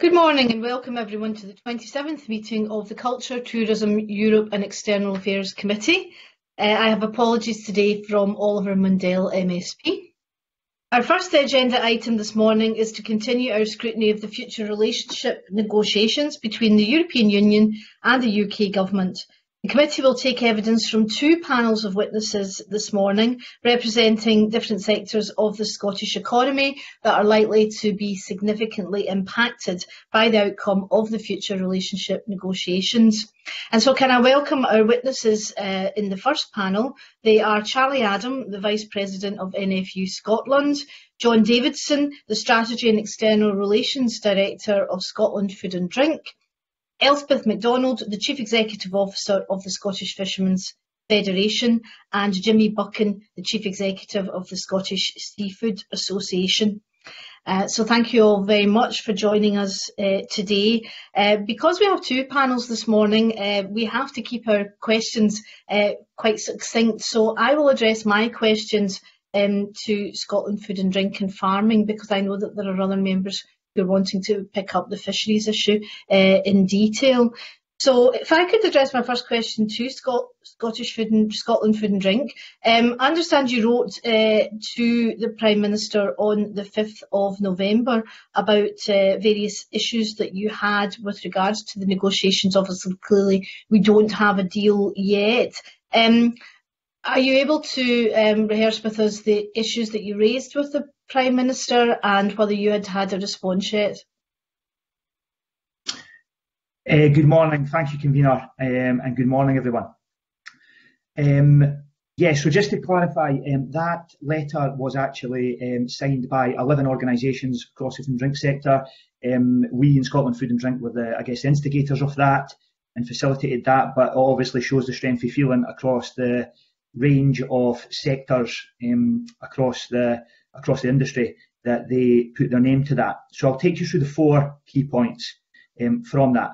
Good morning and welcome everyone to the 27th meeting of the Culture, Tourism, Europe and External Affairs Committee. Uh, I have apologies today from Oliver Mundell MSP. Our first agenda item this morning is to continue our scrutiny of the future relationship negotiations between the European Union and the UK Government. The committee will take evidence from two panels of witnesses this morning, representing different sectors of the Scottish economy that are likely to be significantly impacted by the outcome of the future relationship negotiations. And so can I welcome our witnesses uh, in the first panel. They are Charlie Adam, the Vice President of NFU Scotland, John Davidson, the Strategy and External Relations Director of Scotland Food and Drink, Elspeth MacDonald, the Chief Executive Officer of the Scottish Fishermen's Federation, and Jimmy Buchan, the Chief Executive of the Scottish Seafood Association. Uh, so thank you all very much for joining us uh, today. Uh, because we have two panels this morning, uh, we have to keep our questions uh, quite succinct. So I will address my questions um, to Scotland Food and Drink and Farming because I know that there are other members who are wanting to pick up the fisheries issue uh, in detail. So if I could address my first question to Scot Scottish Food and Scotland Food and Drink. Um, I understand you wrote uh, to the Prime Minister on the 5th of November about uh, various issues that you had with regards to the negotiations. Obviously, clearly we don't have a deal yet. Um, are you able to um, rehearse with us the issues that you raised with the Prime Minister and whether you had had a response yet? Uh, good morning. Thank you, Convener, um, and good morning, everyone. Um, yeah, so just to clarify, um, that letter was actually um, signed by 11 organisations across the food and drink sector. Um, we in Scotland Food and Drink were the, I guess, instigators of that and facilitated that, but obviously shows the strength of feeling across the range of sectors um, across the across the industry that they put their name to that. So I'll take you through the four key points um, from that.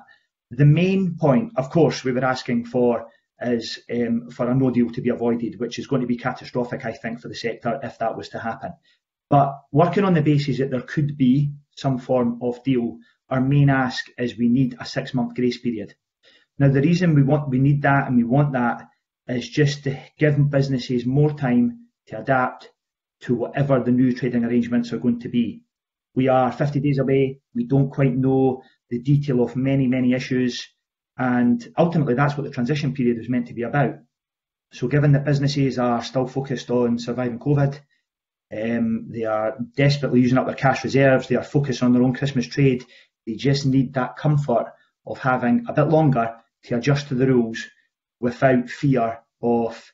The main point, of course, we were asking for is um, for a no deal to be avoided, which is going to be catastrophic, I think, for the sector if that was to happen. But working on the basis that there could be some form of deal, our main ask is we need a six month grace period. Now, the reason we want we need that and we want that is just to give businesses more time to adapt to whatever the new trading arrangements are going to be. We are 50 days away. We don't quite know the detail of many, many issues. And ultimately, that's what the transition period is meant to be about. So, given that businesses are still focused on surviving COVID, um, they are desperately using up their cash reserves, they are focused on their own Christmas trade, they just need that comfort of having a bit longer to adjust to the rules without fear of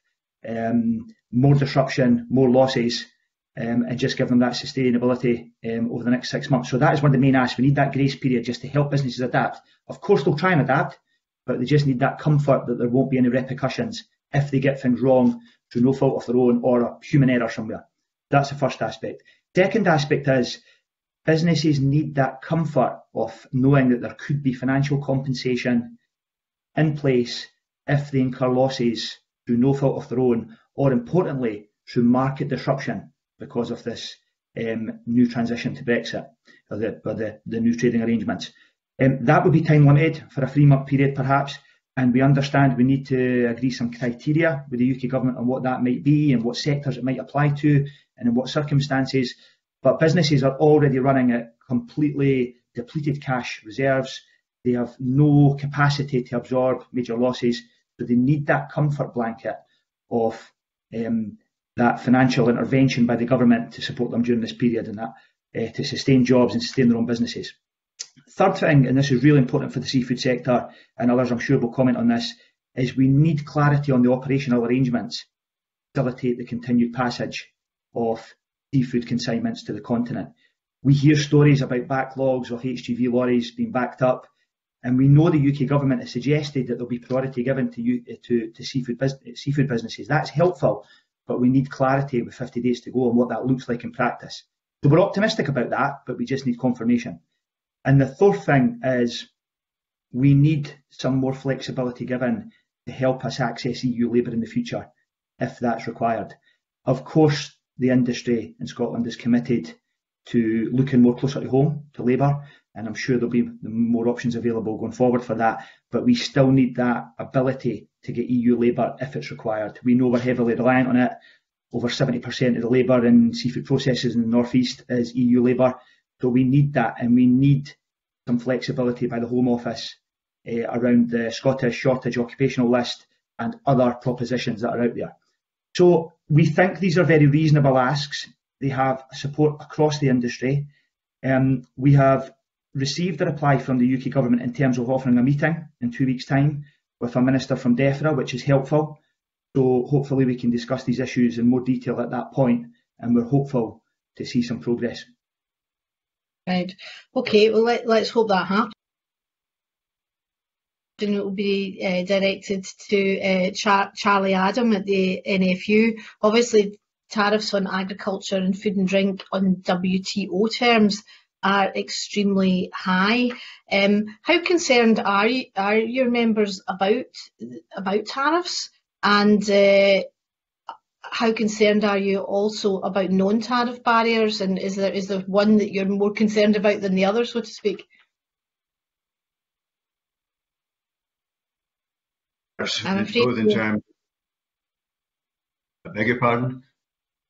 um, more disruption, more losses, um, and just give them that sustainability um, over the next six months. So that is one of the main asks. We need that grace period just to help businesses adapt. Of course, they'll try and adapt, but they just need that comfort that there won't be any repercussions if they get things wrong through no fault of their own or a human error somewhere. That's the first aspect. Second aspect is businesses need that comfort of knowing that there could be financial compensation in place if they incur losses through no fault of their own, or importantly, through market disruption because of this um, new transition to Brexit, or the, or the, the new trading arrangements. Um, that would be time limited for a three month period, perhaps, and we understand we need to agree some criteria with the UK government on what that might be and what sectors it might apply to and in what circumstances. But businesses are already running at completely depleted cash reserves. They have no capacity to absorb major losses. So they need that comfort blanket of um, that financial intervention by the government to support them during this period and that uh, to sustain jobs and sustain their own businesses. Third thing, and this is really important for the seafood sector, and others I'm sure will comment on this, is we need clarity on the operational arrangements to facilitate the continued passage of seafood consignments to the continent. We hear stories about backlogs of HGV lorries being backed up and we know the UK government has suggested that there'll be priority given to, to, to seafood, seafood businesses. That's helpful, but we need clarity with 50 days to go on what that looks like in practice. So we're optimistic about that, but we just need confirmation. And the third thing is we need some more flexibility given to help us access EU labour in the future, if that's required. Of course, the industry in Scotland is committed to looking more closer to home, to labour, and I'm sure there'll be more options available going forward for that. But we still need that ability to get EU labour if it's required. We know we're heavily reliant on it. Over 70% of the labour in seafood processors in the northeast is EU labour. So we need that and we need some flexibility by the Home Office uh, around the Scottish shortage occupational list and other propositions that are out there. So we think these are very reasonable asks. They have support across the industry. Um, we have received a reply from the UK Government in terms of offering a meeting in two weeks' time with a minister from DEFRA, which is helpful. So hopefully we can discuss these issues in more detail at that point, and we're hopeful to see some progress. Right. Okay. Well, let, let's hope that happens. And it will be uh, directed to uh, Char Charlie Adam at the NFU. Obviously, tariffs on agriculture and food and drink on WTO terms are extremely high. Um, how concerned are you, are your members about about tariffs, and uh, how concerned are you also about non-tariff barriers? And is there is there one that you're more concerned about than the other, so to speak? I'm afraid both in terms. I beg your pardon.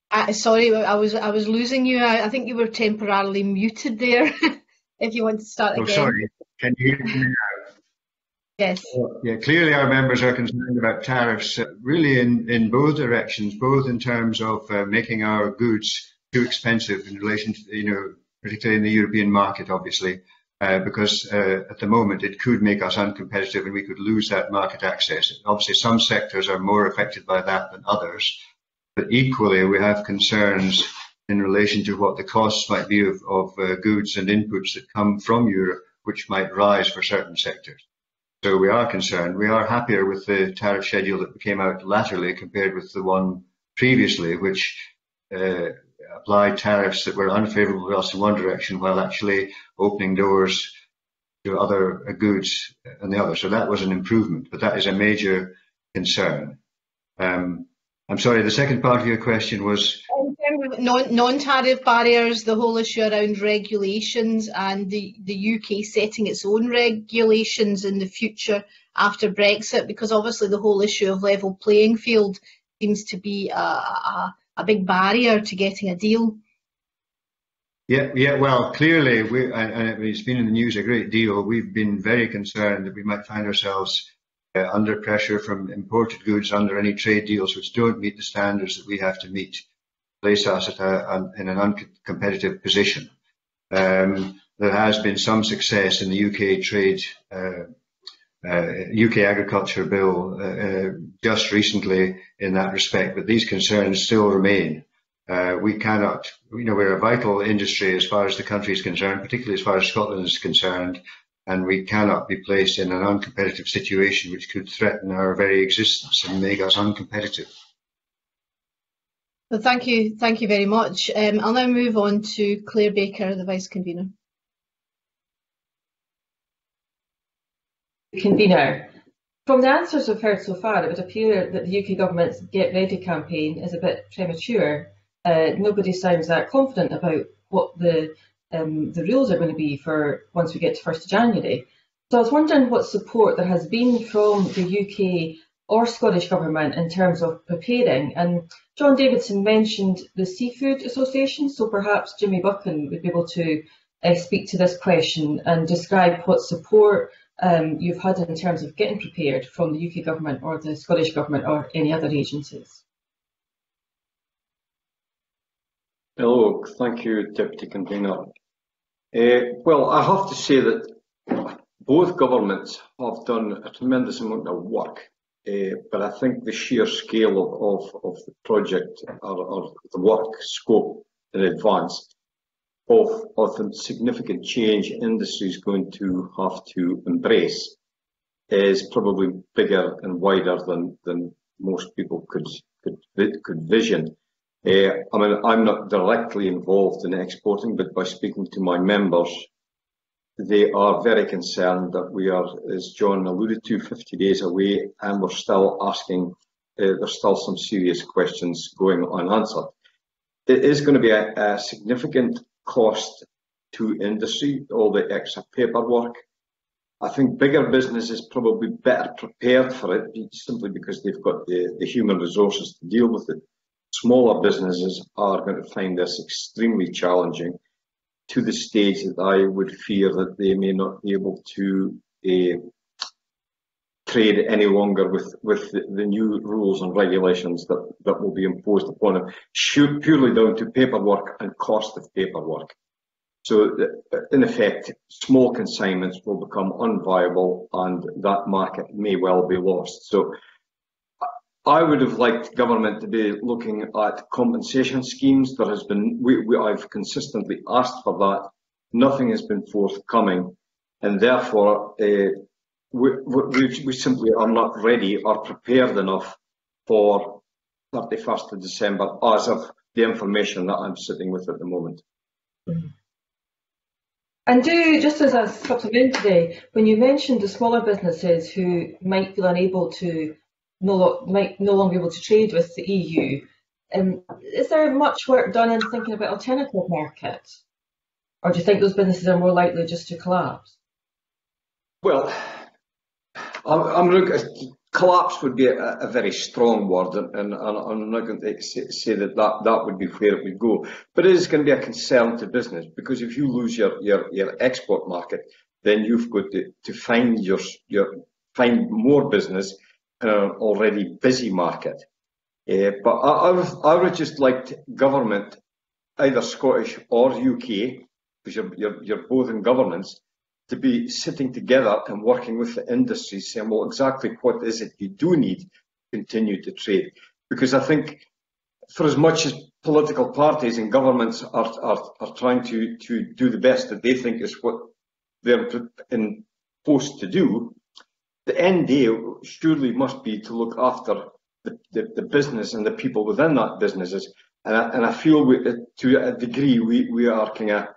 Uh, sorry, I was I was losing you. I, I think you were temporarily muted there. if you want to start oh, again. sorry. Can you hear me now? Yes. Yeah, clearly our members are concerned about tariffs, uh, really in, in both directions, both in terms of uh, making our goods too expensive in relation to, you know, particularly in the European market, obviously, uh, because uh, at the moment it could make us uncompetitive and we could lose that market access. Obviously, some sectors are more affected by that than others. But equally, we have concerns in relation to what the costs might be of, of uh, goods and inputs that come from Europe, which might rise for certain sectors. So we are concerned. We are happier with the tariff schedule that came out latterly compared with the one previously, which uh, applied tariffs that were unfavourable to us in one direction while actually opening doors to other uh, goods in the other. So that was an improvement, but that is a major concern. Um, I'm sorry, the second part of your question was? Oh, non-tariff barriers, the whole issue around regulations and the, the UK setting its own regulations in the future after Brexit, because obviously the whole issue of level playing field seems to be a, a, a big barrier to getting a deal. Yeah, yeah. Well, clearly, we, and, it's been in the news a great deal. We've been very concerned that we might find ourselves under pressure from imported goods under any trade deals which don't meet the standards that we have to meet, place us at a, in an uncompetitive position. Um, there has been some success in the UK trade, uh, uh, UK agriculture bill uh, uh, just recently in that respect, but these concerns still remain. Uh, we cannot, you know, we're a vital industry as far as the country is concerned, particularly as far as Scotland is concerned, and we cannot be placed in an uncompetitive situation which could threaten our very existence and make us uncompetitive. Well, thank you, thank you very much. Um, I'll now move on to Claire Baker, the Vice Convener. Convener, from the answers we've heard so far, it would appear that the UK government's Get Ready campaign is a bit premature. Uh, nobody sounds that confident about what the um, the rules are going to be for once we get to 1st of January. So I was wondering what support there has been from the UK or Scottish Government in terms of preparing. And John Davidson mentioned the Seafood Association, so perhaps Jimmy Buchan would be able to uh, speak to this question and describe what support um, you've had in terms of getting prepared from the UK Government or the Scottish Government or any other agencies. Hello, thank you, Deputy Convener. Uh, well, I have to say that both governments have done a tremendous amount of work, uh, but I think the sheer scale of, of, of the project or, or, the work scope in advance of, of the significant change industry is going to have to embrace is probably bigger and wider than, than most people could, could, could vision. Uh, I mean, I'm not directly involved in exporting, but by speaking to my members, they are very concerned that we are, as John alluded to, 50 days away, and we're still asking, uh, there's still some serious questions going unanswered. It is going to be a, a significant cost to industry, all the extra paperwork. I think bigger businesses probably better prepared for it simply because they've got the, the human resources to deal with it. Smaller businesses are going to find this extremely challenging to the stage that I would fear that they may not be able to uh, trade any longer with, with the, the, new rules and regulations that, that will be imposed upon them, purely down to paperwork and cost of paperwork. So in effect, small consignments will become unviable and that market may well be lost. So I would have liked government to be looking at compensation schemes. There has been, we, we, I've consistently asked for that. Nothing has been forthcoming and therefore uh, we, we, we simply are not ready or prepared enough for 31st of December as of the information that I'm sitting with at the moment. And do, just as a today, when you mentioned the smaller businesses who might feel unable to, no, might no longer be able to trade with the EU, um, is there much work done in thinking about alternative markets? Or do you think those businesses are more likely just to collapse? Well, I'm, I'm looking, collapse would be a, a very strong word, and, and, I'm not going to say that, that that would be where it would go. But it is going to be a concern to business because if you lose your, your, your export market, then you've got to, to find your, your find more business already busy market. Uh, but I, would, just like government, either Scottish or UK, because you're, both in governance, to be sitting together and working with the industry, saying, well, exactly what is it you do need to continue to trade? Because I think for as much as political parties and governments are, trying to, to do the best that they think is what they're supposed to do, the end game surely must be to look after the, the, the business and the people within that businesses. And I, and I feel we, to a degree we, we are kind of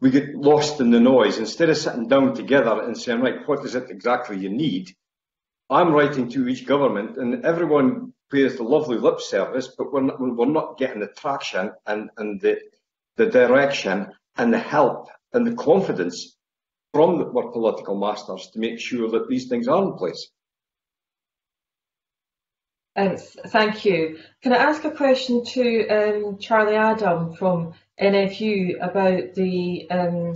we get lost in the noise. Instead of sitting down together and saying, right, what is it exactly you need? I'm writing to each government and everyone pays the lovely lip service, but we're not, we're not getting the traction and, and the, the direction and the help and the confidence from the, our political masters to make sure that these things are in place. Um, thank you. Can I ask a question to um, Charlie Adam from NFU about the, um,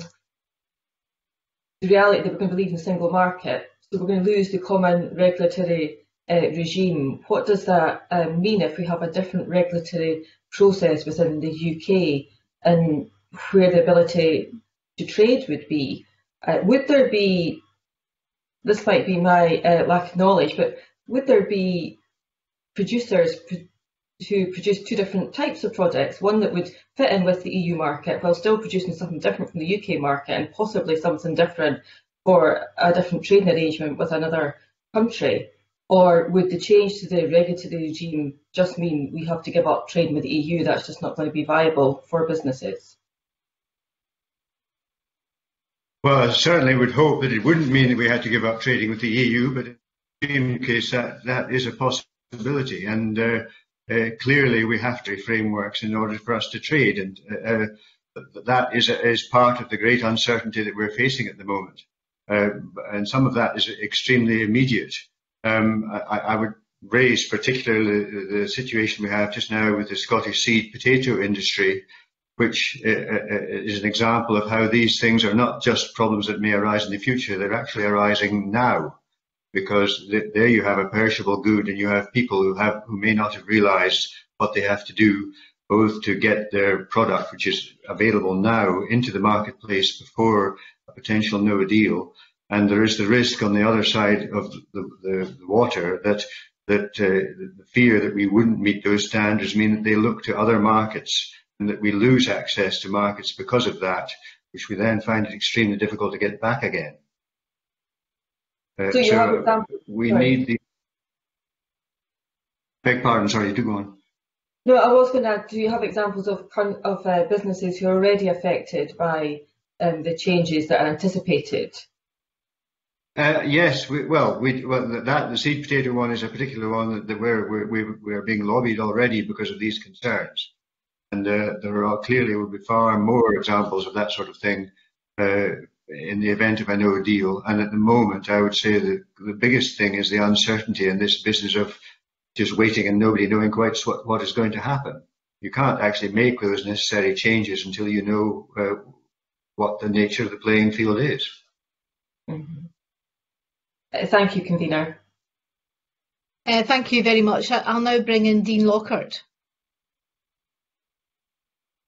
the reality that we're going to in the single market. So we're going to lose the common regulatory uh, regime. What does that um, mean if we have a different regulatory process within the UK and where the ability to trade would be? Uh, would there be, this might be my uh, lack of knowledge, but would there be producers to produce two different types of products, one that would fit in with the EU market while still producing something different from the UK market and possibly something different for a different trading arrangement with another country? Or would the change to the regulatory regime just mean we have to give up trading with the EU? That's just not going to be viable for businesses. Well, I certainly would hope that it wouldn't mean that we had to give up trading with the EU, but in case that, that is a possibility. And uh, uh, clearly we have to frameworks in order for us to trade, and uh, uh, that is, is part of the great uncertainty that we're facing at the moment. Uh, and some of that is extremely immediate. Um, I, I, would raise particularly the, the, situation we have just now with the Scottish seed potato industry, which uh, uh, is an example of how these things are not just problems that may arise in the future, they're actually arising now. Because there you have a perishable good and you have people who have who may not have realized what they have to do both to get their product which is available now into the marketplace before a potential no deal. And there is the risk on the other side of the, the, the water that that uh, the fear that we wouldn't meet those standards mean that they look to other markets and that we lose access to markets because of that, which we then find it extremely difficult to get back again. Uh, so you so have examples. We sorry. need the. Beg pardon, sorry, do go on. No, I was going to add, do you have examples of of uh, businesses who are already affected by um, the changes that are anticipated? Uh, yes, we, well, we, well, that the seed potato one is a particular one that, that we're, we're, we're being lobbied already because of these concerns. And uh, there are clearly will be far more examples of that sort of thing uh, in the event of a no deal. And at the moment, I would say that the biggest thing is the uncertainty in this business of just waiting and nobody knowing quite what, what is going to happen. You can't actually make those necessary changes until you know uh, what the nature of the playing field is. Mm-hmm. Thank you, convener. Uh, thank you very much. I'll now bring in Dean Lockhart.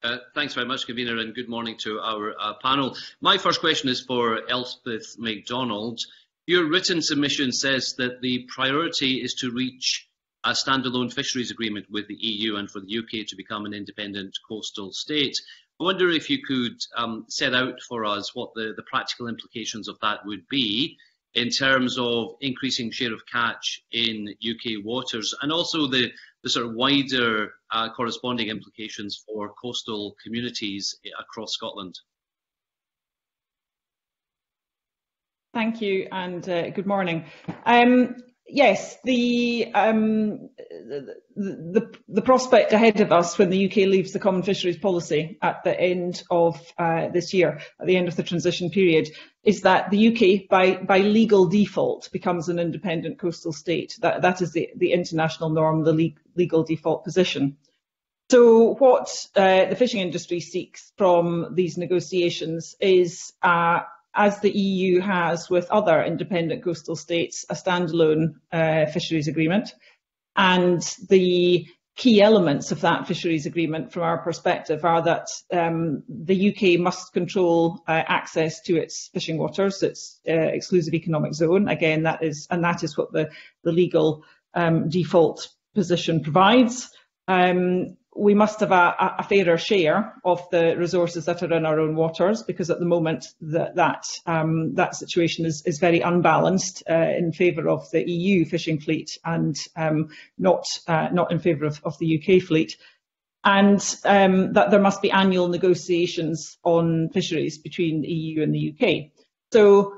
Uh, thanks very much, Convener, and good morning to our uh, panel. My first question is for Elspeth MacDonald. Your written submission says that the priority is to reach a standalone fisheries agreement with the EU and for the UK to become an independent coastal state. I wonder if you could um, set out for us what the, the practical implications of that would be in terms of increasing share of catch in UK waters and also the, the sort of wider uh, corresponding implications for coastal communities across Scotland. Thank you and uh, good morning. Um, yes, the, um, the, the, the, prospect ahead of us when the UK leaves the common fisheries policy at the end of uh, this year, at the end of the transition period, is that the UK, by, by legal default, becomes an independent coastal state. That, that is the, the international norm, the le legal default position. So what uh, the fishing industry seeks from these negotiations is uh, as the EU has with other independent coastal states, a standalone uh, fisheries agreement. And the key elements of that fisheries agreement from our perspective are that um, the UK must control uh, access to its fishing waters, its uh, exclusive economic zone. Again, that is, and that is what the, the legal um, default position provides. Um, we must have a, a, fairer share of the resources that are in our own waters because at the moment that that, um, that situation is, is very unbalanced uh, in favour of the EU fishing fleet and um, not, uh, not in favour of, of, the UK fleet. And um, that there must be annual negotiations on fisheries between the EU and the UK. So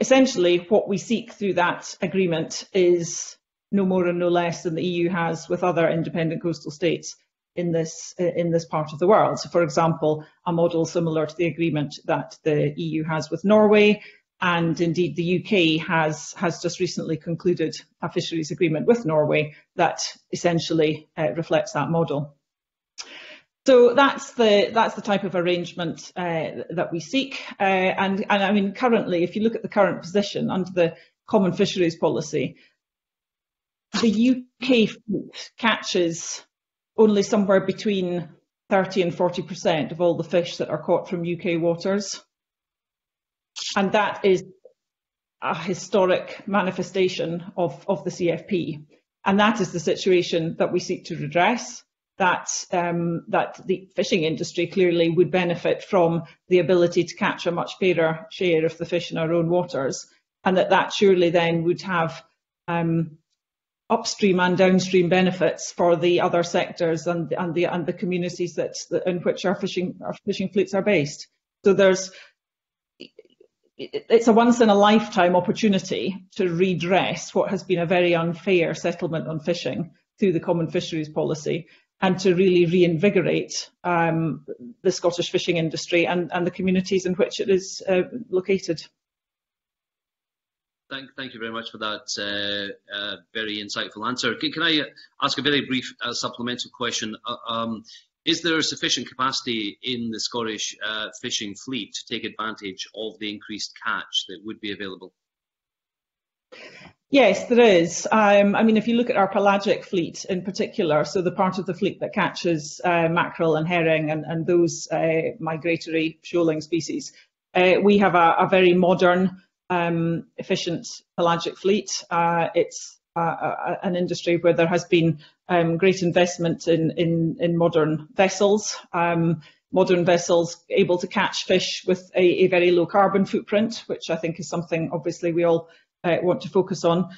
essentially what we seek through that agreement is no more and no less than the EU has with other independent coastal states in this in this part of the world. So, for example, a model similar to the agreement that the EU has with Norway, and indeed the UK has has just recently concluded a fisheries agreement with Norway that essentially uh, reflects that model. So that's the that's the type of arrangement uh, that we seek, uh, and and I mean currently, if you look at the current position under the Common Fisheries Policy, the UK catches only somewhere between 30 and 40% of all the fish that are caught from UK waters. And that is a historic manifestation of, of the CFP. And that is the situation that we seek to redress. That, um, that the fishing industry clearly would benefit from the ability to catch a much fairer share of the fish in our own waters, and that that surely then would have um, upstream and downstream benefits for the other sectors and, and the and the communities that, in which our fishing our fishing fleets are based. So there's it's a once in a lifetime opportunity to redress what has been a very unfair settlement on fishing through the common fisheries policy and to really reinvigorate um, the Scottish fishing industry and, and, the communities in which it is uh, located. Thank, thank you very much for that uh, uh, very insightful answer. Can, can, I ask a very brief uh, supplemental question? Uh, um, is there sufficient capacity in the Scottish uh, fishing fleet to take advantage of the increased catch that would be available? Yes, there is. Um, I mean, if you look at our pelagic fleet in particular, so the part of the fleet that catches uh, mackerel and herring and, and those migratory shoaling species, we have a, a very modern um, efficient pelagic fleet. Uh, it's uh, an industry where there has been um, great investment in, in, in modern vessels. Um, modern vessels able to catch fish with a, a, very low carbon footprint, which I think is something obviously we all uh, want to focus on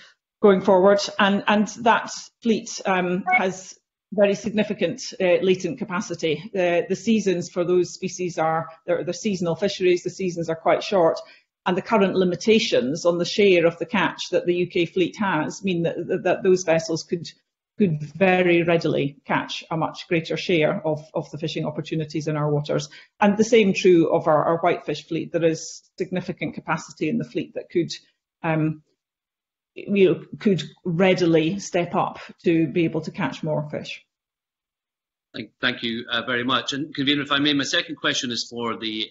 going forward. And, and that fleet um, has very significant uh, latent capacity. The, the seasons for those species are, they're, they're seasonal fisheries, the seasons are quite short and the current limitations on the share of the catch that the UK fleet has mean that, that, that those vessels could could very readily catch a much greater share of, of the fishing opportunities in our waters. And the same true of our, our whitefish fleet. There is significant capacity in the fleet that could um, you know, could readily step up to be able to catch more fish. Thank, you uh, very much. And Convener, if I may, my second question is for the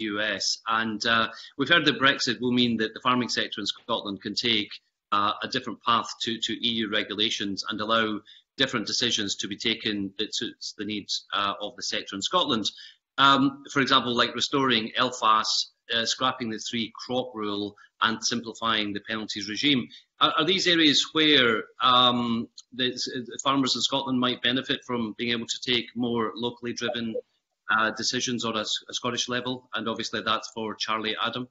NFUS. And uh, we've heard that Brexit will mean that the farming sector in Scotland can take uh, a different path to, to, EU regulations and allow different decisions to be taken that suits the needs uh, of the sector in Scotland. Um, for example, like restoring LFASS, uh, scrapping the three crop rule and simplifying the penalties regime. Are, are these areas where um, the, the, farmers in Scotland might benefit from being able to take more locally driven uh, decisions on a, a, Scottish level? And obviously that's for Charlie Adam.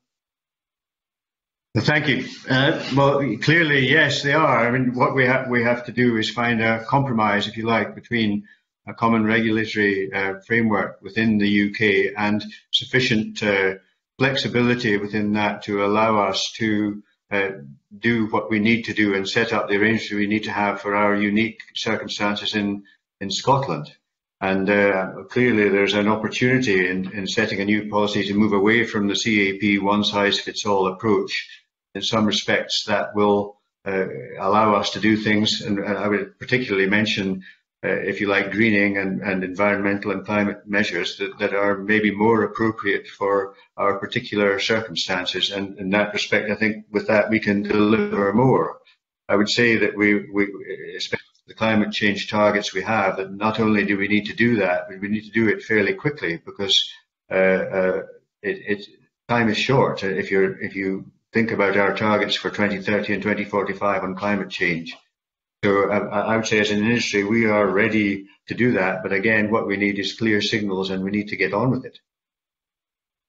Thank you. Uh, well, clearly, yes, they are. I mean, what we have we have to do is find a compromise, if you like, between a common regulatory uh, framework within the UK and sufficient uh, flexibility within that to allow us to uh, do what we need to do and set up the arrangements we need to have for our unique circumstances in, in Scotland. And uh, clearly there's an opportunity in, in setting a new policy to move away from the CAP one-size-fits-all approach. In some respects that will uh, allow us to do things, and I would particularly mention uh, if you like, greening and, and environmental and climate measures that, that are maybe more appropriate for our particular circumstances. And in that respect, I think with that we can deliver more. I would say that we, we especially the climate change targets we have, that not only do we need to do that, but we need to do it fairly quickly because uh, uh, it, it, time is short. If you if you think about our targets for 2030 and 2045 on climate change, so I, I would say as an industry, we are ready to do that. But again, what we need is clear signals and we need to get on with it.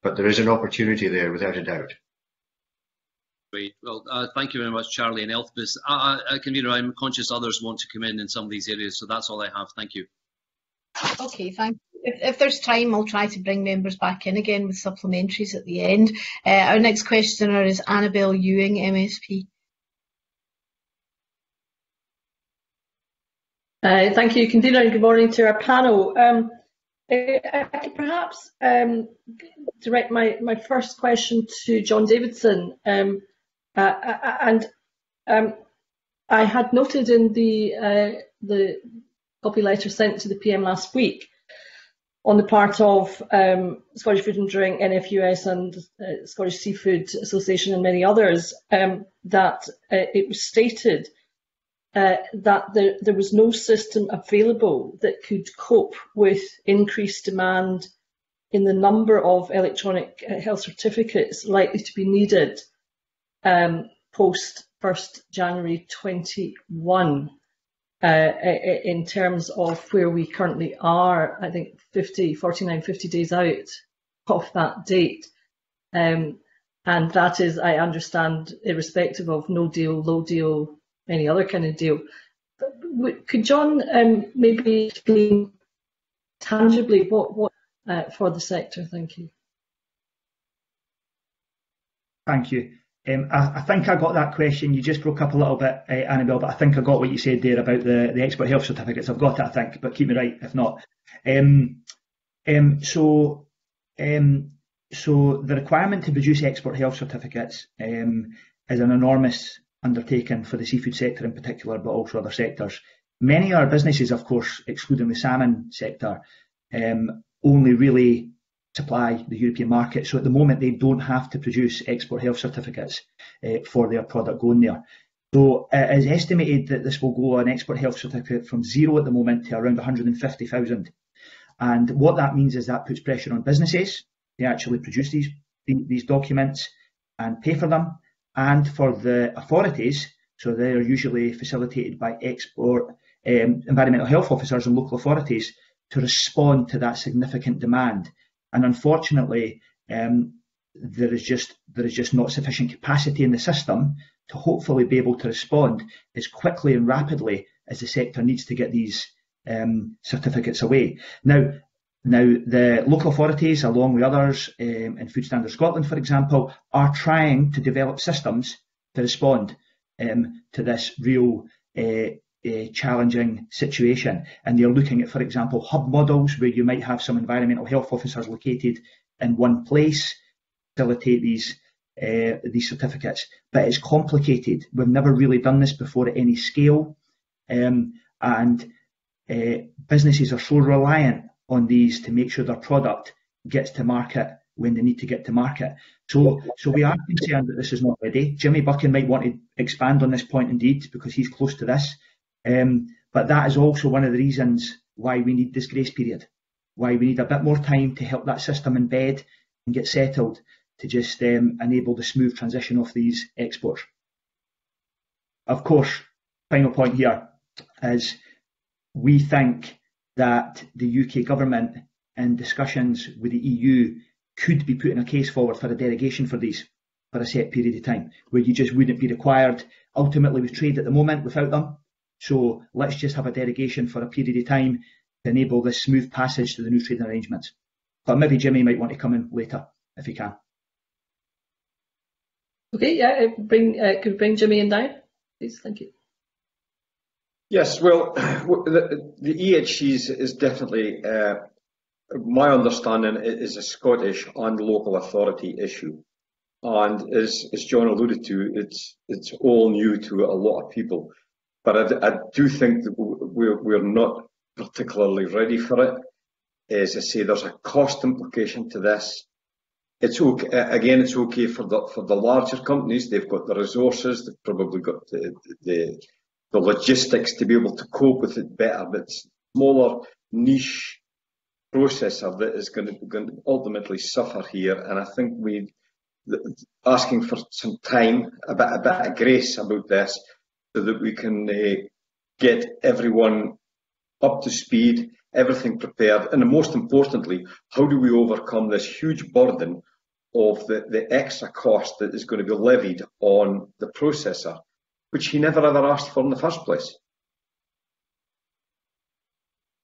But there is an opportunity there without a doubt. Great. Well, uh, thank you very much, Charlie and Elspeth. Uh, uh, Convener, I'm conscious others want to come in in some of these areas, so that's all I have. Thank you. Okay, thank you. If, if there's time, I'll try to bring members back in again with supplementaries at the end. Uh, our next questioner is Annabel Ewing, MSP. Uh, thank you, Convener, and good morning to our panel. Um, uh, I could perhaps um, direct my, my first question to John Davidson. Um, uh, uh and um, I had noted in the, uh, the copy letter sent to the PM last week on the part of um, Scottish Food and Drink, NFUS and uh, Scottish Seafood Association and many others um, that it was stated uh, that there, there was no system available that could cope with increased demand in the number of electronic uh, health certificates likely to be needed um, post 1st January 21 uh, in terms of where we currently are, I think 50, 49, 50 days out of that date. Um, and that is, I understand, irrespective of no deal, low deal, any other kind of deal. Could John um, maybe explain tangibly what, what uh, for the sector? Thank you. Thank you. Um, I, I, think I got that question. You just broke up a little bit, uh, Annabel, but I think I got what you said there about the, the export health certificates. I've got it, I think, but keep me right if not. Um, um, so, um, so the requirement to produce export health certificates um, is an enormous undertaking for the seafood sector in particular, but also other sectors. Many of our businesses, of course, excluding the salmon sector, um, only really supply the European market. So at the moment, they don't have to produce export health certificates uh, for their product going there. So it is estimated that this will go an export health certificate from zero at the moment to around 150,000. And what that means is that puts pressure on businesses. They actually produce these, these documents and pay for them and for the authorities, so they are usually facilitated by export um, environmental health officers and local authorities to respond to that significant demand. And unfortunately, um, there is just there is just not sufficient capacity in the system to hopefully be able to respond as quickly and rapidly as the sector needs to get these um, certificates away. Now, now, the local authorities, along with others um, in Food Standards Scotland, for example, are trying to develop systems to respond um, to this real uh, uh, challenging situation. And they're looking at, for example, hub models where you might have some environmental health officers located in one place, to facilitate these uh, these certificates. But it's complicated. We've never really done this before at any scale, um, and uh, businesses are so reliant on these to make sure their product gets to market when they need to get to market. So, so we are concerned that this is not ready. Jimmy Buchan might want to expand on this point indeed because he's close to this. Um, but that is also one of the reasons why we need this grace period, why we need a bit more time to help that system embed and get settled to just um, enable the smooth transition of these exports. Of course, final point here is we think that the UK government in discussions with the EU could be putting a case forward for a derogation for these for a set period of time, where you just wouldn't be required. Ultimately, with trade at the moment without them, so let's just have a derogation for a period of time to enable this smooth passage to the new trading arrangements. But maybe Jimmy might want to come in later if he can. Okay, yeah, bring uh, could bring Jimmy in now, please. Thank you. Yes, well, the, the EHCs is definitely, uh, my understanding is a Scottish and local authority issue. And as, as John alluded to, it's, it's all new to a lot of people. But I, I do think that we're, we're not particularly ready for it. As I say, there's a cost implication to this. It's okay, again, it's okay for the, for the larger companies. They've got the resources, they've probably got the, the, the logistics to be able to cope with it better, but smaller niche processor that is going to, going to ultimately suffer here. And I think we asking for some time, a bit, a bit of grace about this, so that we can uh, get everyone up to speed, everything prepared, and most importantly, how do we overcome this huge burden of the, the extra cost that is going to be levied on the processor, which he never ever asked for in the first place?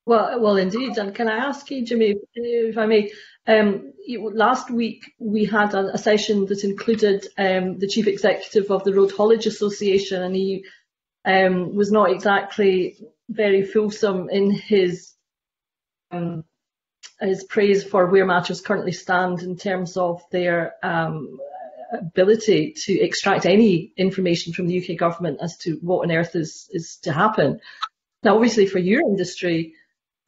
Well, well, indeed. And can I ask you, Jimmy, if I may, um, last week we had a, a session that included um, the chief executive of the Road Haulage Association, and he um, was not exactly very fulsome in his um, his praise for where matters currently stand in terms of their um, ability to extract any information from the UK government as to what on earth is is to happen. Now, obviously, for your industry,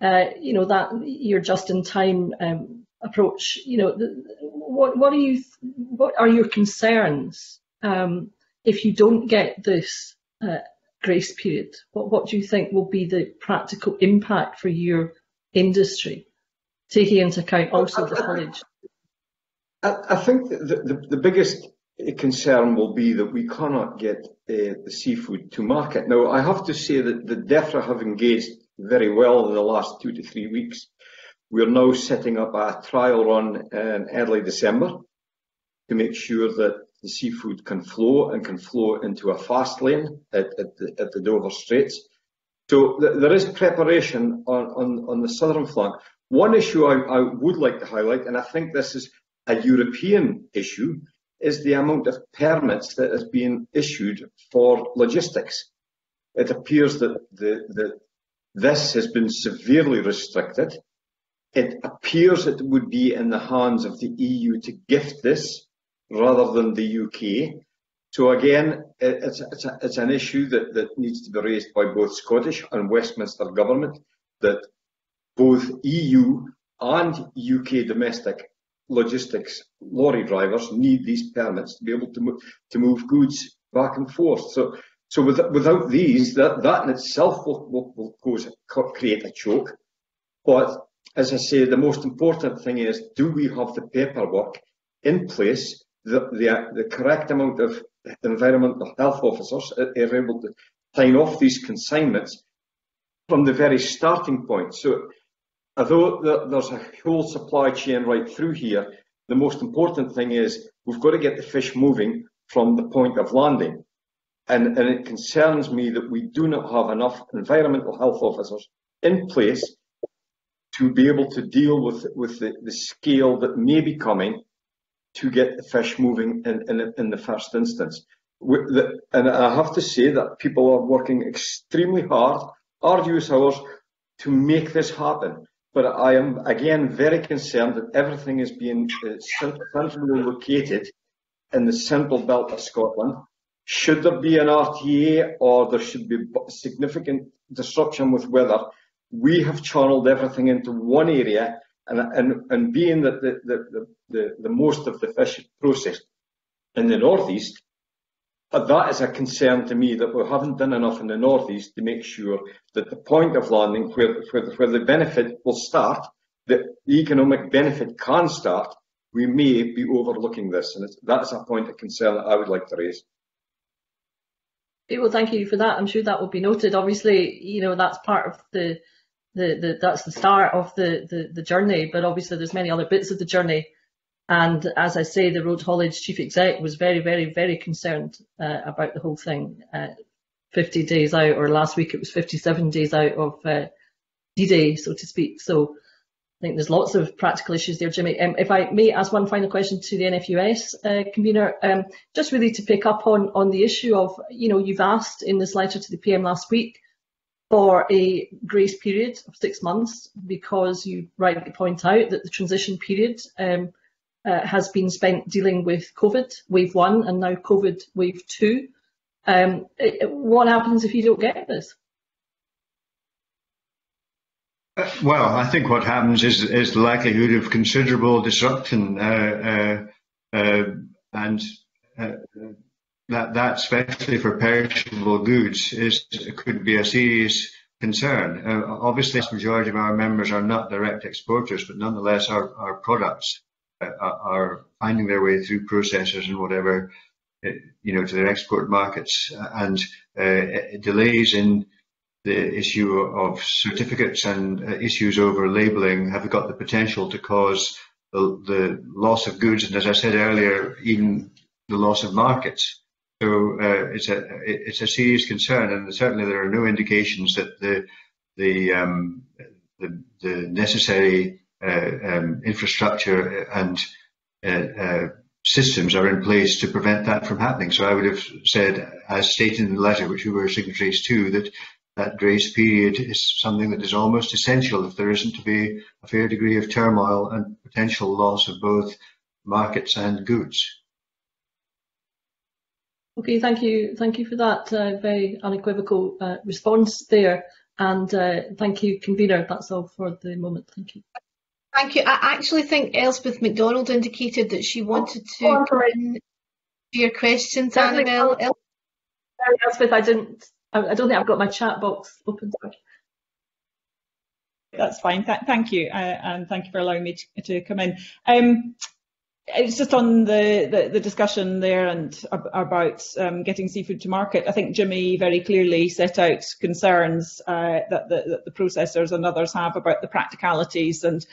uh, you know that you're just-in-time um, approach. You know, the, what what are you what are your concerns um, if you don't get this uh, grace period? What, what do you think will be the practical impact for your industry, taking into account also the haulage? I, I think the, the, the, biggest concern will be that we cannot get uh, the seafood to market. Now, I have to say that the DEFRA have engaged very well in the last two to three weeks. We're now setting up a trial run in early December to make sure that the seafood can flow and can flow into a fast lane at, at, the, at the Dover Straits. So th there is preparation on, on, on the southern flank. One issue I, I would like to highlight, and I think this is a European issue, is the amount of permits that is being issued for logistics. It appears that the, the, this has been severely restricted. It appears it would be in the hands of the EU to gift this rather than the UK. So again, it's, it's, a, it's an issue that, that needs to be raised by both Scottish and Westminster government that both EU and UK domestic logistics lorry drivers need these permits to be able to move, to move goods back and forth. So, so with, without these, that, that in itself will, will, will cause, create a choke. But as I say, the most important thing is, do we have the paperwork in place the, the, uh, the correct amount of environmental health officers are able to sign off these consignments from the very starting point. So although there's a whole supply chain right through here, the most important thing is we've got to get the fish moving from the point of landing. And, and it concerns me that we do not have enough environmental health officers in place to be able to deal with, with the, the scale that may be coming to get the fish moving in, in, in the first instance. and I have to say that people are working extremely hard, arduous hours, to make this happen. But I am again very concerned that everything is being uh, centrally located in the central belt of Scotland. Should there be an RTA or there should be significant disruption with weather, we have channeled everything into one area and, and, and being that the, the, the, the, most of the fish is processed in the northeast, that is a concern to me that we haven't done enough in the northeast to make sure that the point of landing, where, where, where the benefit will start, the economic benefit can start, we may be overlooking this, and that's a point of concern that I would like to raise. Okay, well, thank you for that. I'm sure that will be noted. Obviously, you know that's part of the the, the that's the start of the, the the journey, but obviously there's many other bits of the journey. And as I say, the road haulage chief exec was very, very, very concerned uh, about the whole thing. Uh, 50 days out, or last week it was 57 days out of uh, D-Day, so to speak. So I think there's lots of practical issues there, Jimmy. Um, if I may ask one final question to the NFUS uh, convener, um, just really to pick up on, on the issue of, you know, you've asked in this letter to the PM last week for a grace period of six months because you rightly point out that the transition period um, uh, has been spent dealing with COVID wave one and now COVID wave two. Um, it, what happens if you don't get this? Well, I think what happens is, is the likelihood of considerable disruption, uh, uh, uh and uh, that, that, especially for perishable goods, is could be a serious concern. Uh, obviously, the majority of our members are not direct exporters, but nonetheless, our, our products uh, are finding their way through processors and whatever, uh, you know, to their export markets, and delays in the issue of certificates and uh, issues over labelling have got the potential to cause the, the, loss of goods and, as I said earlier, even the loss of markets. So uh, it's a it's a serious concern, and certainly there are no indications that the the um, the, the, necessary uh, um, infrastructure and uh, uh, systems are in place to prevent that from happening. So I would have said, as stated in the letter, which we were signatories to, that that grace period is something that is almost essential if there isn't to be a fair degree of turmoil and potential loss of both markets and goods. Okay, thank you. Thank you for that uh, very unequivocal uh, response there. And uh, thank you, convener. That's all for the moment. Thank you. Thank you. I actually think Elspeth Macdonald indicated that she wanted to oh, come in your questions, Annabelle. Elspeth, I didn't I don't think I've got my chat box open. That's fine. Th thank you, uh, and thank you for allowing me to, to come in. Um, it's just on the, the, the, discussion there and about um, getting seafood to market. I think Jimmy very clearly set out concerns uh, that, the, that, the, processors and others have about the practicalities and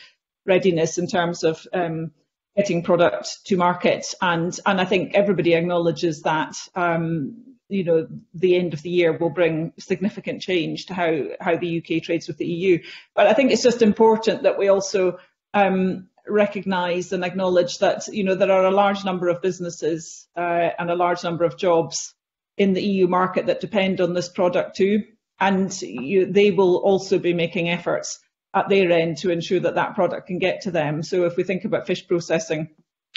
readiness in terms of um, getting product to market. And, and I think everybody acknowledges that um, you know, the end of the year will bring significant change to how, how the UK trades with the EU. But I think it's just important that we also um, recognise and acknowledge that, you know, there are a large number of businesses uh, and a large number of jobs in the EU market that depend on this product too. And you, they will also be making efforts at their end to ensure that that product can get to them. So if we think about fish processing,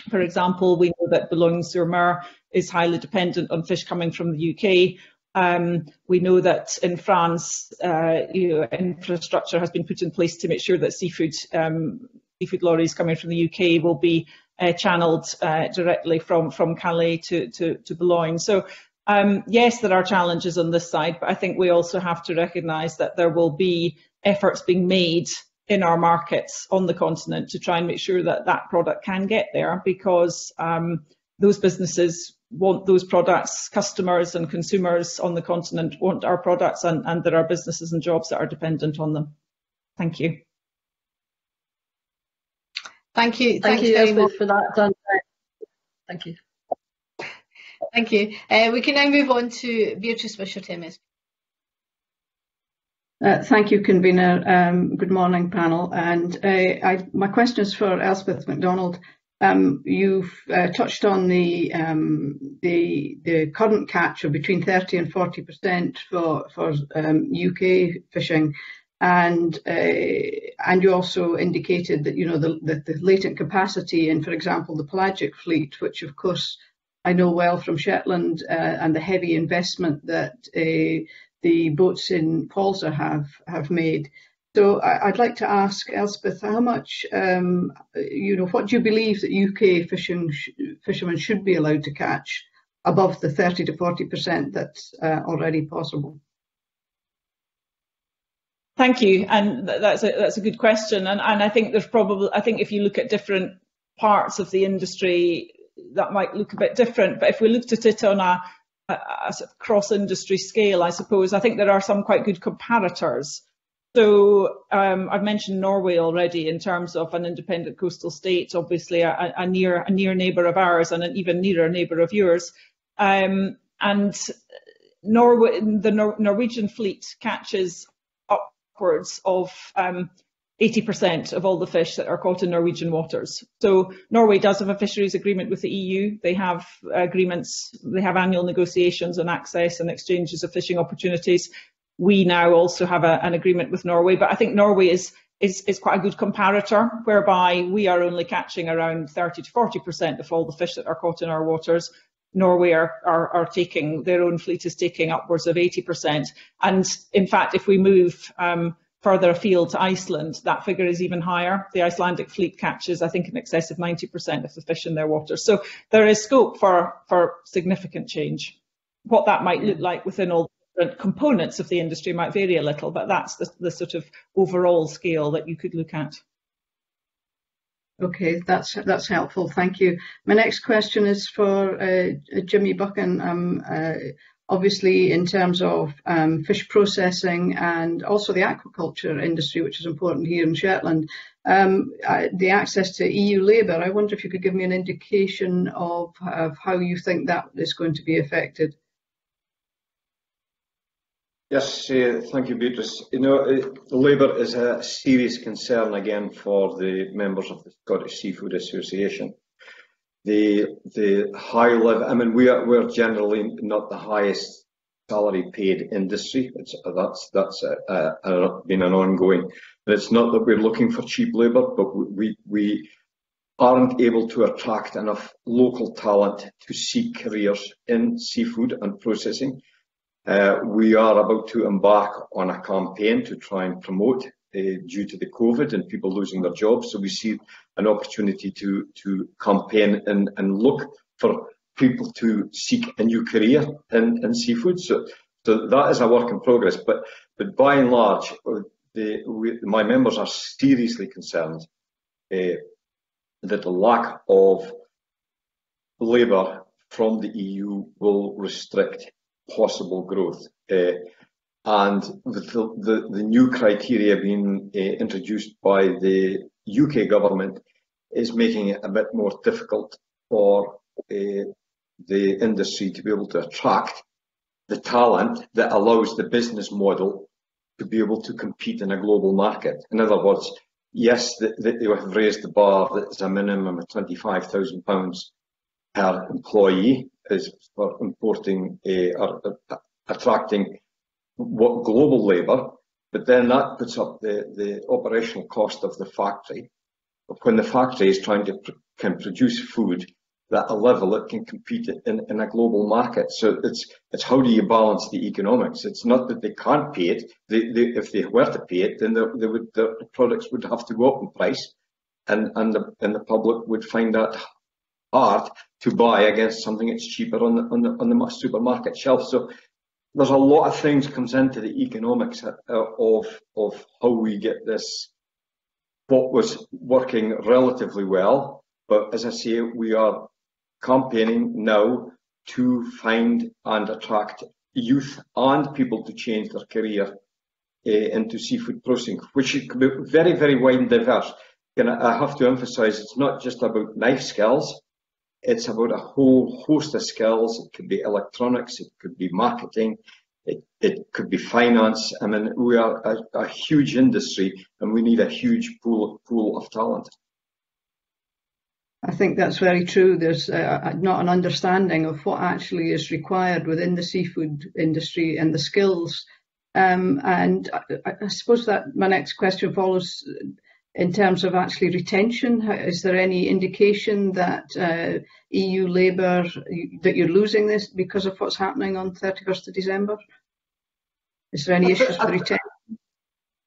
for example, we know that Boulogne-sur-Mer is highly dependent on fish coming from the UK. Um, we know that in France, uh, you know, infrastructure has been put in place to make sure that seafood um, seafood lorries coming from the UK will be uh, channelled uh, directly from from Calais to to, to Boulogne. So. Um, yes, there are challenges on this side, but I think we also have to recognise that there will be efforts being made in our markets on the continent to try and make sure that that product can get there because um, those businesses want those products, customers and consumers on the continent want our products and, and there are businesses and jobs that are dependent on them. Thank you. Thank you. Thank you very much for that. Thank you. Thank you. Uh, we can now move on to Beatrice Wishart, MS. Uh, thank you, convener. Um, good morning, panel. And uh, I, my question is for Elspeth Macdonald. Um, you've uh, touched on the, um, the the current catch of between 30 and 40 percent for for um, UK fishing, and uh, and you also indicated that you know the, latent capacity in, for example, the pelagic fleet, which of course I know well from Shetland, uh, and the heavy investment that uh, the boats in Whalsay have made. So I'd like to ask Elspeth, how much, um, you know, what do you believe that UK fishermen should be allowed to catch above the 30 to 40% that's already possible? Thank you, and that's a that's a good question, and and I think there's probably I think if you look at different parts of the industry, that might look a bit different. But if we looked at it on a, a, a cross industry scale, I suppose I think there are some quite good comparators. So um, I've mentioned Norway already in terms of an independent coastal state, obviously a, a near a near neighbour of ours and an even nearer neighbour of yours. Um, and Norway, the Nor Norwegian fleet catches upwards of um, 80% of all the fish that are caught in Norwegian waters. So Norway does have a fisheries agreement with the EU. They have agreements, they have annual negotiations on access and exchanges of fishing opportunities we now also have a, an agreement with Norway, but I think Norway is, is, is quite a good comparator, whereby we are only catching around 30 to 40% of all the fish that are caught in our waters. Norway are, are, are taking, their own fleet is taking upwards of 80%. And in fact, if we move um, further afield to Iceland, that figure is even higher. The Icelandic fleet catches, I think, in excess of 90% of the fish in their waters. So there is scope for, for significant change. What that might look like within all different components of the industry might vary a little, but that's the, the sort of overall scale that you could look at. Okay, that's that's helpful. Thank you. My next question is for uh, Jimmy Buchan. Um, uh, obviously, in terms of um, fish processing and also the aquaculture industry, which is important here in Shetland, um, the access to EU labour. I wonder if you could give me an indication of, of how you think that is going to be affected. Yes, uh, thank you, Beatrice. You know, uh, labour is a serious concern again for the members of the Scottish Seafood Association. The the high level. I mean, we are we're generally not the highest salary paid industry. It's that's that's a, a, a, been an ongoing. And it's not that we're looking for cheap labour, but we we aren't able to attract enough local talent to seek careers in seafood and processing. Uh, we are about to embark on a campaign to try and promote uh, due to the COVID and people losing their jobs. So we see an opportunity to, to campaign and, and look for people to seek a new career in, in seafood. So, so that is a work in progress. But, but by and large, uh, the, we, my members are seriously concerned uh, that the lack of labour from the EU will restrict possible growth. Uh, and with the, the, the, new criteria being uh, introduced by the UK government is making it a bit more difficult for uh, the industry to be able to attract the talent that allows the business model to be able to compete in a global market. In other words, yes, they, they have raised the bar that is a minimum of £25,000 per employee, is for importing or uh, attracting what global labour, but then that puts up the, the operational cost of the factory. When the factory is trying to pr can produce food at a level that can compete in, in a global market. So it's it's how do you balance the economics? It's not that they can't pay it. They, they, if they were to pay it, then they, they would, the products would have to go up in price, and and the and the public would find that hard to buy against something that's cheaper on the, on the, on the supermarket shelf. So there's a lot of things comes into the economics uh, of, of how we get this, what was working relatively well. But as I say, we are campaigning now to find and attract youth and people to change their career uh, into seafood processing, which be very, very wide and diverse. And I have to emphasize it's not just about knife skills, it's about a whole host of skills. It could be electronics, it could be marketing, it, it could be finance. I mean, we are a, a huge industry and we need a huge pool, pool of talent. I think that's very true. There's uh, not an understanding of what actually is required within the seafood industry and the skills. Um, and I, I, suppose that my next question follows in terms of actually retention. Is there any indication that uh, EU labour that you're losing this because of what's happening on 31st of December? Is there any issues with retention?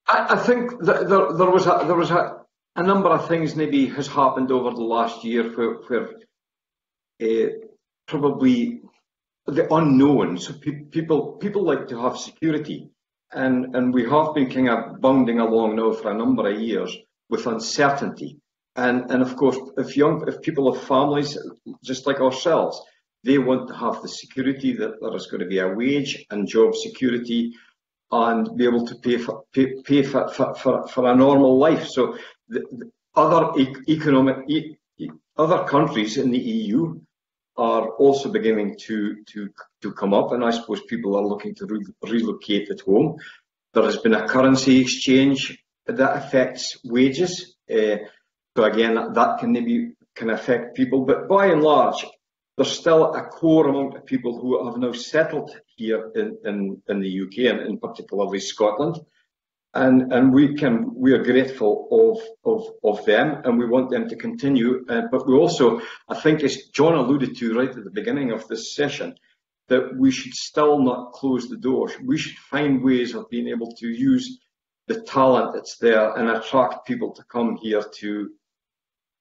I, I think there, there was a, there was a, a number of things maybe has happened over the last year where, where uh, probably the unknown. So pe people people like to have security, and and we have been kind of bounding along now for a number of years with uncertainty. And and of course, if young if people have families just like ourselves, they want to have the security that there is going to be a wage and job security and be able to pay for pay, pay for, for, for, for a normal life. So the, the other e economic e other countries in the EU are also beginning to to to come up, and I suppose people are looking to re relocate at home. There has been a currency exchange that affects wages. Uh, so again, that can maybe can affect people, but by and large, there's still a core amount of people who have now settled here in, in, in the UK and in particularly Scotland. And, and we can we are grateful of, of, of them and we want them to continue. Uh, but we also, I think as John alluded to right at the beginning of this session, that we should still not close the doors. We should find ways of being able to use the talent that's there and attract people to come here to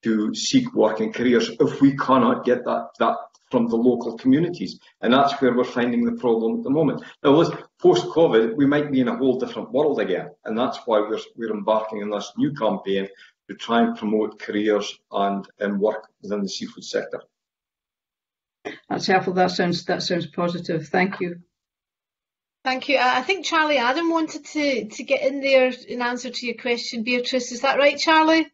to seek work and careers if we cannot get that, that from the local communities. And that's where we're finding the problem at the moment. Now, post-COVID, we might be in a whole different world again. And that's why we're, we're embarking on this new campaign to try and promote careers and, and work within the seafood sector. That's helpful. That sounds, that sounds positive. Thank you. Thank you. I think Charlie Adam wanted to, to get in there in answer to your question, Beatrice. Is that right, Charlie?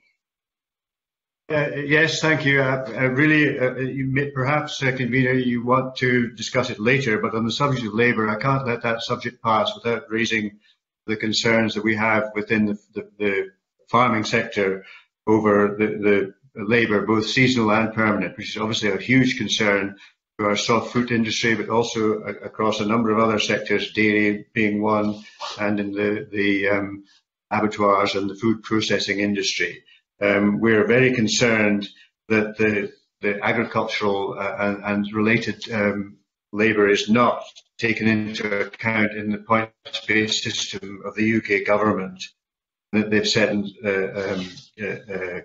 Uh, yes, thank you. Uh, uh, really, uh, you may, perhaps, uh, convener, you want to discuss it later, but on the subject of labour, I can't let that subject pass without raising the concerns that we have within the, the, the farming sector over the, the labour, both seasonal and permanent, which is obviously a huge concern our soft fruit industry, but also across a number of other sectors, dairy being one, and in the, the um, abattoirs and the food processing industry um, we're very concerned that the, the agricultural uh, and, and, related um, labour is not taken into account in the points-based system of the UK government. That they've set uh, um, uh, uh,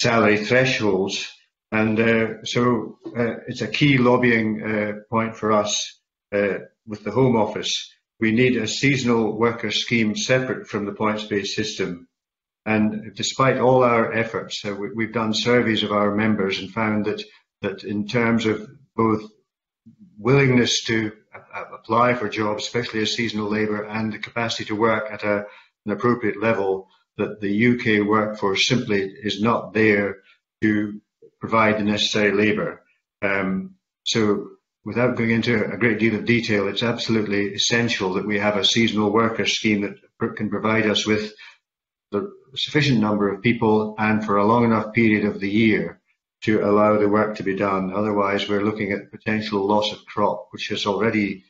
salary thresholds, and uh, so uh, it's a key lobbying point for us with the Home Office. We need a seasonal worker scheme separate from the points-based system and despite all our efforts, uh, we, have done surveys of our members and found that, that in terms of both willingness to apply for jobs, especially as seasonal labour, and the capacity to work at a, an appropriate level, that the UK workforce simply is not there to provide the necessary labour. Um, so without going into a great deal of detail, it's absolutely essential that we have a seasonal worker scheme that can provide us with the sufficient number of people and for a long enough period of the year to allow the work to be done. Otherwise, we're looking at potential loss of crop, which has already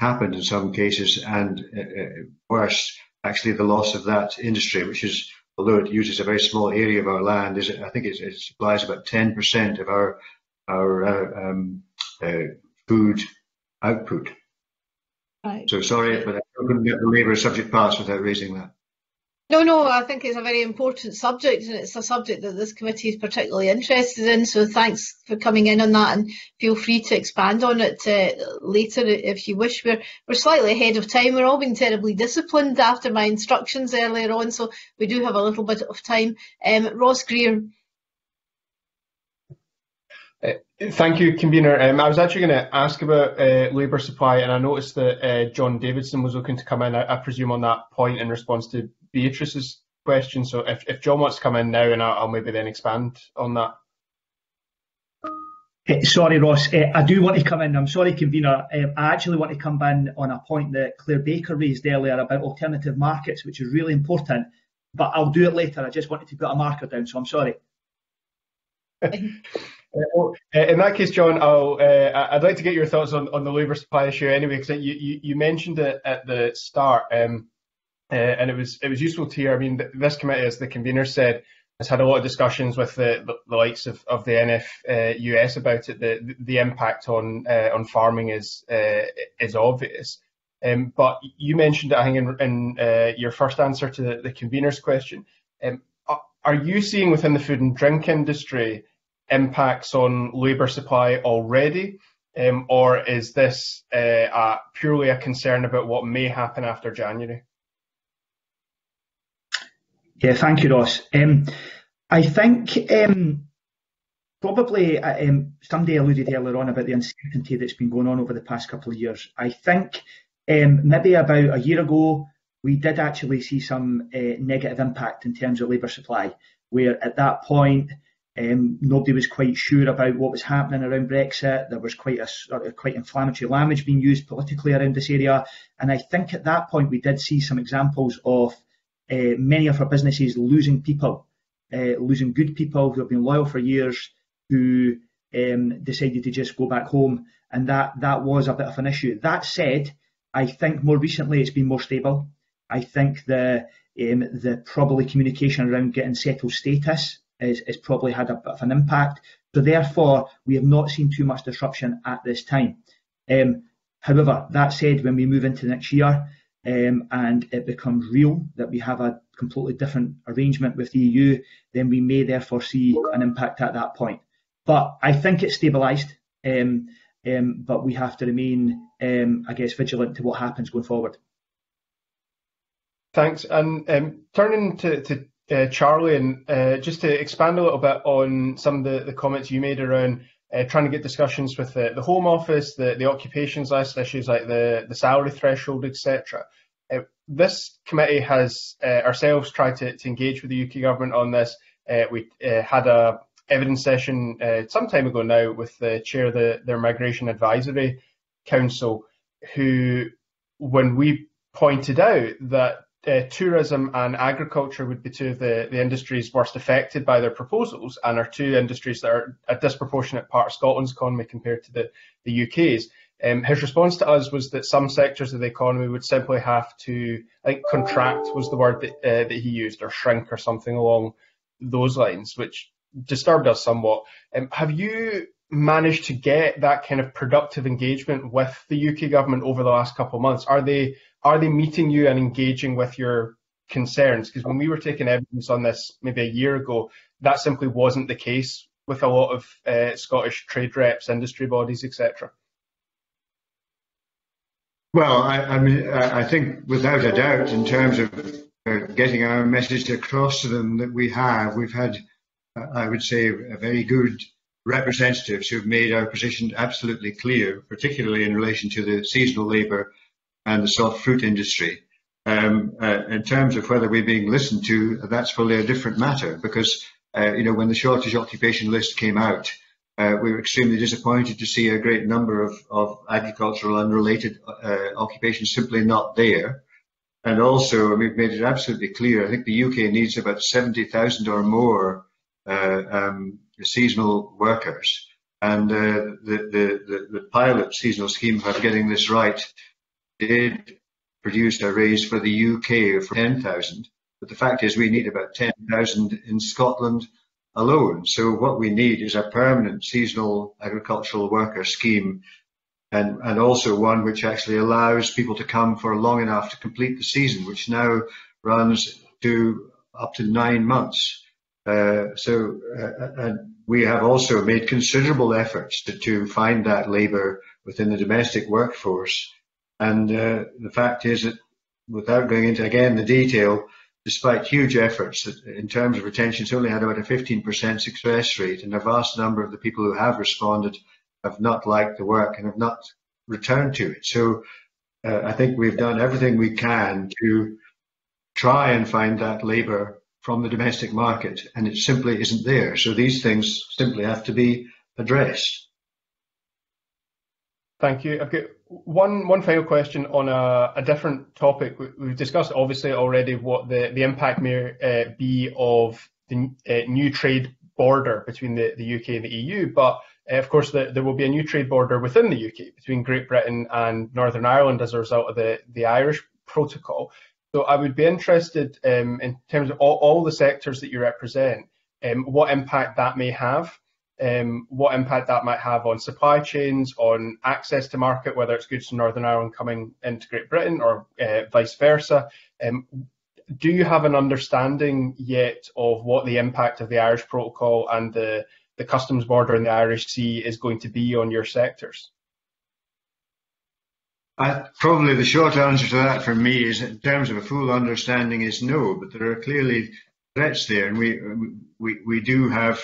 happened in some cases, and uh, uh, worse, actually, the loss of that industry, which is, although it uses a very small area of our land, is I think it, supplies about 10% of our our uh, um, uh, food output. Right. So sorry, but I couldn't get the Labour subject passed without raising that. No, no, I think it's a very important subject and it's a subject that this committee is particularly interested in. So thanks for coming in on that and feel free to expand on it uh, later if you wish. We're, we're slightly ahead of time. We're all being terribly disciplined after my instructions earlier on, so we do have a little bit of time. Um, Ross Greer. Uh, thank you, convener. Um, I was actually going to ask about uh, labour supply, and I noticed that uh, John Davidson was looking to come in. I, I, presume on that point in response to Beatrice's question. So if, if John wants to come in now, and I'll, I'll maybe then expand on that. Uh, sorry, Ross. Uh, I do want to come in. I'm sorry, convener. Um, I actually want to come in on a point that Claire Baker raised earlier about alternative markets, which is really important. But I'll do it later. I just wanted to put a marker down, so I'm sorry. well, in that case, John, I'll, uh, I'd like to get your thoughts on, on the labour supply issue anyway, because you, you, you, mentioned it at the start, um, uh, and it was it was useful to hear. I mean, this committee, as the convener said, has had a lot of discussions with the, the, the likes of, of the NFUS about it. The the impact on uh, on farming is uh, is obvious. Um, but you mentioned, I think, in, in uh, your first answer to the, the convener's question, um, are you seeing within the food and drink industry impacts on labour supply already? Um, or is this uh, a, purely a concern about what may happen after January? Yeah, thank you, Ross. Um, I think um, probably uh, um, somebody alluded earlier on about the uncertainty that's been going on over the past couple of years. I think um, maybe about a year ago, we did actually see some uh, negative impact in terms of labour supply, where at that point um, nobody was quite sure about what was happening around Brexit. There was quite a, a, quite inflammatory language being used politically around this area, and I think at that point we did see some examples of uh, many of our businesses losing people, uh, losing good people who have been loyal for years, who um, decided to just go back home, and that that was a bit of an issue. That said, I think more recently it's been more stable. I think the um, the probably communication around getting settled status is, is probably had a bit of an impact. So therefore, we have not seen too much disruption at this time. Um, however, that said, when we move into next year um, and it becomes real that we have a completely different arrangement with the EU, then we may therefore see an impact at that point. But I think it's stabilised. Um, um, but we have to remain, um, I guess, vigilant to what happens going forward. Thanks. And um, turning to, to uh, Charlie, and uh, just to expand a little bit on some of the, the comments you made around uh, trying to get discussions with the, the Home Office, the, the occupations list, issues like the, the salary threshold, etc. Uh, this committee has uh, ourselves tried to, to engage with the UK government on this. Uh, we had a evidence session some time ago now with the chair of the, their Migration Advisory Council, who, when we pointed out that uh, tourism and agriculture would be two of the, the industries worst affected by their proposals and are two industries that are a disproportionate part of Scotland's economy compared to the, the UK's. Um, his response to us was that some sectors of the economy would simply have to, I think, contract was the word that, uh, that he used, or shrink, or something along those lines, which disturbed us somewhat. Um, have you managed to get that kind of productive engagement with the UK government over the last couple of months? Are they are they meeting you and engaging with your concerns? Because when we were taking evidence on this maybe a year ago, that simply wasn't the case with a lot of uh, Scottish trade reps, industry bodies, etc. Well, I, I, mean, I think without a doubt, in terms of uh, getting our message across to them that we have, we've had, I would say, a very good representatives who've made our position absolutely clear, particularly in relation to the seasonal labour and the soft fruit industry. Um, uh, in terms of whether we're being listened to, that's probably a different matter because, uh, you know, when the shortage occupation list came out, uh, we were extremely disappointed to see a great number of, of agricultural and related uh, occupations simply not there. And also, we've made it absolutely clear, I think the UK needs about 70,000 or more uh, um, seasonal workers. And uh, the, the, the, the pilot seasonal scheme for getting this right did produce a raise for the UK for 10,000, but the fact is we need about 10,000 in Scotland alone. So what we need is a permanent seasonal agricultural worker scheme and, and also one which actually allows people to come for long enough to complete the season, which now runs to up to nine months. Uh, so uh, and we have also made considerable efforts to, to find that labour within the domestic workforce and uh, the fact is that without going into again the detail, despite huge efforts in terms of retention, it's only had about a 15% success rate, and a vast number of the people who have responded have not liked the work and have not returned to it. So uh, I think we've done everything we can to try and find that labour from the domestic market, and it simply isn't there. So these things simply have to be addressed. Thank you. I've got one one final question on a, a different topic. We've discussed obviously already what the, the impact may uh, be of the uh, new trade border between the, the UK and the EU, but uh, of course the, there will be a new trade border within the UK between Great Britain and Northern Ireland as a result of the, the Irish protocol. So I would be interested um, in terms of all, all, the sectors that you represent, um, what impact that may have, um, what impact that might have on supply chains, on access to market, whether it's goods from Northern Ireland coming into Great Britain or uh, vice versa. Um, do you have an understanding yet of what the impact of the Irish Protocol and the, the customs border in the Irish Sea is going to be on your sectors? I, probably the short answer to that for me is, in terms of a full understanding, is no. But there are clearly threats there, and we we we do have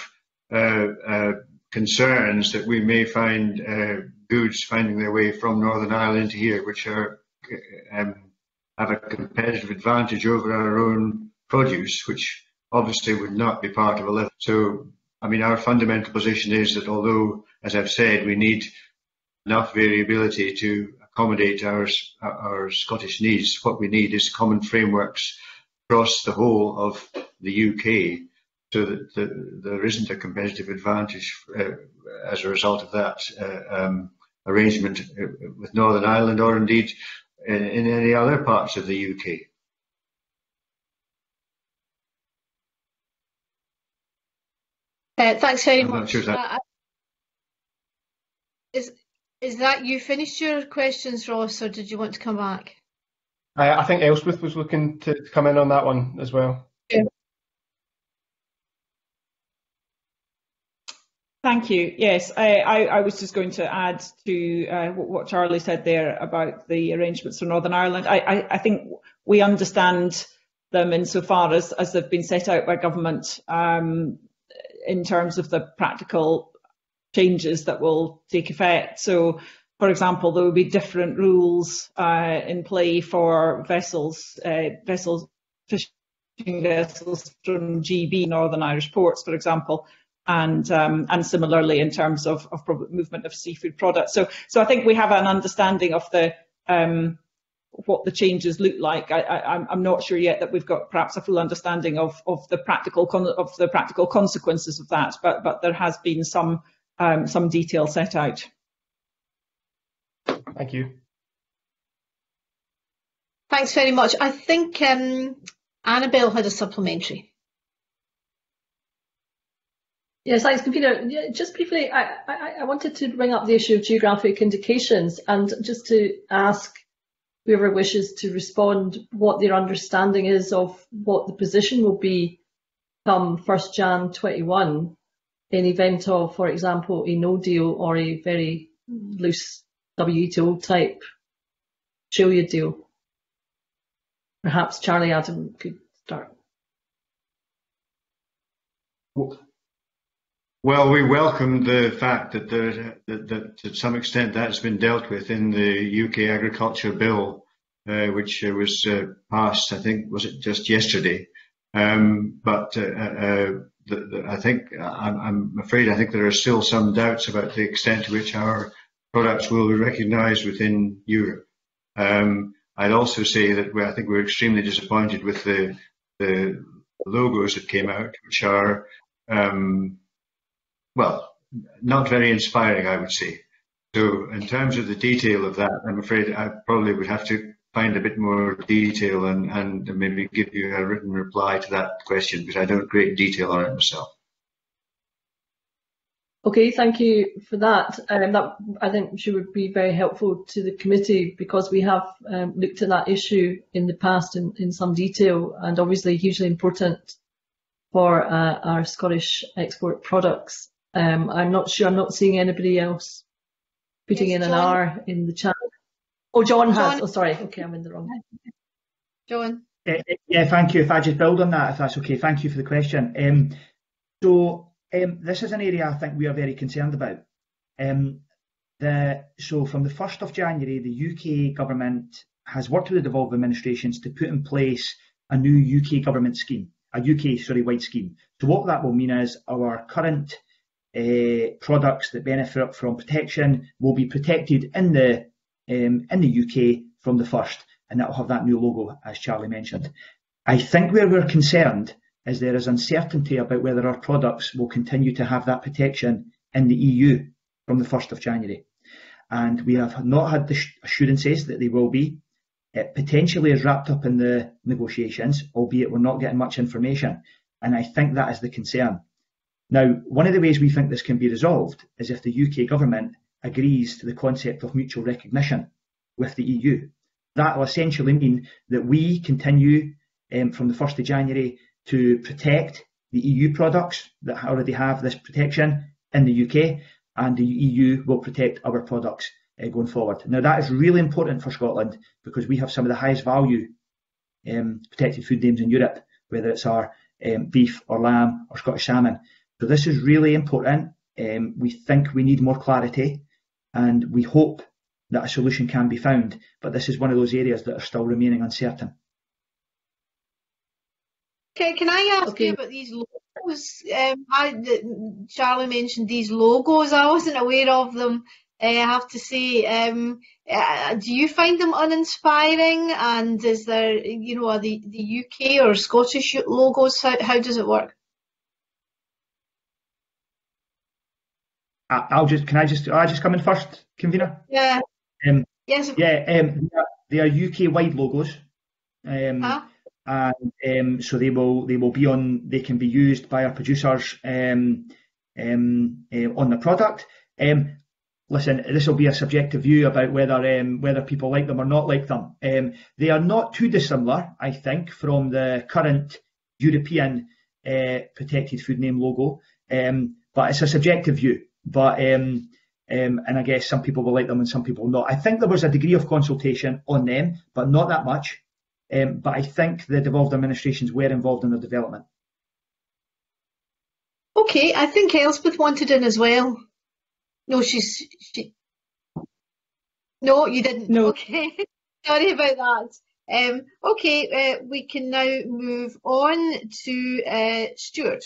uh, uh, concerns that we may find uh, goods finding their way from Northern Ireland into here, which are um, have a competitive advantage over our own produce, which obviously would not be part of a list. So, I mean, our fundamental position is that although, as I've said, we need enough variability to accommodate our, our Scottish needs, what we need is common frameworks across the whole of the UK so that the, there isn't a competitive advantage uh, as a result of that uh, um, arrangement uh, with Northern Ireland or indeed in, in any other parts of the UK. Uh, thanks very I'm much. Sure that... Is is that you finished your questions, Ross, or did you want to come back? I, I think Elspeth was looking to, to come in on that one as well. Yeah. Thank you. Yes, I, I, I, was just going to add to uh, what Charlie said there about the arrangements for Northern Ireland. I, I, I, think we understand them insofar as, as they've been set out by government um, in terms of the practical changes that will take effect. So, for example, there will be different rules uh, in play for vessels, uh, vessels, fishing vessels from GB Northern Irish ports, for example, and um, and similarly in terms of, of movement of seafood products. So so I think we have an understanding of the um, what the changes look like. I, am not sure yet that we've got perhaps a full understanding of, of the practical of the practical consequences of that, but but there has been some um, some detail set out. Thank you. Thanks very much. I think um, Annabelle had a supplementary. Yes, thanks, Peter. Just briefly, I, I, I, wanted to bring up the issue of geographic indications and just to ask whoever wishes to respond what their understanding is of what the position will be come 1st Jan 21 in event of, for example, a no deal or a very loose WTO type Australia deal. Perhaps Charlie Adam could start. Well, we welcome the fact that, there, that, that, to some extent that's been dealt with in the UK Agriculture Bill, uh, which uh, was uh, passed, I think, was it just yesterday? Um, but uh, uh, I think I'm, I'm, afraid I think there are still some doubts about the extent to which our products will be recognised within Europe. Um, I'd also say that we, I think we're extremely disappointed with the, the logos that came out, which are um, well, not very inspiring, I would say. So in terms of the detail of that, I'm afraid I probably would have to find a bit more detail and, and maybe give you a written reply to that question because I don't great detail on it myself. Okay, thank you for that. Um, that I think she would be very helpful to the committee because we have um, looked at that issue in the past in, in some detail and obviously hugely important for uh, our Scottish export products. Um, I'm not sure, I'm not seeing anybody else putting yes, in an John. R in the chat. Oh, John, John has. Oh, sorry. Okay, I'm in the wrong. John. Uh, yeah, thank you. If I just build on that, if that's okay. Thank you for the question. Um, so um, this is an area I think we are very concerned about. Um, the, so from the 1st of January, the UK government has worked with the devolved administrations to put in place a new UK government scheme, a UK, sorry, wide scheme. So what that will mean is our current uh, products that benefit from protection will be protected in the um, in the UK from the first, and that will have that new logo, as Charlie mentioned. I think where we're concerned is there is uncertainty about whether our products will continue to have that protection in the EU from the 1st of January. And we have not had the assurances that they will be. It potentially is wrapped up in the negotiations, albeit we're not getting much information. And I think that is the concern. Now, one of the ways we think this can be resolved is if the UK government agrees to the concept of mutual recognition with the EU. That will essentially mean that we continue um, from the 1st of January to protect the EU products that already have this protection in the UK, and the EU will protect our products uh, going forward. Now, that is really important for Scotland because we have some of the highest value um, protected food names in Europe, whether it's our um, beef or lamb or Scottish salmon. So this is really important. Um, we think we need more clarity and we hope that a solution can be found, but this is one of those areas that are still remaining uncertain. Okay, can I ask okay. you about these logos? Um, I, the, Charlie mentioned these logos. I wasn't aware of them. Uh, I have to say, um, uh, do you find them uninspiring? And is there, you know, are the, the UK or Scottish logos? How, how does it work? I'll just, can I just, I just come in first, convener? Yeah. Um, yes. Yeah, um, they are, UK wide logos. Um, huh? and um, so they will they will be on they can be used by our producers um, um, uh, on the product. Um, listen, this will be a subjective view about whether um, whether people like them or not like them. Um, they are not too dissimilar, I think, from the current European uh, protected food name logo, but it's a subjective view. But and I guess some people will like them and some people will not. I think there was a degree of consultation on them, but not that much. Um, but I think the devolved administrations were involved in the development. Okay, I think Elspeth wanted in as well. No, she's she. No, you didn't. No. Okay, sorry about that. Um, okay, uh, we can now move on to uh, Stuart.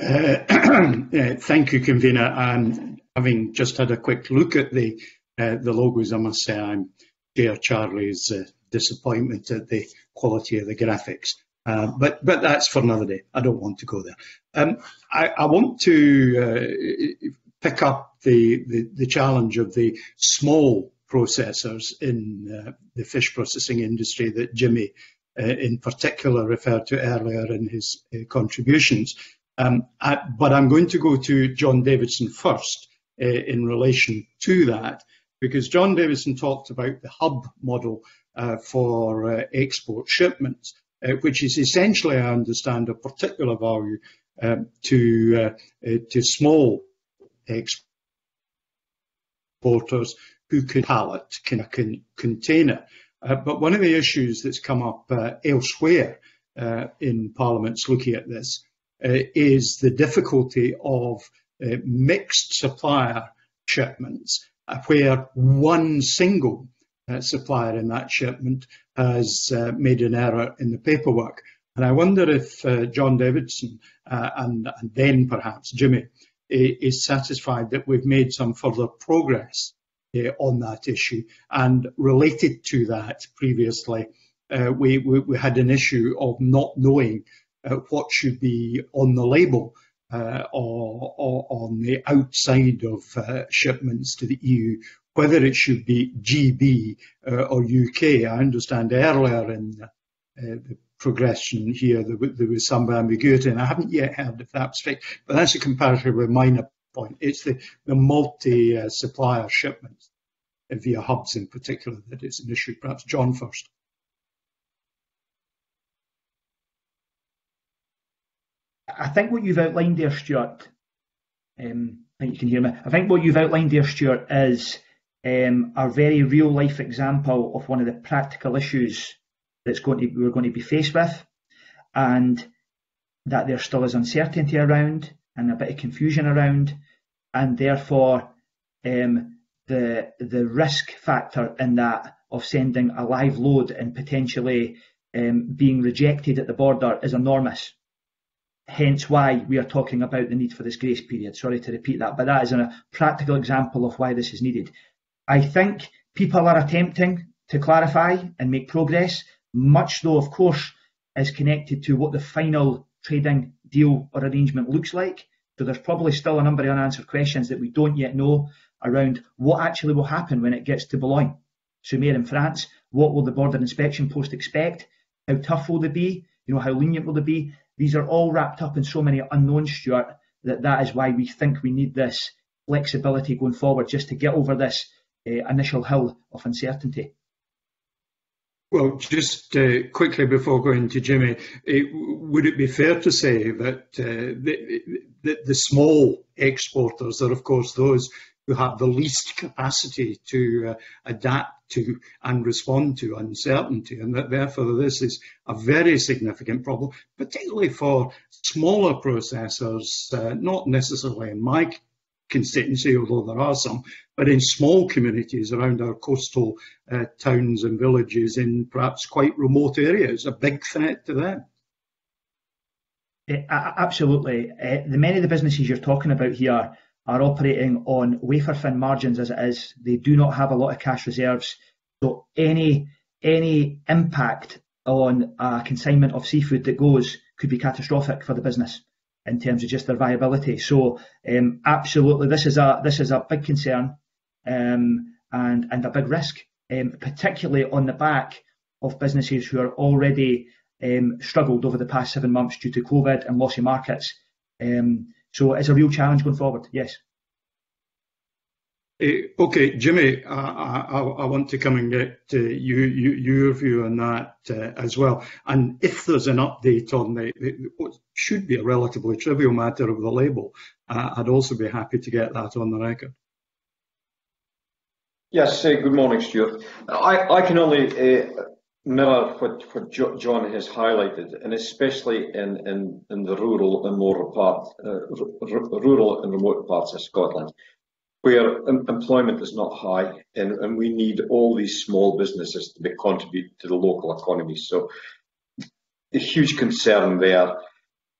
Uh, uh, thank you, convener. And having just had a quick look at the uh, the logos, I must say I'm share Charlie's disappointment at the quality of the graphics. Uh, but but that's for another day. I don't want to go there. Um, I, I, want to uh, pick up the, the, the challenge of the small processors in uh, the fish processing industry that Jimmy, in particular, referred to earlier in his contributions. Um, I, but I'm going to go to John Davidson first in relation to that because John Davidson talked about the hub model uh, for uh, export shipments, uh, which is essentially, I understand, of particular value um, to uh, uh, to small exporters who can pallet can a container. Uh, but one of the issues that's come up elsewhere in parliaments looking at this is the difficulty of mixed supplier shipments where one single uh, supplier in that shipment has uh, made an error in the paperwork. And I wonder if uh, John Davidson uh, and, and, then perhaps Jimmy is satisfied that we've made some further progress uh, on that issue. And related to that previously, uh, we, we, we, had an issue of not knowing what should be on the label uh, or, or, on the outside of uh, shipments to the EU, whether it should be GB uh, or UK. I understand earlier in the, progression here there, there, was some ambiguity, and I haven't yet heard if that's fixed, but that's a comparatively minor point. It's the, the multi-supplier shipments via hubs in particular that is an issue. Perhaps John first. I think what you've outlined there, Stuart, um, I think you can hear me. I think what you've outlined there, Stuart, is um, a very real life example of one of the practical issues that's going to we're going to be faced with, and that there still is uncertainty around and a bit of confusion around, and therefore um, the the risk factor in that of sending a live load and potentially um, being rejected at the border is enormous hence why we are talking about the need for this grace period. Sorry to repeat that, but that is a practical example of why this is needed. I think people are attempting to clarify and make progress, much though, of course, is connected to what the final trading deal or arrangement looks like. So there's probably still a number of unanswered questions that we don't yet know around what actually will happen when it gets to Boulogne. Soumer in France, what will the border inspection post expect? How tough will they be? You know, how lenient will they be? These are all wrapped up in so many unknowns, Stuart, that that is why we think we need this flexibility going forward just to get over this uh, initial hill of uncertainty. Well, just uh, quickly before going to Jimmy, it, would it be fair to say that uh, the, the, the, small exporters are, of course, those who have the least capacity to uh, adapt to and respond to uncertainty, and that therefore this is a very significant problem, particularly for smaller processors, uh, not necessarily in my constituency, although there are some, but in small communities around our coastal uh, towns and villages in perhaps quite remote areas, a big threat to them. Uh, absolutely. Uh, the many of the businesses you're talking about here are operating on wafer thin margins as it is. They do not have a lot of cash reserves. So any any impact on a consignment of seafood that goes could be catastrophic for the business in terms of just their viability. So um, absolutely, this is a this is a big concern um, and and a big risk, um, particularly on the back of businesses who are already um, struggled over the past seven months due to COVID and loss of markets. Um, so it's a real challenge going forward. Yes. Uh, okay, Jimmy, I, I, I, want to come and get uh, you, you, your view on that uh, as well. And if there's an update on the, the, what should be a relatively trivial matter of the label, uh, I'd also be happy to get that on the record. Yes, uh, good morning, Stewart. I, I can only uh, mirror what, what John has highlighted, and especially in, in, in the rural and more part, rural and remote parts of Scotland where employment is not high and, and we need all these small businesses to be, contribute to the local economy. So a huge concern there.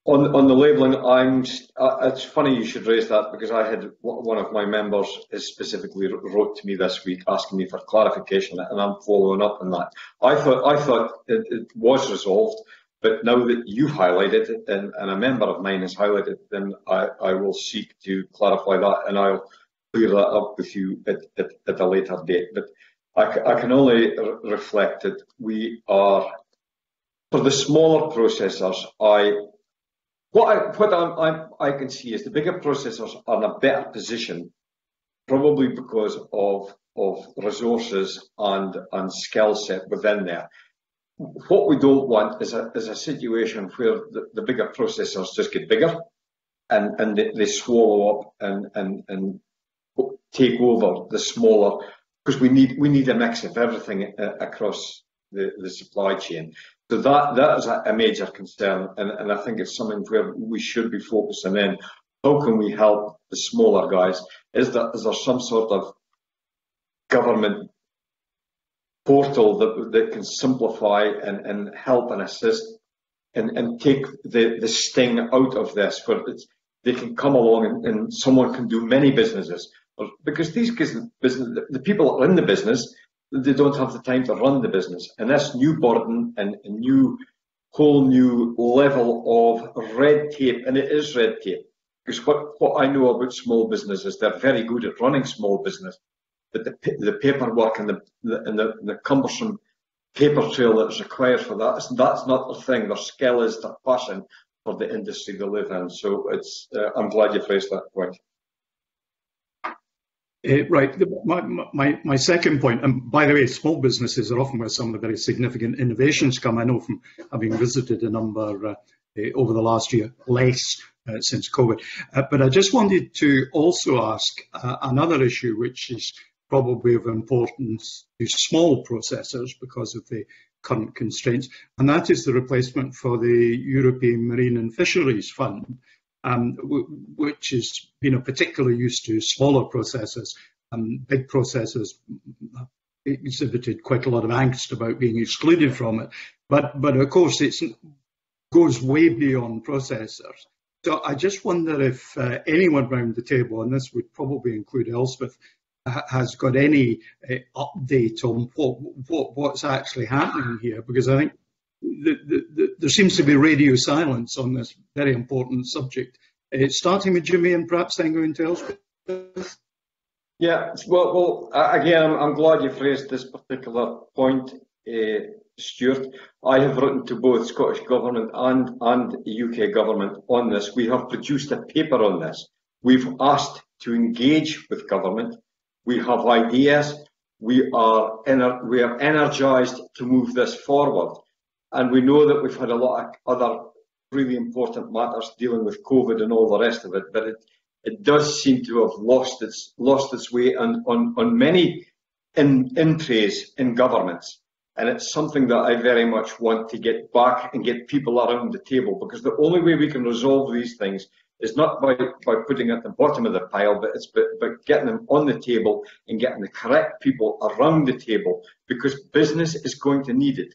On, on the labelling, I'm. Uh, it's funny you should raise that because I had one of my members specifically wrote to me this week asking me for clarification, and I'm following up on that. I thought I thought it, it was resolved, but now that you've highlighted it and, and a member of mine has highlighted, then I, I will seek to clarify that, and I'll clear that up with you at, at, at a later date. But I, I can only re reflect that we are, for the smaller processors, I what I what I'm, I'm, i can see is the bigger processors are in a better position, probably because of of resources and and skill set within there. What we don't want is a is a situation where the, the bigger processors just get bigger and and they, they swallow up and and and take over the smaller because we need we need a mix of everything uh, across the, the supply chain. So that that is a, major concern, and, and I think it's something where we should be focusing in. How can we help the smaller guys? Is there is there some sort of government portal that that can simplify and, and help and assist and, and take the, the sting out of this where they can come along and, and someone can do many businesses because these business, the people that are in the business, they don't have the time to run the business. And this new burden and a new, whole new level of red tape, and it is red tape, because what, what I know about small businesses, they're very good at running small business, but the, the paperwork and the, the, and the, the cumbersome paper trail that's required for that, that's not the thing. Their skill is their passion for the industry they live in. So it's, uh, I'm glad you've raised that point. Uh, right. My, my, my second point, and by the way, small businesses are often where some of the very significant innovations come. I know from having visited a number uh, uh, over the last year, less uh, since COVID. Uh, but I just wanted to also ask uh, another issue, which is probably of importance to small processors because of the current constraints, and that is the replacement for the European Marine and Fisheries Fund um, which is you know particularly used to smaller processors. Um, big processors exhibited quite a lot of angst about being excluded from it, but but of course it goes way beyond processors. So I just wonder if uh, anyone around the table, and this would probably include Elspeth, has got any uh, update on what, what what's actually happening here, because I think the, the, there seems to be radio silence on this very important subject. Uh, starting with Jimmy and perhaps then going to Elspeth. Yeah, well, well again, I'm, I'm, glad you've raised this particular point, uh, Stewart. I have written to both Scottish Government and, and UK Government on this. We have produced a paper on this. We've asked to engage with government. We have ideas. We are, we are energised to move this forward. And we know that we've had a lot of other really important matters dealing with COVID and all the rest of it, but it, it does seem to have lost its lost its way on, on, on many in, in in governments. And it's something that I very much want to get back and get people around the table because the only way we can resolve these things is not by, by putting at the bottom of the pile, but it's by, by getting them on the table and getting the correct people around the table because business is going to need it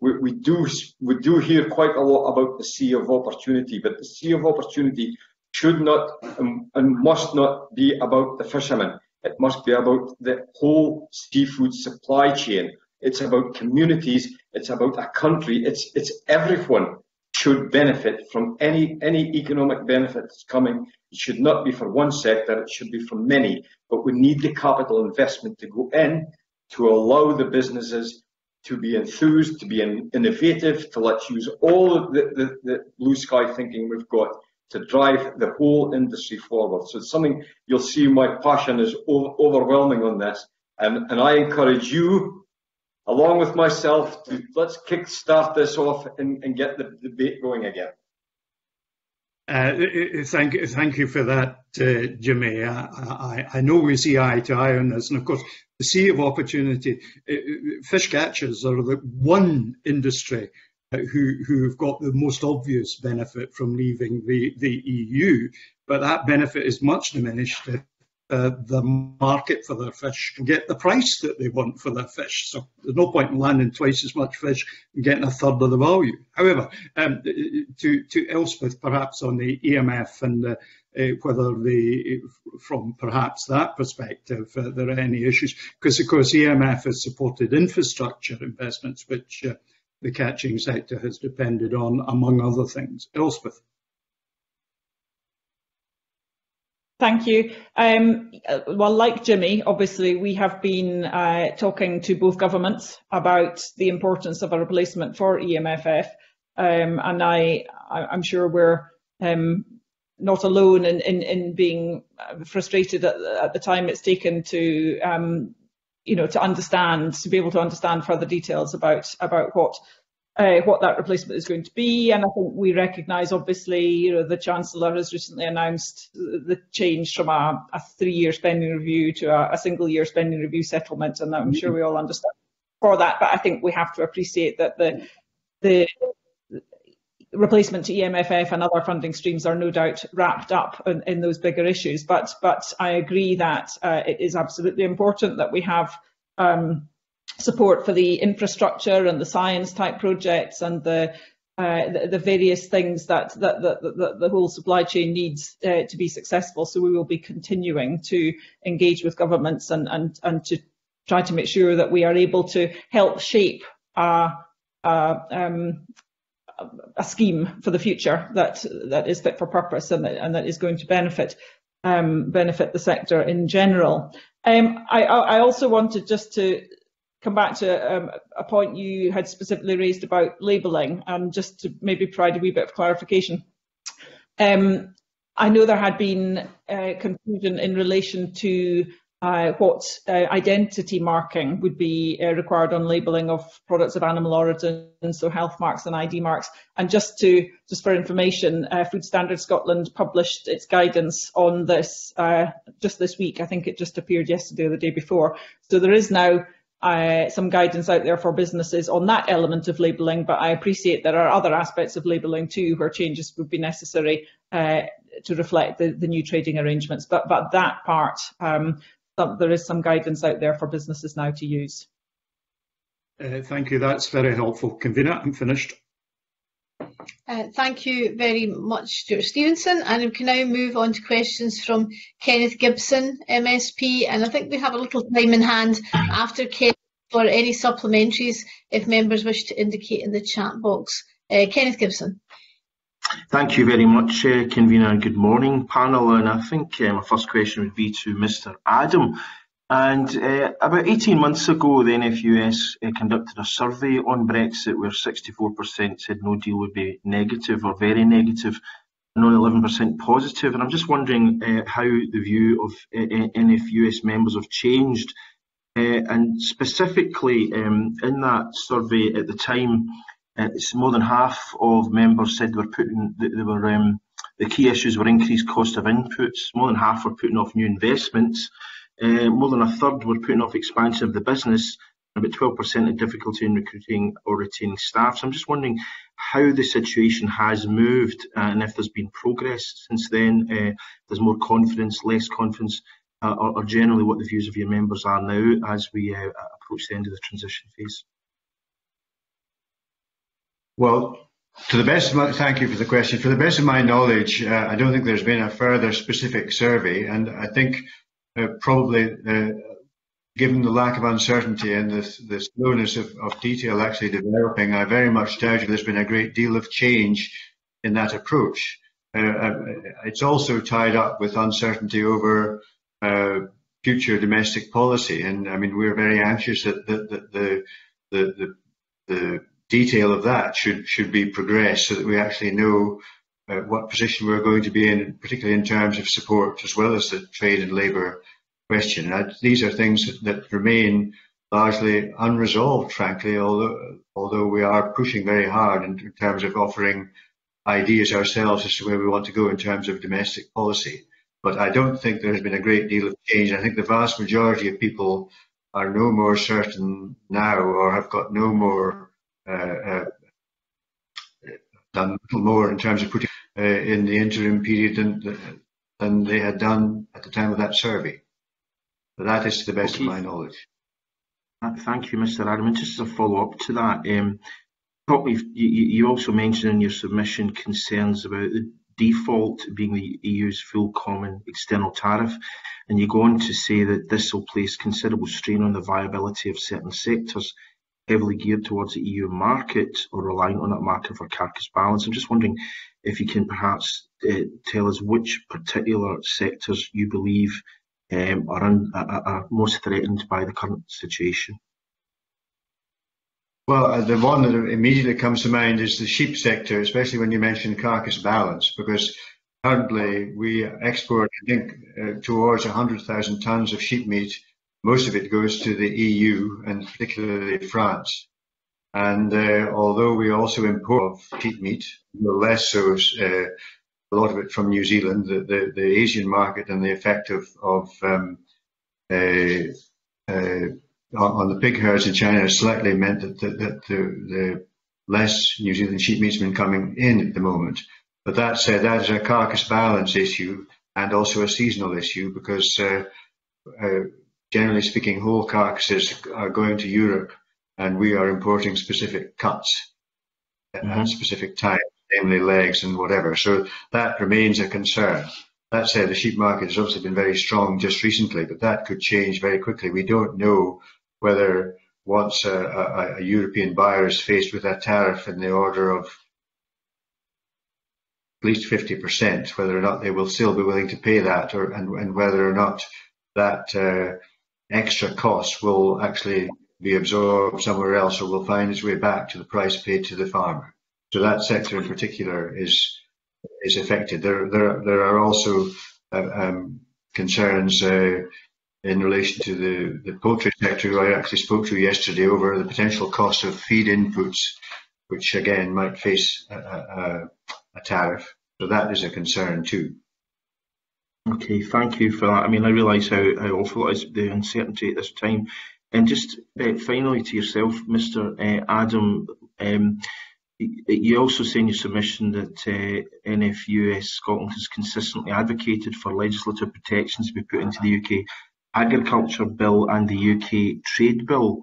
we, we do we do hear quite a lot about the sea of opportunity, but the sea of opportunity should not um, and must not be about the fishermen. It must be about the whole seafood supply chain. It's about communities. It's about a country. It's it's everyone should benefit from any any economic benefit that's coming. It should not be for one sector. It should be for many. But we need the capital investment to go in to allow the businesses to be enthused, to be innovative, to let's use all the, the, the, blue sky thinking we've got to drive the whole industry forward. So it's something you'll see my passion is over, overwhelming on this. And, and I encourage you, along with myself, to let's kick start this off and, and get the debate going again. Uh, thank, thank you for that, uh, Jimmy. I, I, I, know we see eye to eye on this, and of course, the sea of opportunity. Uh, fish catchers are the one industry uh, who who've got the most obvious benefit from leaving the, the EU, but that benefit is much diminished if uh, the market for their fish can get the price that they want for their fish. So there's no point in landing twice as much fish and getting a third of the value. However, um, to, to Elspeth, perhaps on the EMF and uh, uh, whether the, from perhaps that perspective, uh, there are any issues, because of course EMF has supported infrastructure investments, which uh, the catching sector has depended on, among other things. Elspeth. Thank you. Um, well, like Jimmy, obviously, we have been uh, talking to both governments about the importance of a replacement for EMFF, um, and I, I'm sure we're um, not alone in, in, in being frustrated at, at, the time it's taken to, um, you know, to understand, to be able to understand further details about about what uh, what that replacement is going to be. And I think we recognise, obviously, you know, the Chancellor has recently announced the change from a, a three-year spending review to a, a single-year spending review settlement, and I'm sure we all understand for that. But I think we have to appreciate that the the replacement to EMFF and other funding streams are no doubt wrapped up in, in those bigger issues. But but I agree that uh, it is absolutely important that we have um, support for the infrastructure and the science type projects and the uh, the, the, various things that, that, that, that, the whole supply chain needs uh, to be successful. So we will be continuing to engage with governments and, and, and to try to make sure that we are able to help shape a, um, a scheme for the future that, that is fit for purpose and that, and that is going to benefit um, benefit the sector in general. Um, I, I also wanted just to come back to um, a point you had specifically raised about labelling, and just to maybe provide a wee bit of clarification. Um, I know there had been uh, confusion in relation to uh, what uh, identity marking would be uh, required on labelling of products of animal origin, so health marks and ID marks. And just to just for information, uh, Food Standards Scotland published its guidance on this uh, just this week. I think it just appeared yesterday or the day before. So there is now uh, some guidance out there for businesses on that element of labelling, but I appreciate there are other aspects of labelling too where changes would be necessary to reflect the, the, new trading arrangements. But, but that part, um, there is some guidance out there for businesses now to use. Uh, thank you, that's very helpful. Convener, I'm finished. Uh, thank you very much, Stewart Stevenson. And we can now move on to questions from Kenneth Gibson, MSP. And I think we have a little time in hand after Kenneth for any supplementaries if members wish to indicate in the chat box. Uh, Kenneth Gibson. Thank you very much, uh, Convener, good morning, panel. And I think uh, my first question would be to Mr Adam. And uh, about 18 months ago, the NFUS uh, conducted a survey on Brexit where 64% said no deal would be negative or very negative, and only 11% positive. And I'm just wondering uh, how the view of uh, NFUS members have changed. Uh, and specifically um, in that survey at the time, it's more than half of members said they were putting they were um, the key issues were increased cost of inputs. More than half were putting off new investments. Uh, more than a third were putting off expansion of the business. About 12% had difficulty in recruiting or retaining staff. So I'm just wondering how the situation has moved uh, and if there's been progress since then. Uh, there's more confidence, less confidence, uh, or, or, generally what the views of your members are now as we uh, approach the end of the transition phase. Well, to the best of my, thank you for the question. For the best of my knowledge, uh, I don't think there's been a further specific survey, and I think uh, probably uh, given the lack of uncertainty and the, the slowness of, of, detail actually developing, I very much doubt if there's been a great deal of change in that approach. Uh, uh it's also tied up with uncertainty over uh, future domestic policy, and I mean we're very anxious that, that the, the, the, the detail of that should should be progressed so that we actually know uh, what position we're going to be in, particularly in terms of support as well as the trade and labour question. And these are things that, that, remain largely unresolved, frankly, although, although we are pushing very hard in, in terms of offering ideas ourselves as to where we want to go in terms of domestic policy. But I don't think there has been a great deal of change. I think the vast majority of people are no more certain now or have got no more uh, uh, done little more in terms of putting uh, in the interim period than, than they had done at the time of that survey. But that is to the best okay. of my knowledge. Thank you, Mr. Adam. And just as a follow-up to that, um, you, you also mentioned in your submission concerns about the default being the EU's full common external tariff, and you go on to say that this will place considerable strain on the viability of certain sectors heavily geared towards the EU market or relying on that market for carcass balance. I'm just wondering if you can perhaps uh, tell us which particular sectors you believe um, are, most threatened by the current situation. Well, uh, the one that immediately comes to mind is the sheep sector, especially when you mention carcass balance, because currently we export, I think, uh, towards 100,000 tonnes of sheep meat most of it goes to the EU and particularly France. And uh, although we also import sheep meat, less so uh, a lot of it from New Zealand, the, the, the Asian market and the effect of, of um, uh, uh on the pig herds in China has slightly meant that, that, that the, the, less New Zealand sheep meat's been coming in at the moment. But that said, that is a carcass balance issue and also a seasonal issue because uh, uh, generally speaking, whole carcasses are going to Europe and we are importing specific cuts mm-hmm. at specific times, namely legs and whatever. So that remains a concern. That said, the sheep market has obviously been very strong just recently, but that could change very quickly. We don't know whether once a, a, a European buyer is faced with a tariff in the order of at least 50%, whether or not they will still be willing to pay that, or and, and whether or not that uh, extra cost will actually be absorbed somewhere else or will find its way back to the price paid to the farmer. So that sector in particular is is affected. There there there are also uh, um, concerns uh, in relation to the the poultry sector. Who I actually spoke to yesterday over the potential cost of feed inputs, which again might face a, a, a tariff. So that is a concern too. Okay, thank you for that. I mean, I realise how, how awful it is, the uncertainty at this time. And just uh, finally to yourself, Mr uh, Adam, um, you also say in your submission that uh, NFUS Scotland has consistently advocated for legislative protections to be put into the UK Agriculture Bill and the UK Trade Bill.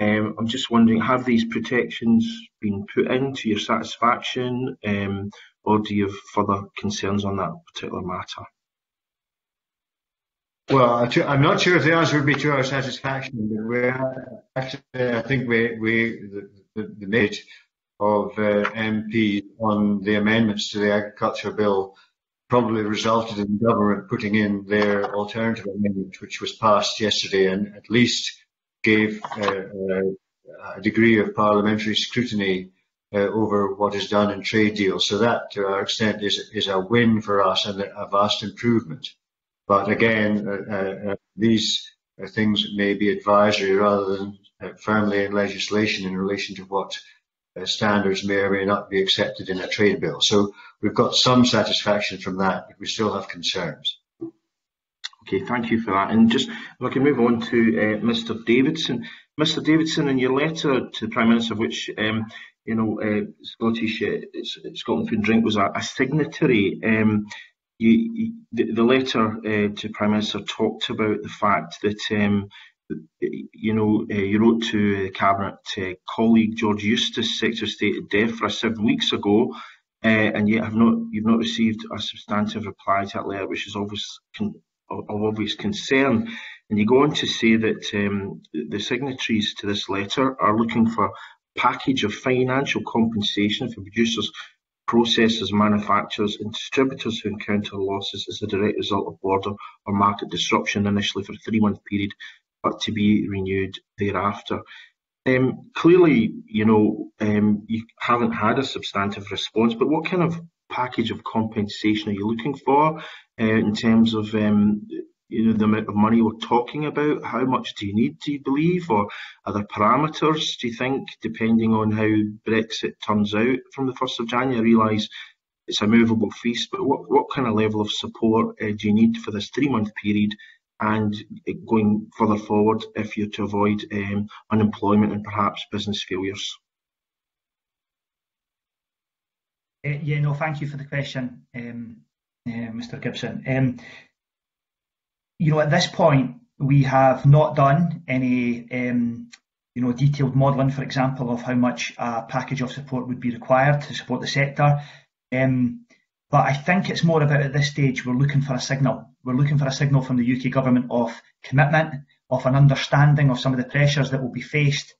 Um, I'm just wondering, have these protections been put in to your satisfaction, um, or do you have further concerns on that particular matter? Well, I'm not sure if the answer would be to our satisfaction, but we actually, I think we, we the, the, the of uh, MP on the amendments to the agriculture bill probably resulted in the government putting in their alternative amendment, which was passed yesterday, and at least gave uh, uh, a degree of parliamentary scrutiny uh, over what is done in trade deals. So that, to our extent, is, is a win for us and a vast improvement. But again, uh, uh, these things may be advisory rather than firmly in legislation in relation to what standards may or may not be accepted in a trade bill. So we've got some satisfaction from that, but we still have concerns. Okay, thank you for that. And just if I can move on to uh, Mr. Davidson. Mr. Davidson, in your letter to the Prime Minister, which um, you know, uh, Scottish uh, Scotland Food and Drink was a, a signatory. Um, you, the, the, letter uh, to Prime Minister talked about the fact that um, you know uh, you wrote to cabinet uh, colleague George Eustice, Secretary of State at DEFRA, seven weeks ago, uh, and yet have not you've not received a substantive reply to that letter, which is obvious con- of obvious concern. And you go on to say that um, the signatories to this letter are looking for a package of financial compensation for producers, processors, manufacturers and distributors who encounter losses as a direct result of border or market disruption initially for a three-month period, but to be renewed thereafter. Um, clearly, you know, um, you haven't had a substantive response, but what kind of package of compensation are you looking for uh, in terms of um, you know, the amount of money we're talking about? How much do you need, do you believe? Or are there parameters, do you think, depending on how Brexit turns out from the 1st of January? I realise it's a movable feast, but what, what kind of level of support uh, do you need for this three month period and going further forward if you're to avoid um, unemployment and perhaps business failures? Uh, yeah, no, thank you for the question, um, uh, Mr Gibson. Um, you know, at this point, we have not done any, um, you know, detailed modelling, for example, of how much a package of support would be required to support the sector. Um, but I think it's more about at this stage we're looking for a signal. We're looking for a signal from the UK government of commitment, of an understanding of some of the pressures that will be faced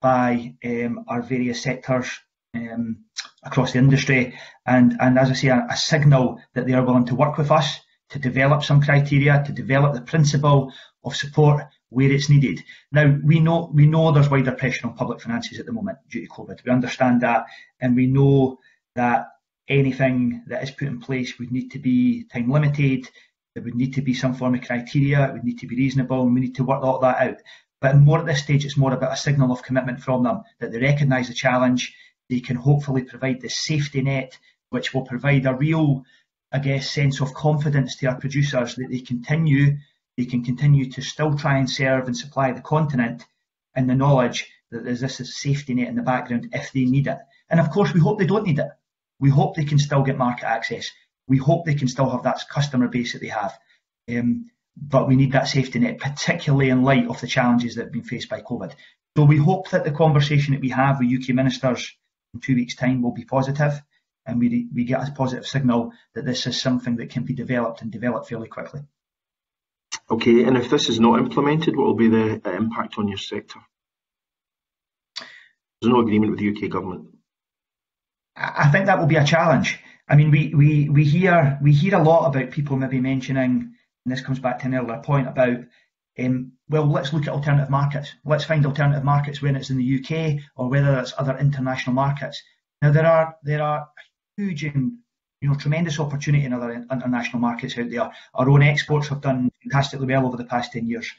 by um, our various sectors um, across the industry, and and as I say, a, a signal that they are willing to work with us to develop some criteria, to develop the principle of support where it's needed. Now we know we know there's wider pressure on public finances at the moment due to COVID. We understand that, and we know that anything that is put in place would need to be time limited. There would need to be some form of criteria. It would need to be reasonable, and we need to work all that out. But more at this stage, it's more about a signal of commitment from them that they recognise the challenge. They can hopefully provide the safety net, which will provide a real I guess, sense of confidence to our producers that they continue, they can continue to still try and serve and supply the continent in the knowledge that there's this safety net in the background if they need it. And of course, we hope they don't need it. We hope they can still get market access. We hope they can still have that customer base that they have. Um, but we need that safety net, particularly in light of the challenges that have been faced by COVID. So we hope that the conversation that we have with UK ministers in two weeks' time will be positive and we, we get a positive signal that this is something that can be developed and developed fairly quickly. Okay, and if this is not implemented, what will be the impact on your sector? There's no agreement with the UK government. I think that will be a challenge. I mean, we, we, we hear we hear a lot about people maybe mentioning, and this comes back to an earlier point about, um, well, let's look at alternative markets. Let's find alternative markets, whether it's in the UK or whether it's other international markets. Now there are there are huge and you know tremendous opportunity in other international markets out there. Our own exports have done fantastically well over the past 10 years,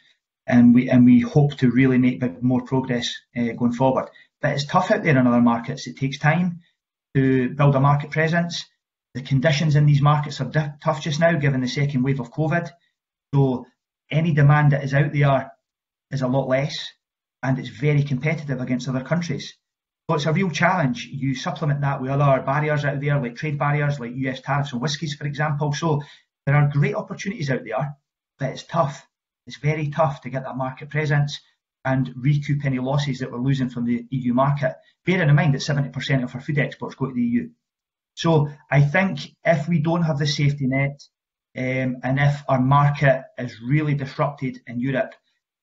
and we and we hope to really make more progress uh, going forward. But it's tough out there in other markets. It takes time to build a market presence. The conditions in these markets are tough just now, given the second wave of COVID. So any demand that is out there is a lot less, and it's very competitive against other countries. So it's a real challenge. You supplement that with other barriers out there, like trade barriers, like US tariffs on whiskies, for example. So there are great opportunities out there, but it's tough. It's very tough to get that market presence and recoup any losses that we're losing from the EU market. Bearing in mind that 70% of our food exports go to the EU. So I think if we don't have the safety net, Um, and if our market is really disrupted in Europe,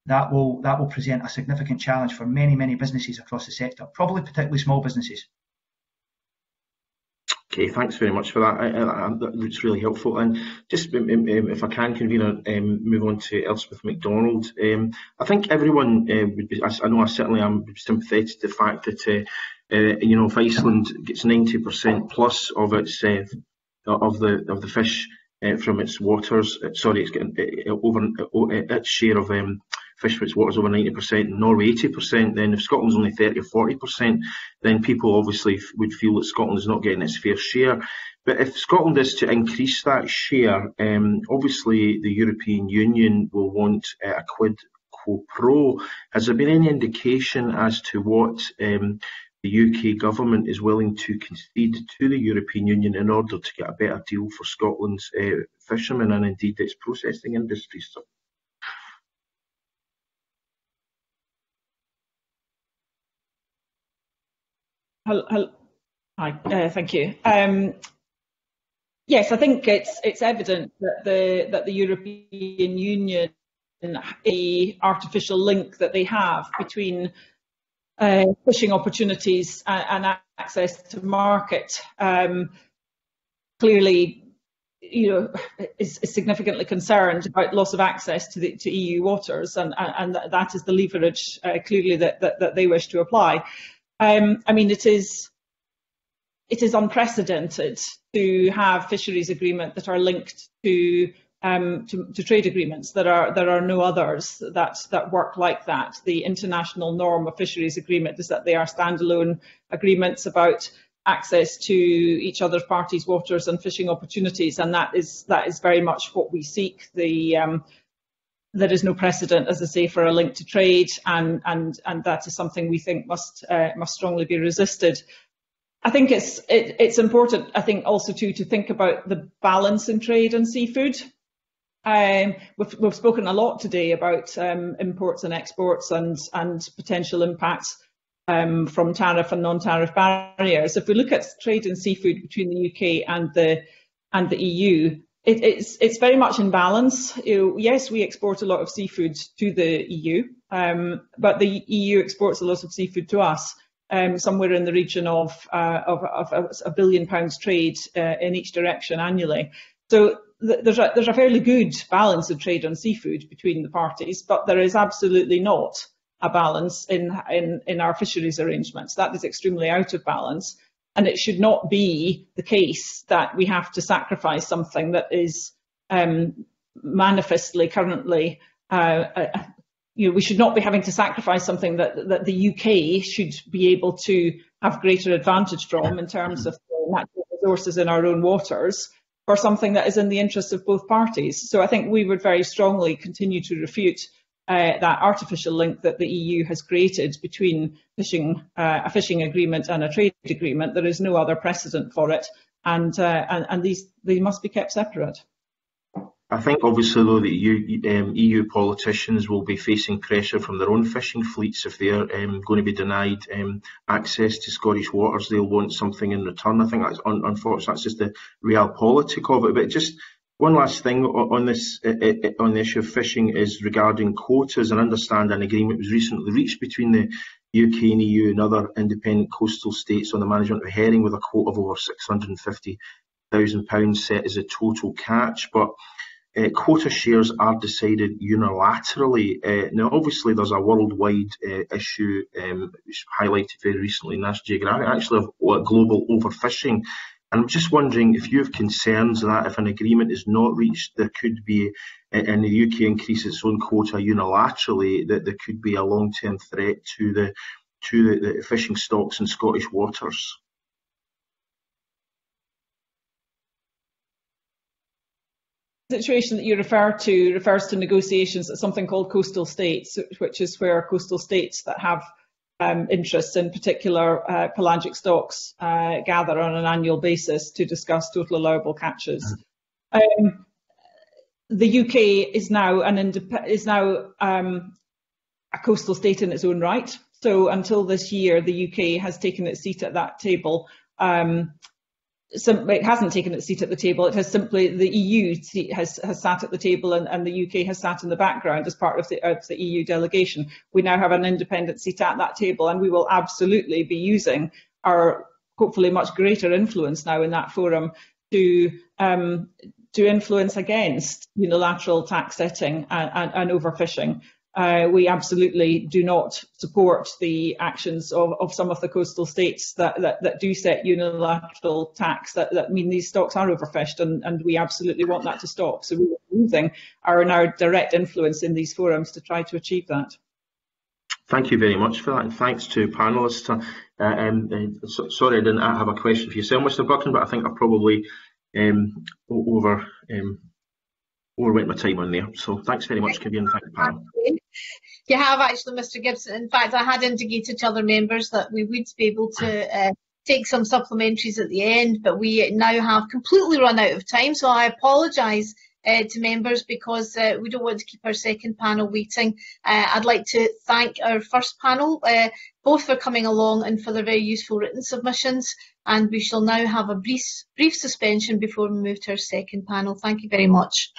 that will that will present a significant challenge for many many businesses across the sector, probably particularly small businesses. Okay, thanks very much for that. I, I, that's really helpful. And just um, um, um, if I can, convener, um, move on to Elspeth Macdonald. Um, I think everyone uh, would be. I, know I certainly am sympathetic to the fact that uh, uh, you know if Iceland gets ninety percent plus of its uh, of the of the fish uh, from its waters, uh, sorry, it's getting over its share of fish for its waters over 90%, Norway 80%, then if Scotland's only 30 or 40%, then people obviously would feel that Scotland is not getting its fair share. But if Scotland is to increase that share, um, obviously the European Union will want uh, a quid quo pro. Has there been any indication as to what um, the UK government is willing to concede to the European Union in order to get a better deal for Scotland's uh, fishermen and indeed its processing industries? Hello, hello. Hi, uh, thank you. Um, yes, I think it's it's evident that the that the European Union a artificial link that they have between uh, fishing opportunities and, and, access to market um, clearly you know is, is, significantly concerned about loss of access to the to EU waters and and, and that is the leverage uh, clearly that, that, that they wish to apply um, I mean, it is it is unprecedented to have fisheries agreement that are linked to, um, to, to trade agreements. There are there are no others that that work like that. The international norm of fisheries agreement is that they are standalone agreements about access to each other's parties' waters and fishing opportunities, and that is that is very much what we seek. The um, there is no precedent, as I say, for a link to trade, and and and that is something we think must uh, must strongly be resisted. I think it's it, it's important. I think also too to think about the balance in trade and seafood. Um, we've, we've spoken a lot today about um, imports and exports and and potential impacts um, from tariff and non-tariff barriers. If we look at trade in seafood between the UK and the and the EU, it, it's it's very much in balance. You know, yes, we export a lot of seafood to the EU, um, but the EU exports a lot of seafood to us. Um, somewhere in the region of, uh, of, of, a billion pounds trade uh, in each direction annually. So th there's a, there's a fairly good balance of trade on seafood between the parties, but there is absolutely not a balance in, in, in our fisheries arrangements. That is extremely out of balance. And it should not be the case that we have to sacrifice something that is um, manifestly currently, uh, uh, you know, we should not be having to sacrifice something that, that the UK should be able to have greater advantage from in terms of natural resources in our own waters for something that is in the interest of both parties. So I think we would very strongly continue to refute uh, that artificial link that the EU has created between fishing, uh, a fishing agreement and a trade agreement. There is no other precedent for it, and, uh, and, and these they must be kept separate. I think obviously though that EU, um, EU, politicians will be facing pressure from their own fishing fleets if they're um, going to be denied um, access to Scottish waters. They'll want something in return. I think that's un unfortunate. That's just the realpolitik of it. But just one last thing on this on the issue of fishing is regarding quotas. I understand an agreement was recently reached between the UK and EU and other independent coastal states on the management of herring with a quota of over £650,000 set as a total catch. But uh, quota shares are decided unilaterally. Uh, now, obviously, there's a worldwide uh, issue um, highlighted very recently in National Geographic, actually, of global overfishing. And I'm just wondering if you have concerns that if an agreement is not reached, there could be, and the UK increase its own quota unilaterally, that there could be a long-term threat to the to the, the fishing stocks in Scottish waters. The situation that you refer to refers to negotiations at something called coastal states, which is where coastal states that have um, interests in particular uh, pelagic stocks uh, gather on an annual basis to discuss total allowable catches. Um, the UK is now an is now um, a coastal state in its own right. So until this year, the UK has taken its seat at that table. Um, it hasn't taken its seat at the table. It has simply the EU has has sat at the table, and, and the UK has sat in the background as part of the, of the EU delegation. We now have an independent seat at that table, and we will absolutely be using our hopefully much greater influence now in that forum to um, to influence against unilateral TAC setting and, and, and overfishing. Uh, we absolutely do not support the actions of, of some of the coastal states that, that, that, do set unilateral TACs that, that mean these stocks are overfished and, and we absolutely want that to stop. So we're using our now direct influence in these forums to try to achieve that. Thank you very much for that, and thanks to panellists. Uh, um, uh, so, sorry, I didn't have a question for yourself, Mr. Buchan, but I think I probably um, over um, overwent my time on there. So thanks very much, Kevin. Thank you, panel. You have actually, Mr. Gibson. In fact, I had indicated to other members that we would be able to uh, take some supplementaries at the end, but we now have completely run out of time. So I apologise uh, to members because uh, we don't want to keep our second panel waiting. Uh, I'd like to thank our first panel, uh, both for coming along and for their very useful written submissions. And we shall now have a brief, brief suspension before we move to our second panel. Thank you very much.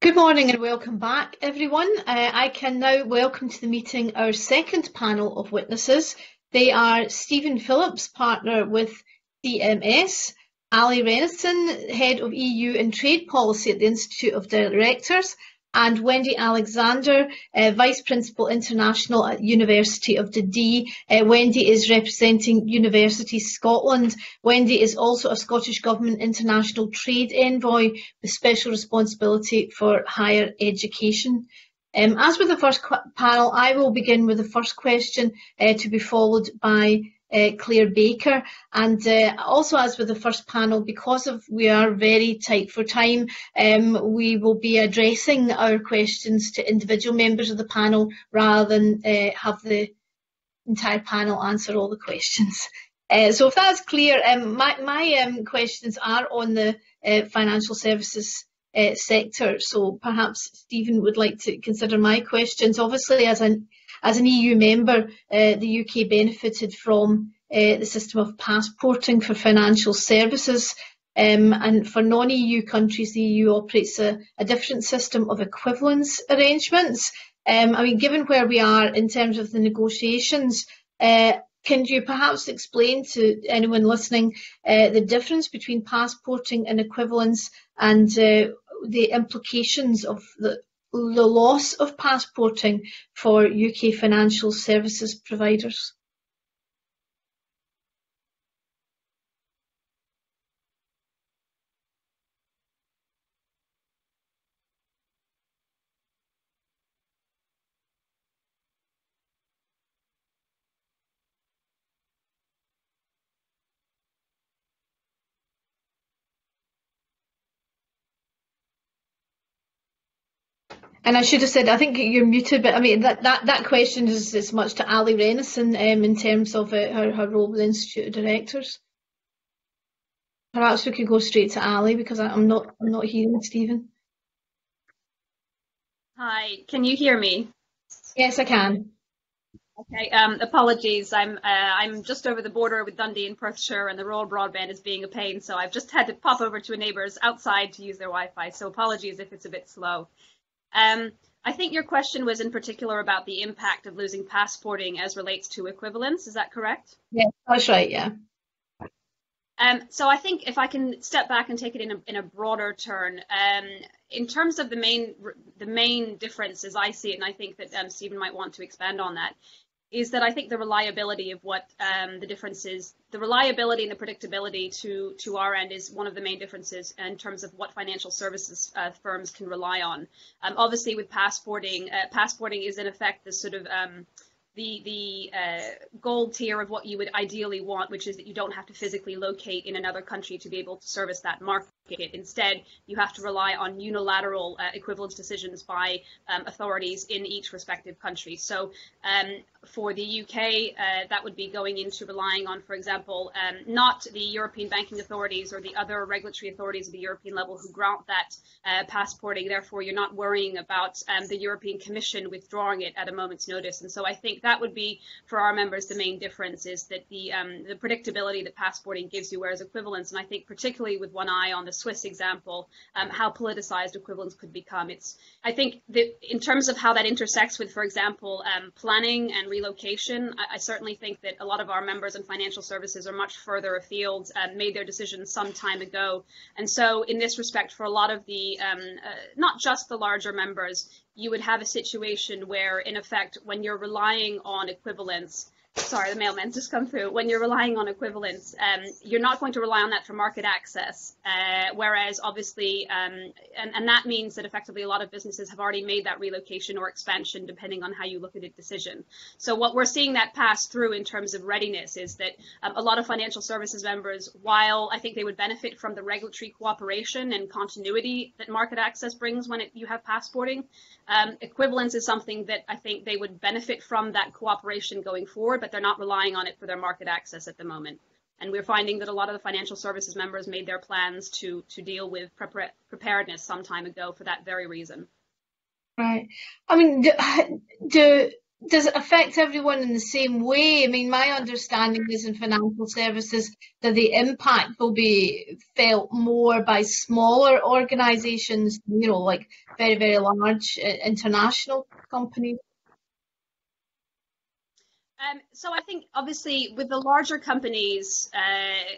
Good morning and welcome back, everyone. Uh, I can now welcome to the meeting our second panel of witnesses. They are Stephen Phillips, partner with CMS, Allie Renison, head of EU and trade policy at the Institute of Directors, and Wendy Alexander, uh, Vice Principal International at University of Dundee. Uh, Wendy is representing University Scotland. Wendy is also a Scottish Government International Trade Envoy with special responsibility for higher education. Um, as with the first panel, I will begin with the first question uh, to be followed by uh, Claire Baker. And uh, also, as with the first panel, because of we are very tight for time, um, we will be addressing our questions to individual members of the panel rather than uh, have the entire panel answer all the questions. Uh, so if that's clear, um, my, my um, questions are on the uh, financial services uh, sector. So perhaps Stephen would like to consider my questions. Obviously, as an as an EU member, uh, the UK benefited from uh, the system of passporting for financial services. Um, and for non-EU countries, the EU operates a, a different system of equivalence arrangements. Um, I mean, given where we are in terms of the negotiations, uh, can you perhaps explain to anyone listening uh, the difference between passporting and equivalence and uh, the implications of the, the loss of passporting for UK financial services providers? And I should have said, I think you're muted, but I mean, that, that, that question is as much to Allie Renison um, in terms of uh, her, her role with the Institute of Directors. Perhaps we could go straight to Allie because I, I'm not I'm not hearing Stephen. Hi, can you hear me? Yes, I can. Okay, um, apologies. I'm uh, I'm just over the border with Dundee in Perthshire, and the rural broadband is being a pain, so I've just had to pop over to a neighbour's outside to use their Wi-Fi. So apologies if it's a bit slow. Um, I think your question was in particular about the impact of losing passporting as relates to equivalence. Is that correct? Yeah, that's right. Yeah. Um, so I think if I can step back and take it in a, in a broader turn, um, in terms of the main the main difference as I see it, and I think that um, Stephen might want to expand on that, is that I think the reliability of what um, the difference is, the reliability and the predictability to to our end is one of the main differences in terms of what financial services uh, firms can rely on. Um, obviously, with passporting, uh, passporting is in effect the sort of um, the the uh, gold tier of what you would ideally want, which is that you don't have to physically locate in another country to be able to service that market. Instead, you have to rely on unilateral uh, equivalence decisions by um, authorities in each respective country. So um, for the UK, uh, that would be going into relying on, for example, um, not the European banking authorities or the other regulatory authorities at the European level who grant that uh, passporting. Therefore, you're not worrying about um, the European Commission withdrawing it at a moment's notice. And so I think that would be, for our members, the main difference is that the, um, the predictability that passporting gives you, whereas equivalence, and I think particularly with one eye on the Swiss example, um, how politicized equivalence could become. It's, I think that in terms of how that intersects with, for example, um, planning and relocation, I, I, certainly think that a lot of our members in financial services are much further afield and made their decisions some time ago. And so in this respect, for a lot of the, um, uh, not just the larger members, you would have a situation where, in effect, when you're relying on equivalence, sorry, the mailman's just come through. When you're relying on equivalence, um, you're not going to rely on that for market access. Uh, whereas, obviously, um, and, and, that means that effectively a lot of businesses have already made that relocation or expansion, depending on how you look at a decision. So, what we're seeing that pass through in terms of readiness is that um, a lot of financial services members, while I think they would benefit from the regulatory cooperation and continuity that market access brings when it, you have passporting, um, equivalence is something that I think they would benefit from that cooperation going forward, but they're not relying on it for their market access at the moment. And we're finding that a lot of the financial services members made their plans to to deal with preparedness some time ago for that very reason. Right. I mean, do, do does it affect everyone in the same way? I mean, my understanding is in financial services that the impact will be felt more by smaller organisations, you know, like very, very large uh, international companies. Um, so I think obviously with the larger companies, uh,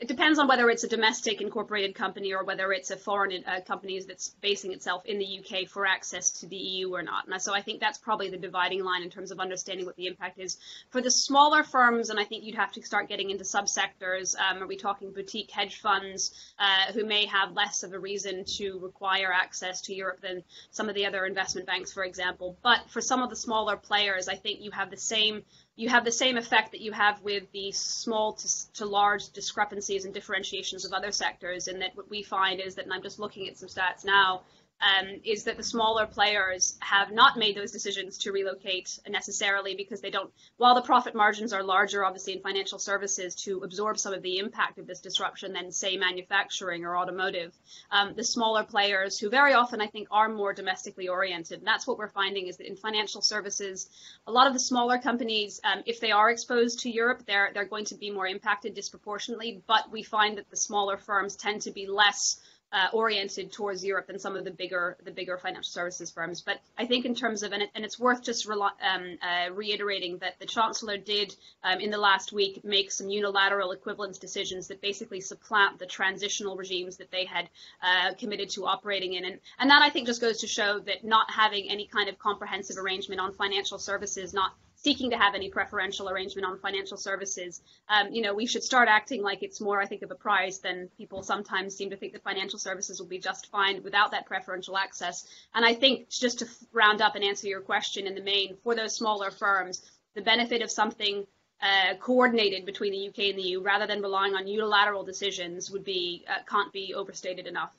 it depends on whether it's a domestic incorporated company or whether it's a foreign uh, company that's basing itself in the UK for access to the EU or not. And so I think that's probably the dividing line in terms of understanding what the impact is. For the smaller firms, and I think you'd have to start getting into subsectors, um, are we talking boutique hedge funds uh, who may have less of a reason to require access to Europe than some of the other investment banks, for example. But for some of the smaller players, I think you have the same you have the same effect that you have with the small to, to, large discrepancies and differentiations of other sectors. And that what we find is that, and I'm just looking at some stats now, um, is that the smaller players have not made those decisions to relocate necessarily because they don't, while the profit margins are larger, obviously, in financial services to absorb some of the impact of this disruption than, say, manufacturing or automotive, um, the smaller players who very often, I think, are more domestically oriented. And that's what we're finding is that in financial services, a lot of the smaller companies, um, if they are exposed to Europe, they're, they're going to be more impacted disproportionately. But we find that the smaller firms tend to be less uh, oriented towards Europe than some of the bigger the bigger financial services firms. But I think in terms of and, it, and it's worth just um, uh, reiterating that the Chancellor did um, in the last week make some unilateral equivalence decisions that basically supplant the transitional regimes that they had uh, committed to operating in, and and that I think just goes to show that not having any kind of comprehensive arrangement on financial services, not seeking to have any preferential arrangement on financial services. Um, you know, we should start acting like it's more, I think, of a prize than people sometimes seem to think that financial services will be just fine without that preferential access. And I think just to round up and answer your question in the main, for those smaller firms, the benefit of something uh, coordinated between the UK and the EU rather than relying on unilateral decisions would be uh, can't be overstated enough.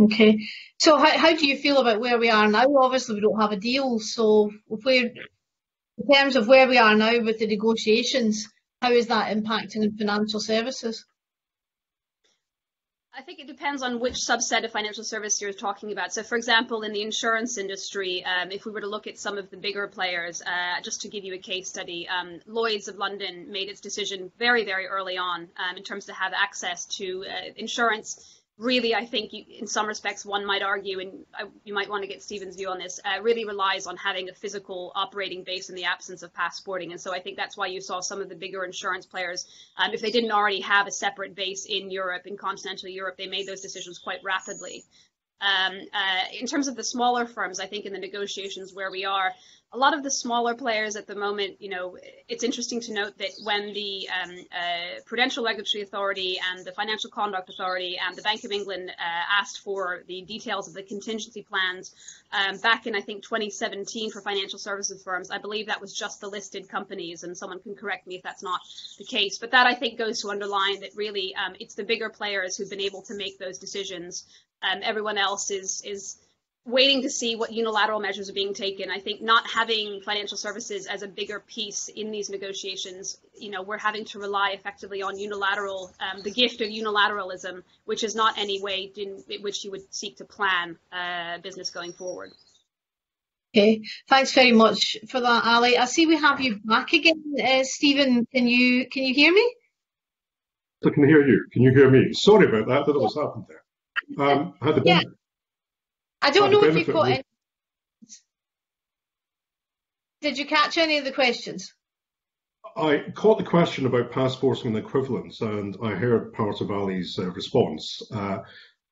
Okay, so how, how do you feel about where we are now? Obviously, we don't have a deal, so where in terms of where we are now with the negotiations, how is that impacting on financial services? I think it depends on which subset of financial service you're talking about. So, for example, in the insurance industry, um, if we were to look at some of the bigger players, uh, just to give you a case study, um, Lloyd's of London made its decision very, very early on um, in terms to have access to uh, insurance really, I think you, in some respects, one might argue, and I, you might want to get Stephen's view on this, uh, really relies on having a physical operating base in the absence of passporting. And so I think that's why you saw some of the bigger insurance players, um, if they didn't already have a separate base in Europe, in continental Europe, they made those decisions quite rapidly. Um, uh, in terms of the smaller firms, I think in the negotiations where we are, a lot of the smaller players at the moment, you know, it's interesting to note that when the um, uh, Prudential Regulatory Authority and the Financial Conduct Authority and the Bank of England uh, asked for the details of the contingency plans um, back in, I think, 2017 for financial services firms, I believe that was just the listed companies, and someone can correct me if that's not the case. But that, I think, goes to underline that really um, it's the bigger players who've been able to make those decisions. Um, everyone else is is waiting to see what unilateral measures are being taken. I think not having financial services as a bigger piece in these negotiations, you know, we're having to rely effectively on unilateral, um, the gift of unilateralism, which is not any way in which you would seek to plan uh, business going forward. Okay, thanks very much for that, Allie. I see we have you back again, uh, Stephen. Can you can you hear me? I can hear you. Can you hear me? Sorry about that. I don't happened there. Um, had the yeah. I don't know if you've got any. Did you catch any of the questions? I caught the question about passporting and equivalence, and I heard part of Allie's uh, response. Uh,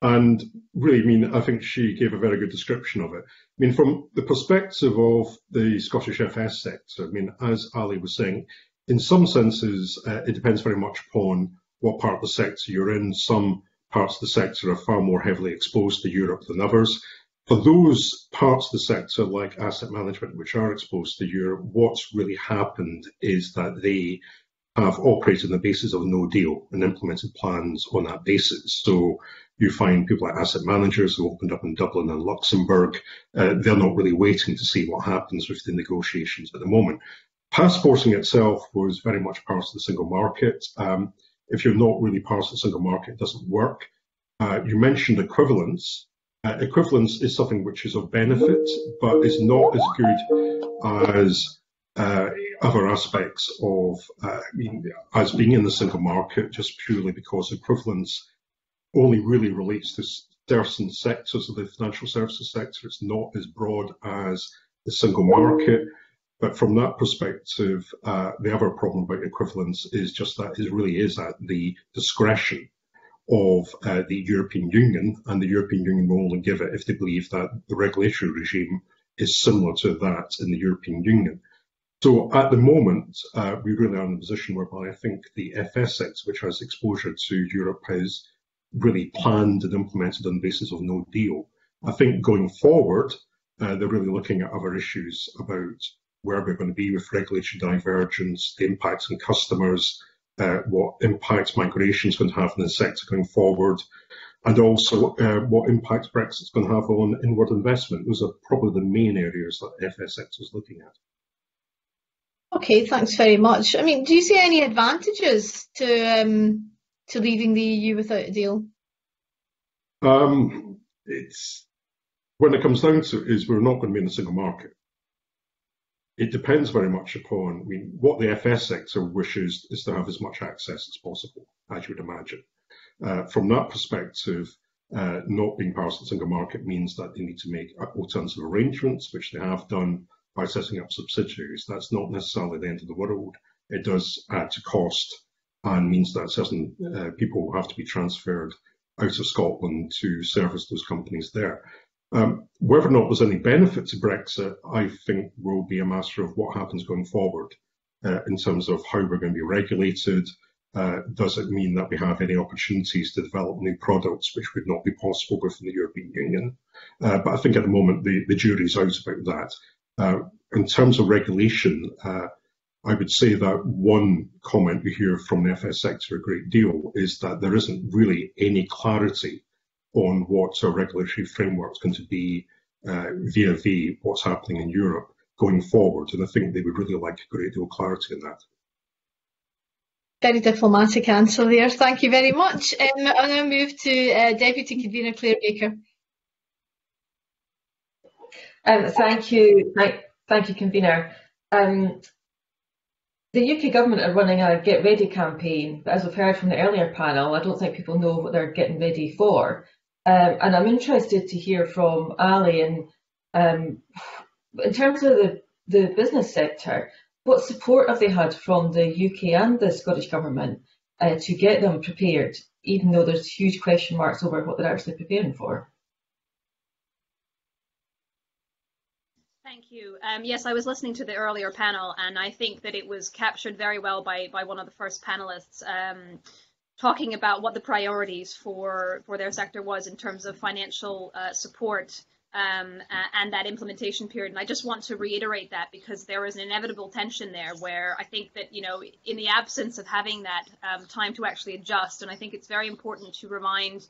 and really, I mean, I think she gave a very good description of it. I mean, from the perspective of the Scottish FS sector, I mean, as Allie was saying, in some senses, uh, it depends very much upon what part of the sector you're in. Some parts of the sector are far more heavily exposed to Europe than others. For those parts of the sector, like asset management, which are exposed to Europe, what's really happened is that they have operated on the basis of no deal and implemented plans on that basis. So you find people like asset managers who opened up in Dublin and Luxembourg, uh, they're not really waiting to see what happens with the negotiations at the moment. Passporting itself was very much part of the single market. Um, if you're not really part of the single market, it doesn't work. Uh, you mentioned equivalence. Uh, equivalence is something which is of benefit, but is not as good as uh, other aspects of uh, as being in the single market, just purely because equivalence only really relates to certain sectors of the financial services sector. It's not as broad as the single market. But from that perspective, uh, the other problem about equivalence is just that it really is at the discretion of uh, the European Union, and the European Union will only give it if they believe that the regulatory regime is similar to that in the European Union. So at the moment, uh, we really are in a position whereby I think the FS sector, which has exposure to Europe, has really planned and implemented on the basis of no deal. I think going forward, uh, they're really looking at other issues about where we're going to be with regulatory divergence, the impacts on customers, what impact migration is going to have on the sector going forward. and also uh, what impact Brexit is going to have on inward investment. Those are probably the main areas that FS sector is looking at. Okay, thanks very much. I mean, do you see any advantages to um, to leaving the EU without a deal? Um, it's when it comes down to it, is we're not going to be in a single market. It depends very much upon. I mean, what the FS sector wishes is to have as much access as possible, as you would imagine. Uh, from that perspective, uh, not being part of the single market means that they need to make alternative arrangements, which they have done by setting up subsidiaries. That's not necessarily the end of the world. It does add to cost and means that certain uh, people have to be transferred out of Scotland to service those companies there. Um, whether or not there's any benefit to Brexit, I think will be a matter of what happens going forward uh, in terms of how we're going to be regulated, uh, does it mean that we have any opportunities to develop new products which would not be possible within the European Union? Uh, but I think at the moment the, the jury's out about that. Uh, in terms of regulation, uh, I would say that one comment we hear from the FS sector a great deal is that there isn't really any clarity on what our regulatory framework is going to be uh, via v what's happening in Europe going forward. And I think they would really like a great deal of clarity in that. Very diplomatic answer there. Thank you very much. Um, I'll now move to uh, Deputy Convener Claire Baker. Um, thank you, thank, thank you, Convener. Um, the UK government are running a Get Ready campaign, but as we've heard from the earlier panel, I don't think people know what they're getting ready for. Um, and I'm interested to hear from Allie and um, in terms of the, the business sector, what support have they had from the UK and the Scottish Government uh, to get them prepared, even though there's huge question marks over what they're actually preparing for? Thank you. Um, yes, I was listening to the earlier panel, and I think that it was captured very well by, by one of the first panelists, um, talking about what the priorities for, for their sector was in terms of financial uh, support um, and that implementation period. And I just want to reiterate that because there is an inevitable tension there where I think that, you know, in the absence of having that um, time to actually adjust, and I think it's very important to remind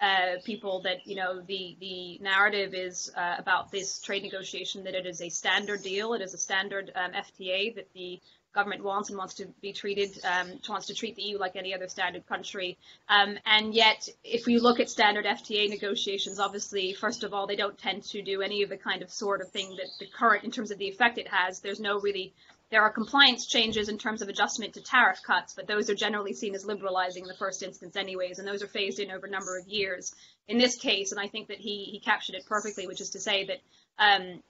uh, people that, you know, the, the narrative is uh, about this trade negotiation that it is a standard deal, it is a standard um, FTA that the government wants and wants to be treated, um, wants to treat the EU like any other standard country. Um, and yet, if we look at standard FTA negotiations, obviously, first of all, they don't tend to do any of the kind of sort of thing that the current, in terms of the effect it has, there's no really, there are compliance changes in terms of adjustment to tariff cuts, but those are generally seen as liberalizing in the first instance anyways, and those are phased in over a number of years. In this case, and I think that he, he captured it perfectly, which is to say that um,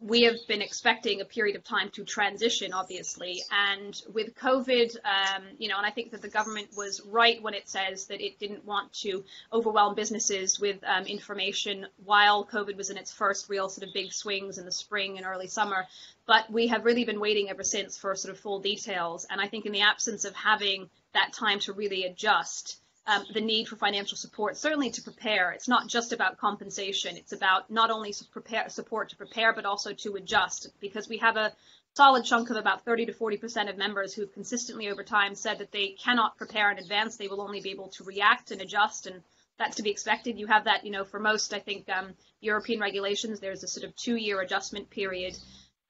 we have been expecting a period of time to transition, obviously. And with COVID, um, you know, and I think that the government was right when it says that it didn't want to overwhelm businesses with um, information while COVID was in its first real sort of big swings in the spring and early summer. But we have really been waiting ever since for sort of full details. And I think in the absence of having that time to really adjust, um, the need for financial support, certainly to prepare. It's not just about compensation. It's about not only prepare, support to prepare, but also to adjust because we have a solid chunk of about 30 to 40% of members who've consistently over time said that they cannot prepare in advance. They will only be able to react and adjust. And that's to be expected. You have that, you know, for most, I think, um, European regulations, there's a sort of two year adjustment period.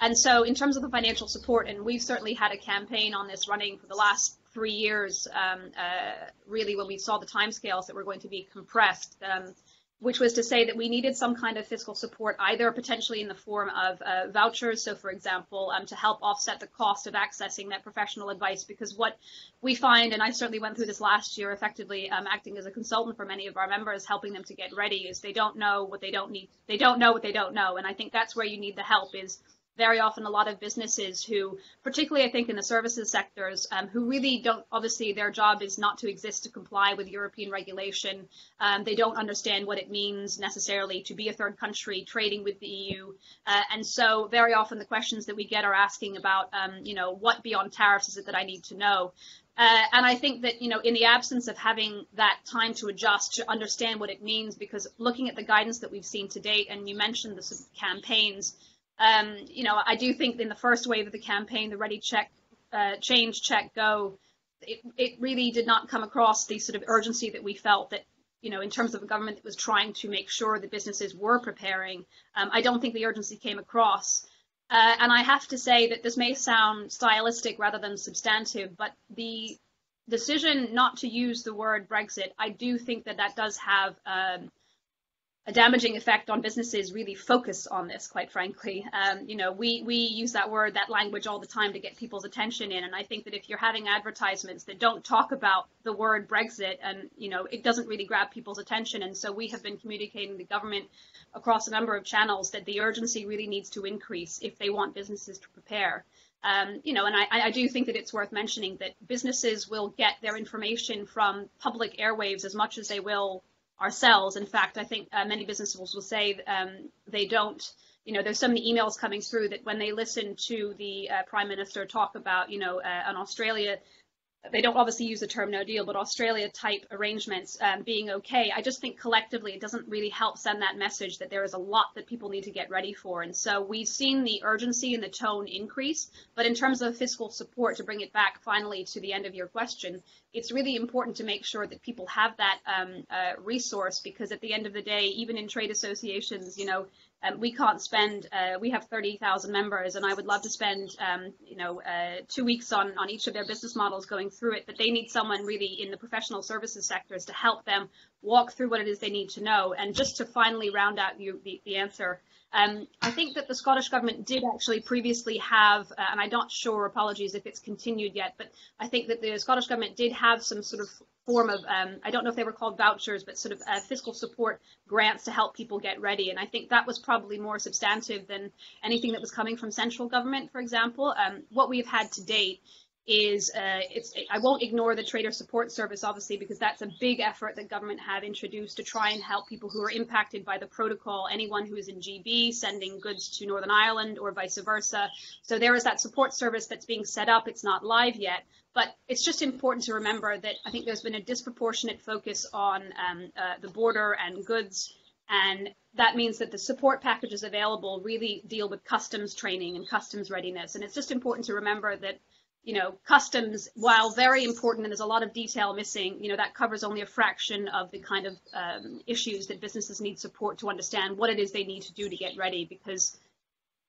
And so in terms of the financial support, and we've certainly had a campaign on this running for the last three years, um, uh, really when we saw the timescales that were going to be compressed, um, which was to say that we needed some kind of fiscal support, either potentially in the form of uh, vouchers, so for example, um, to help offset the cost of accessing that professional advice, because what we find, and I certainly went through this last year, effectively um, acting as a consultant for many of our members, helping them to get ready, is they don't know what they don't need, they don't know what they don't know, and I think that's where you need the help is very often a lot of businesses who, particularly I think in the services sectors, um, who really don't, obviously their job is not to exist to comply with European regulation. Um, they don't understand what it means necessarily to be a third country trading with the EU. Uh, and so very often the questions that we get are asking about, um, you know, what beyond tariffs is it that I need to know? Uh, and I think that, you know, in the absence of having that time to adjust, to understand what it means, because looking at the guidance that we've seen to date, and you mentioned the campaigns, um, you know, I do think in the first wave of the campaign, the Ready Check, uh, Change, Check, Go, it, it really did not come across the sort of urgency that we felt that you know, in terms of a government that was trying to make sure that businesses were preparing, um, I don't think the urgency came across. Uh, and I have to say that this may sound stylistic rather than substantive, but the decision not to use the word Brexit, I do think that that does have um, a damaging effect on businesses really focus on this, quite frankly. Um, you know, we, we use that word, that language all the time to get people's attention in. And I think that if you're having advertisements that don't talk about the word Brexit and, you know, it doesn't really grab people's attention. And so we have been communicating to the government across a number of channels that the urgency really needs to increase if they want businesses to prepare. Um, you know, and I, I, do think that it's worth mentioning that businesses will get their information from public airwaves as much as they will ourselves. In fact, I think uh, many businesses will say um, they don't. You know, there's so many emails coming through that when they listen to the uh, prime minister talk about, you know, uh, an Australia they don't obviously use the term no deal, but Australia type arrangements um, being okay. I just think collectively it doesn't really help send that message that there is a lot that people need to get ready for. And so we've seen the urgency and the tone increase. But in terms of fiscal support, to bring it back finally to the end of your question, it's really important to make sure that people have that um, uh, resource because at the end of the day, even in trade associations, you know, um, we can't spend, uh, we have 30,000 members and I would love to spend, um, you know, uh, two weeks on, on each of their business models going through it, but they need someone really in the professional services sectors to help them walk through what it is they need to know. And just to finally round out you, the, the answer, um, I think that the Scottish Government did actually previously have, uh, and I'm not sure, apologies if it's continued yet, but I think that the Scottish Government did have some sort of form of, um, I don't know if they were called vouchers, but sort of uh, fiscal support grants to help people get ready. And I think that was probably more substantive than anything that was coming from central government, for example. Um, what we've had to date is uh, it's I won't ignore the trader support service obviously because that's a big effort that government have introduced to try and help people who are impacted by the protocol anyone who is in GB sending goods to Northern Ireland or vice versa. So there is that support service that's being set up. It's not live yet but it's just important to remember that I think there's been a disproportionate focus on um, uh, the border and goods and that means that the support packages available really deal with customs training and customs readiness. And it's just important to remember that you know, customs, while very important and there's a lot of detail missing, you know, that covers only a fraction of the kind of um, issues that businesses need support to understand what it is they need to do to get ready. Because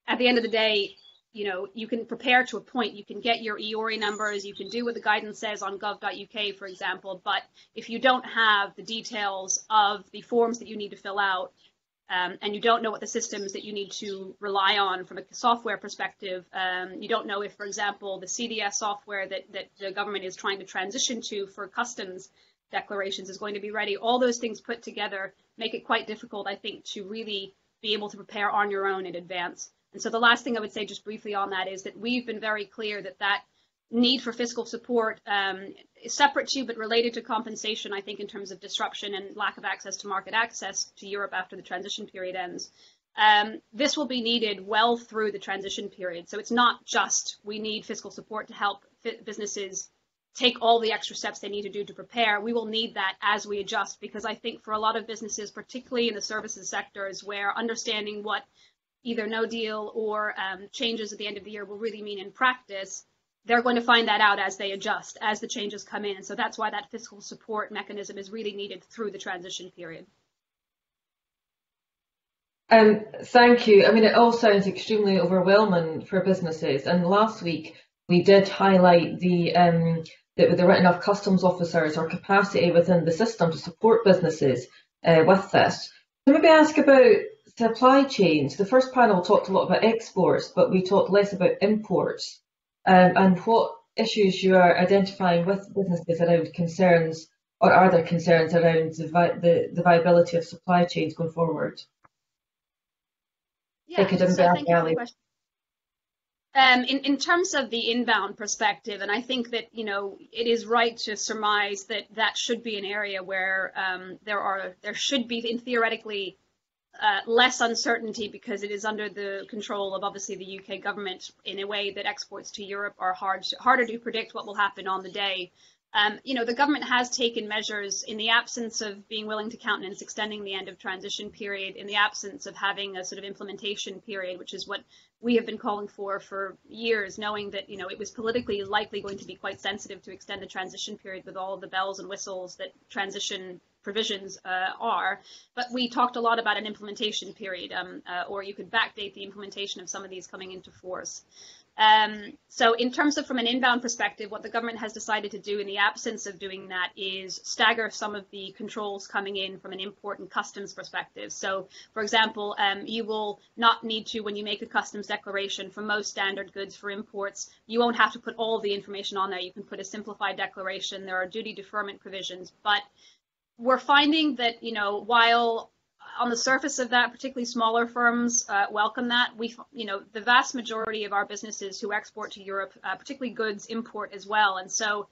at the end of the day, you know, you can prepare to a point, you can get your EORI numbers, you can do what the guidance says on gov.uk, for example, but if you don't have the details of the forms that you need to fill out, um, and you don't know what the systems that you need to rely on from a software perspective. Um, you don't know if, for example, the CDS software that, that the government is trying to transition to for customs declarations is going to be ready. All those things put together make it quite difficult, I think, to really be able to prepare on your own in advance. And so the last thing I would say just briefly on that is that we've been very clear that that need for fiscal support um, is separate to but related to compensation, I think, in terms of disruption and lack of access to market access to Europe after the transition period ends. Um, this will be needed well through the transition period. So it's not just we need fiscal support to help businesses take all the extra steps they need to do to prepare. We will need that as we adjust because I think for a lot of businesses, particularly in the services sectors, where understanding what either no deal or um, changes at the end of the year will really mean in practice, they're going to find that out as they adjust, as the changes come in. So that's why that fiscal support mechanism is really needed through the transition period. Um, thank you. I mean, it all sounds extremely overwhelming for businesses. And last week we did highlight the um, the, the written off customs officers or capacity within the system to support businesses uh, with this. Can maybe ask about supply chains? The first panel talked a lot about exports, but we talked less about imports um, and what issues you are identifying with businesses around concerns or are there concerns around the, vi the, the viability of supply chains going forward? Yeah, so thank you for the question. Um, in, in terms of the inbound perspective, and I think that you know it is right to surmise that that should be an area where um, there are there should be in theoretically uh, less uncertainty because it is under the control of obviously the UK government in a way that exports to Europe are hard harder to predict what will happen on the day. Um, you know, the government has taken measures in the absence of being willing to countenance extending the end of transition period, in the absence of having a sort of implementation period, which is what we have been calling for for years, knowing that, you know, it was politically likely going to be quite sensitive to extend the transition period with all the bells and whistles that transition provisions uh, are. But we talked a lot about an implementation period, um, uh, or you could backdate the implementation of some of these coming into force. Um, so in terms of from an inbound perspective, what the government has decided to do in the absence of doing that is stagger some of the controls coming in from an import and customs perspective. So for example, um, you will not need to, when you make a customs declaration for most standard goods for imports, you won't have to put all the information on there. You can put a simplified declaration. There are duty deferment provisions, but we're finding that, you know, while on the surface of that, particularly smaller firms uh, welcome that. We, you know, the vast majority of our businesses who export to Europe, uh, particularly goods, import as well. And so,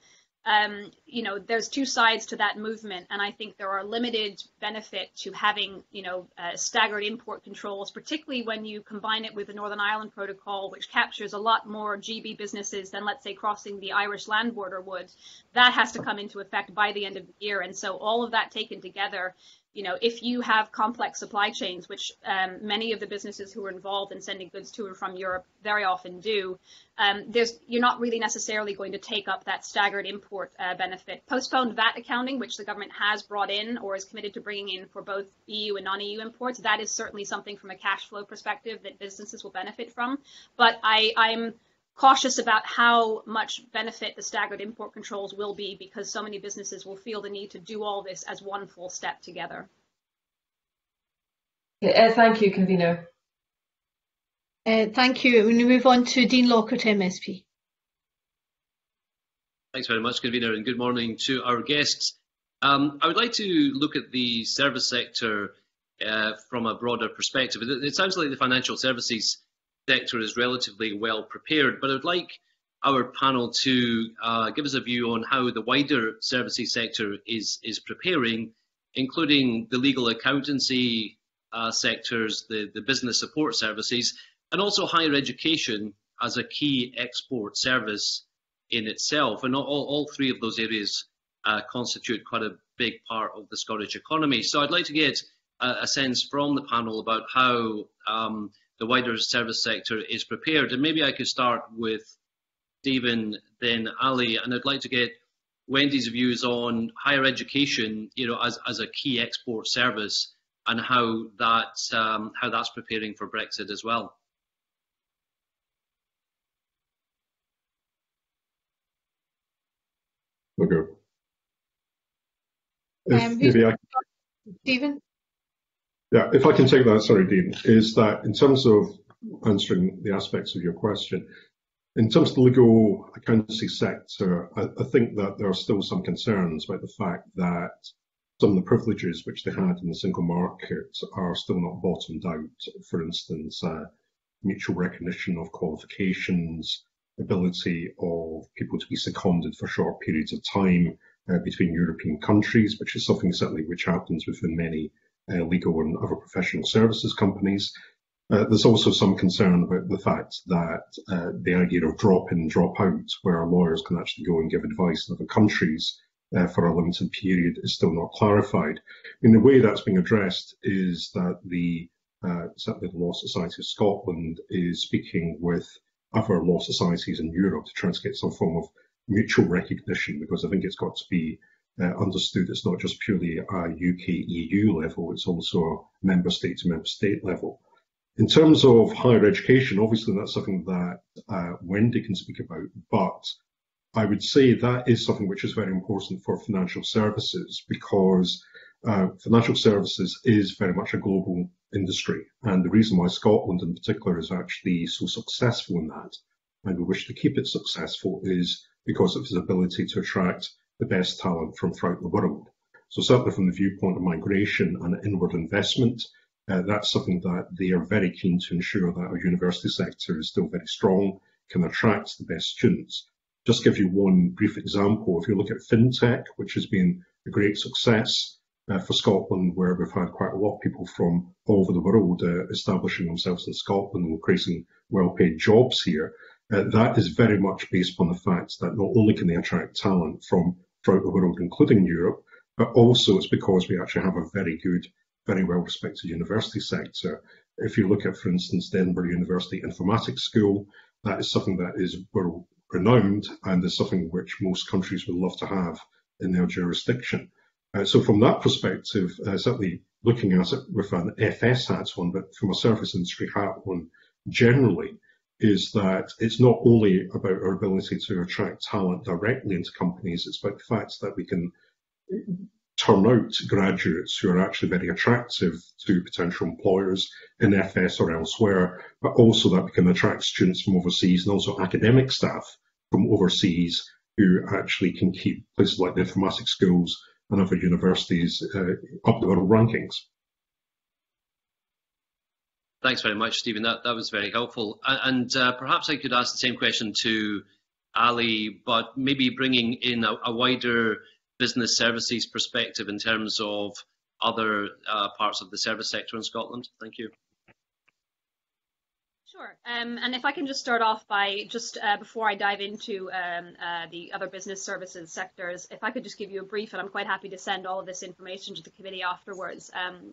um, you know, there's two sides to that movement, and I think there are limited benefit to having, you know, uh, staggered import controls, particularly when you combine it with the Northern Ireland Protocol, which captures a lot more GB businesses than, let's say, crossing the Irish land border would. That has to come into effect by the end of the year, and so all of that taken together you know, if you have complex supply chains, which um, many of the businesses who are involved in sending goods to and from Europe very often do, um, you're not really necessarily going to take up that staggered import uh, benefit. Postponed VAT accounting, which the government has brought in or is committed to bringing in for both EU and non-EU imports, that is certainly something from a cash flow perspective that businesses will benefit from. But I, I'm cautious about how much benefit the staggered import controls will be because so many businesses will feel the need to do all this as one full step together. Yeah, uh, thank you, convener. Uh, thank you. We move on to Dean Lockhart, MSP. Thanks very much, convener, and good morning to our guests. Um, I would like to look at the service sector uh, from a broader perspective. It, it sounds like the financial services sector is relatively well prepared, but I'd like our panel to uh, give us a view on how the wider services sector is, is preparing, including the legal accountancy uh, sectors, the, the business support services, and also higher education as a key export service in itself. And all, all three of those areas uh, constitute quite a big part of the Scottish economy. So I'd like to get a, a sense from the panel about how um, the wider service sector is prepared. And maybe I could start with Stephen, then Allie, and I'd like to get Wendy's views on higher education, you know, as, as a key export service and how that um, how that's preparing for Brexit as well. Okay. Um. Stephen? Yeah, if I can take that, sorry, Dean, is that in terms of answering the aspects of your question, in terms of the legal accountancy sector, I, I, think that there are still some concerns about the fact that some of the privileges which they had in the single market are still not bottomed out. For instance, uh, mutual recognition of qualifications, ability of people to be seconded for short periods of time uh, between European countries, which is something certainly which happens within many legal and other professional services companies. Uh, there's also some concern about the fact that uh, the idea of drop in, drop out, where lawyers can actually go and give advice in other countries uh, for a limited period, is still not clarified. I mean, the way that's being addressed is that the uh, certainly the Law Society of Scotland is speaking with other law societies in Europe to try and get some form of mutual recognition, because I think it's got to be uh, understood it's not just purely a UK EU level, it's also a member state to member state level. In terms of higher education, obviously that's something that uh, Wendy can speak about, but I would say that is something which is very important for financial services because uh, financial services is very much a global industry. And the reason why Scotland in particular is actually so successful in that, and we wish to keep it successful, is because of its ability to attract the best talent from throughout the world. So certainly from the viewpoint of migration and inward investment, uh, that's something that they are very keen to ensure that our university sector is still very strong, can attract the best students. Just give you one brief example. If you look at FinTech, which has been a great success uh, for Scotland, where we've had quite a lot of people from all over the world uh, establishing themselves in Scotland and creating well-paid jobs here, uh, that is very much based upon the fact that not only can they attract talent from throughout the world, including Europe, but also it's because we actually have a very good, very well respected university sector. If you look at, for instance, Edinburgh University Informatics School, that is something that is world renowned and is something which most countries would love to have in their jurisdiction. Uh, so from that perspective, uh, certainly looking at it with an FS hat on, but from a service industry hat on generally, is that it's not only about our ability to attract talent directly into companies, it's about the fact that we can turn out graduates who are actually very attractive to potential employers in FS or elsewhere, but also that we can attract students from overseas and also academic staff from overseas who actually can keep places like the informatics schools and other universities uh, up the world rankings. Thanks very much, Stephen. That, that was very helpful. And uh, perhaps I could ask the same question to Allie, but maybe bringing in a, a wider business services perspective in terms of other uh, parts of the service sector in Scotland? Thank you. Sure. Um, and if I can just start off by just uh, before I dive into um, uh, the other business services sectors, if I could just give you a brief, and I'm quite happy to send all of this information to the committee afterwards. Um,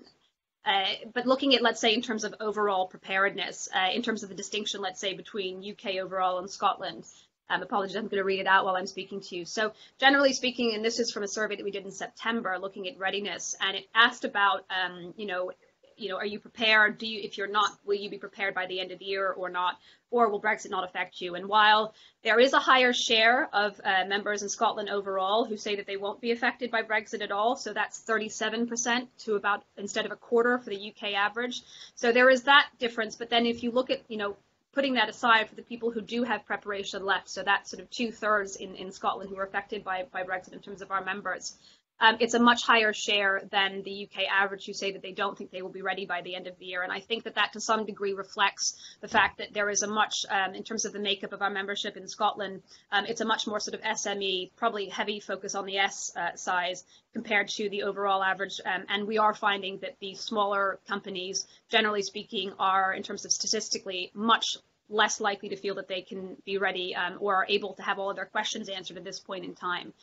uh, but looking at, let's say, in terms of overall preparedness, uh, in terms of the distinction, let's say, between UK overall and Scotland, um, apologies, I'm going to read it out while I'm speaking to you. So generally speaking, and this is from a survey that we did in September looking at readiness, and it asked about, um, you know, you know, are you prepared? Do you, if you're not, will you be prepared by the end of the year or not? Or will Brexit not affect you? And while there is a higher share of uh, members in Scotland overall who say that they won't be affected by Brexit at all, so that's 37% to about instead of a quarter for the UK average. So there is that difference. But then if you look at, you know, putting that aside for the people who do have preparation left, so that's sort of two thirds in, in Scotland who are affected by, by Brexit in terms of our members. Um, it's a much higher share than the UK average who say that they don't think they will be ready by the end of the year. And I think that that to some degree reflects the fact that there is a much, um, in terms of the makeup of our membership in Scotland, um, it's a much more sort of SME, probably heavy focus on the S uh, size compared to the overall average. Um, and we are finding that the smaller companies, generally speaking, are, in terms of statistically, much less likely to feel that they can be ready um, or are able to have all of their questions answered at this point in time.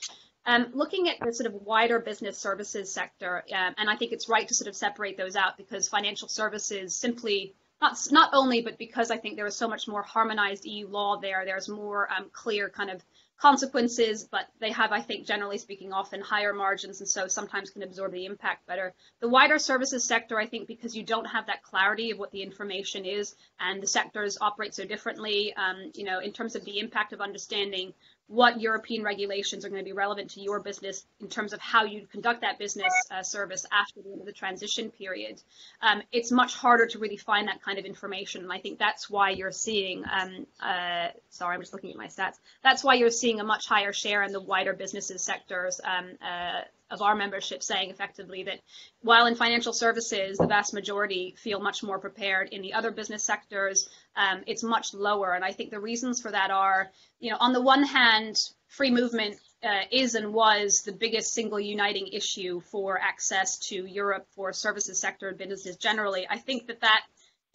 Um, looking at the sort of wider business services sector, um, and I think it's right to sort of separate those out because financial services simply not not only, but because I think there is so much more harmonized EU law there, there's more um, clear kind of consequences, but they have, I think, generally speaking, often higher margins and so sometimes can absorb the impact better. The wider services sector, I think, because you don't have that clarity of what the information is and the sectors operate so differently, um, you know, in terms of the impact of understanding what European regulations are going to be relevant to your business in terms of how you conduct that business uh, service after the end of the transition period. Um, it's much harder to really find that kind of information, and I think that's why you're seeing. Um, uh, sorry, I'm just looking at my stats. That's why you're seeing a much higher share in the wider businesses sectors. Um, uh, of our membership saying effectively that while in financial services the vast majority feel much more prepared in the other business sectors um, it's much lower. And i think the reasons for that are you know on the one hand free movement uh, is and was the biggest single uniting issue for access to europe for services sector and businesses generally. I think that that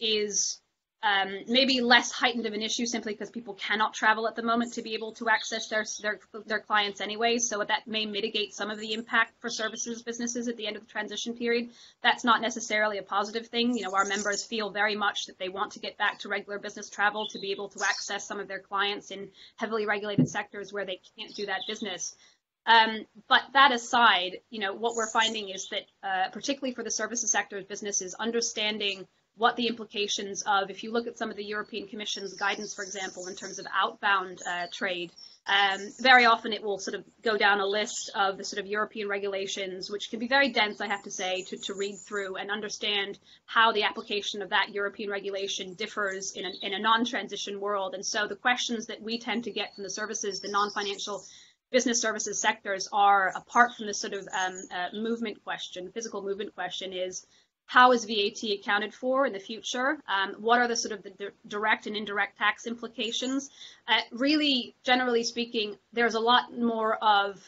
is um, maybe less heightened of an issue simply because people cannot travel at the moment to be able to access their, their, their clients anyway. So that may mitigate some of the impact for services businesses at the end of the transition period. That's not necessarily a positive thing. You know, our members feel very much that they want to get back to regular business travel to be able to access some of their clients in heavily regulated sectors where they can't do that business. Um, but that aside, you know, what we're finding is that, uh, particularly for the services sector businesses, understanding what the implications of, if you look at some of the European Commission's guidance, for example, in terms of outbound uh, trade, um, very often it will sort of go down a list of the sort of European regulations, which can be very dense, I have to say, to, to read through and understand how the application of that European regulation differs in a, in a non-transition world. And so the questions that we tend to get from the services, the non-financial business services sectors are, apart from the sort of um, uh, movement question, physical movement question, is how is VAT accounted for in the future? Um, what are the sort of the direct and indirect tax implications? Uh, really, generally speaking, there's a lot more of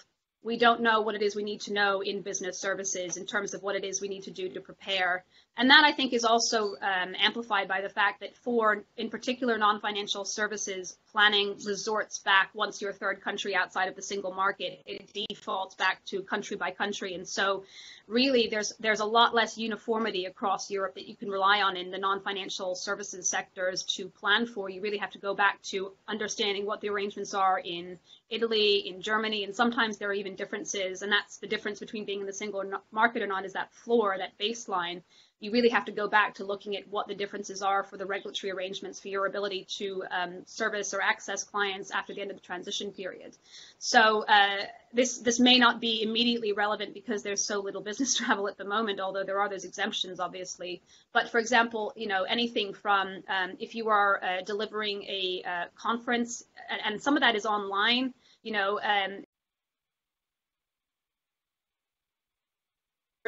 we don't know what it is we need to know in business services in terms of what it is we need to do to prepare. And that I think is also um, amplified by the fact that for, in particular, non-financial services planning resorts back once you're a third country outside of the single market. It defaults back to country by country, and so really there's there's a lot less uniformity across Europe that you can rely on in the non-financial services sectors to plan for. You really have to go back to understanding what the arrangements are in Italy, in Germany, and sometimes there are even differences, and that's the difference between being in the single market or not is that floor, that baseline you really have to go back to looking at what the differences are for the regulatory arrangements for your ability to um, service or access clients after the end of the transition period. So uh, this this may not be immediately relevant because there's so little business travel at the moment, although there are those exemptions, obviously. But for example, you know anything from um, if you are uh, delivering a uh, conference, and, some of that is online. You know, um,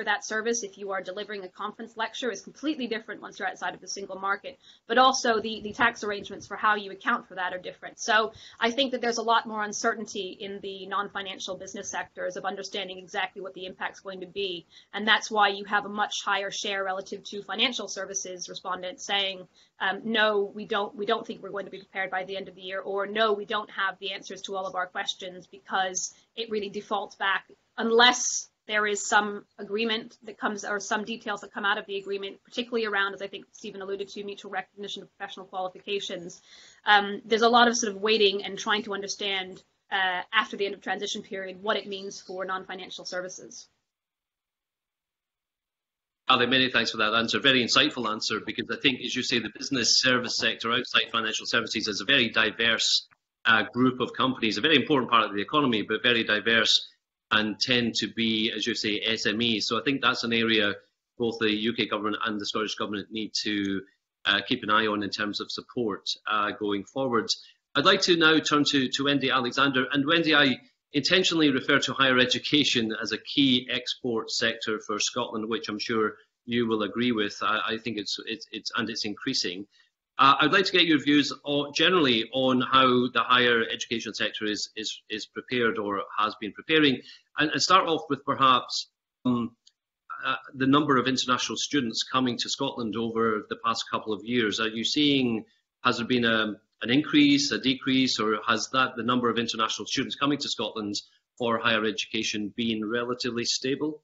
that service if you are delivering a conference lecture is completely different once you're outside of the single market. But also the the tax arrangements for how you account for that are different. So i think that there's a lot more uncertainty in the non-financial business sectors of understanding exactly what the impact's going to be. And that's why you have a much higher share relative to financial services respondents saying um, no we don't we don't think we're going to be prepared by the end of the year or no we don't have the answers to all of our questions because it really defaults back unless there is some agreement that comes or some details that come out of the agreement, particularly around, as I think Stephen alluded to, mutual recognition of professional qualifications. Um, there's a lot of sort of waiting and trying to understand uh, after the end of transition period what it means for non-financial services. Allie, many thanks for that answer. Very insightful answer because I think, as you say, the business service sector outside financial services is a very diverse uh, group of companies, a very important part of the economy, but very diverse and tend to be, as you say, SMEs. So I think that's an area both the UK government and the Scottish government need to uh, keep an eye on in terms of support uh, going forward. I'd like to now turn to, to Wendy Alexander. And Wendy, I intentionally refer to higher education as a key export sector for Scotland, which I'm sure you will agree with. I, I think it's, it's, it's, and it's increasing. Uh, I'd like to get your views on, generally on how the higher education sector is, is, is prepared or has been preparing, and, and start off with perhaps um, uh, the number of international students coming to Scotland over the past couple of years. Are you seeing, has there been a, an increase, a decrease, or has that the number of international students coming to Scotland for higher education been relatively stable?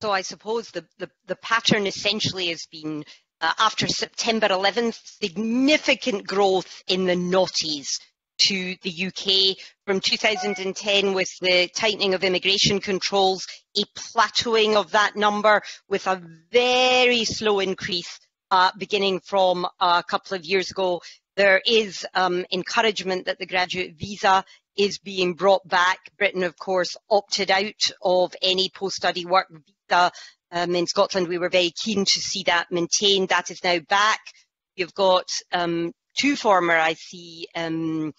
So I suppose the, the, the pattern essentially has been uh, after September 11th, significant growth in the noughties to the UK from 2010 with the tightening of immigration controls, a plateauing of that number with a very slow increase uh, beginning from a couple of years ago. There is um, encouragement that the graduate visa is being brought back. Britain, of course, opted out of any post-study work visa um, in Scotland, we were very keen to see that maintained. That is now back. You've got um, two former, I see, um,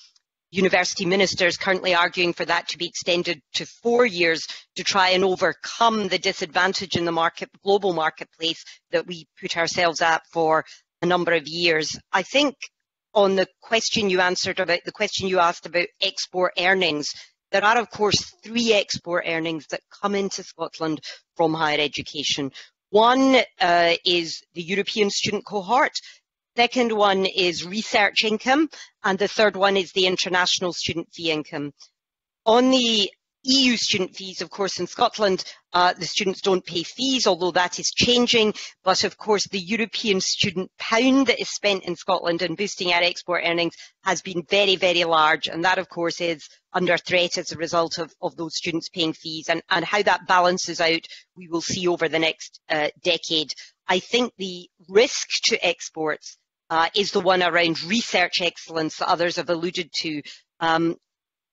university ministers currently arguing for that to be extended to four years to try and overcome the disadvantage in the market, global marketplace that we put ourselves at for a number of years. I think on the question you answered about the question you asked about export earnings, there are, of course, three export earnings that come into Scotland from higher education. One uh, is the European student cohort. Second one is research income. And the third one is the international student fee income. On the EU student fees, of course, in Scotland, uh, the students don't pay fees, although that is changing. But of course, the European student pound that is spent in Scotland and boosting our export earnings has been very, very large. And that, of course, is under threat as a result of, of those students paying fees. And, and how that balances out, we will see over the next uh, decade. I think the risk to exports uh, is the one around research excellence that others have alluded to. Um,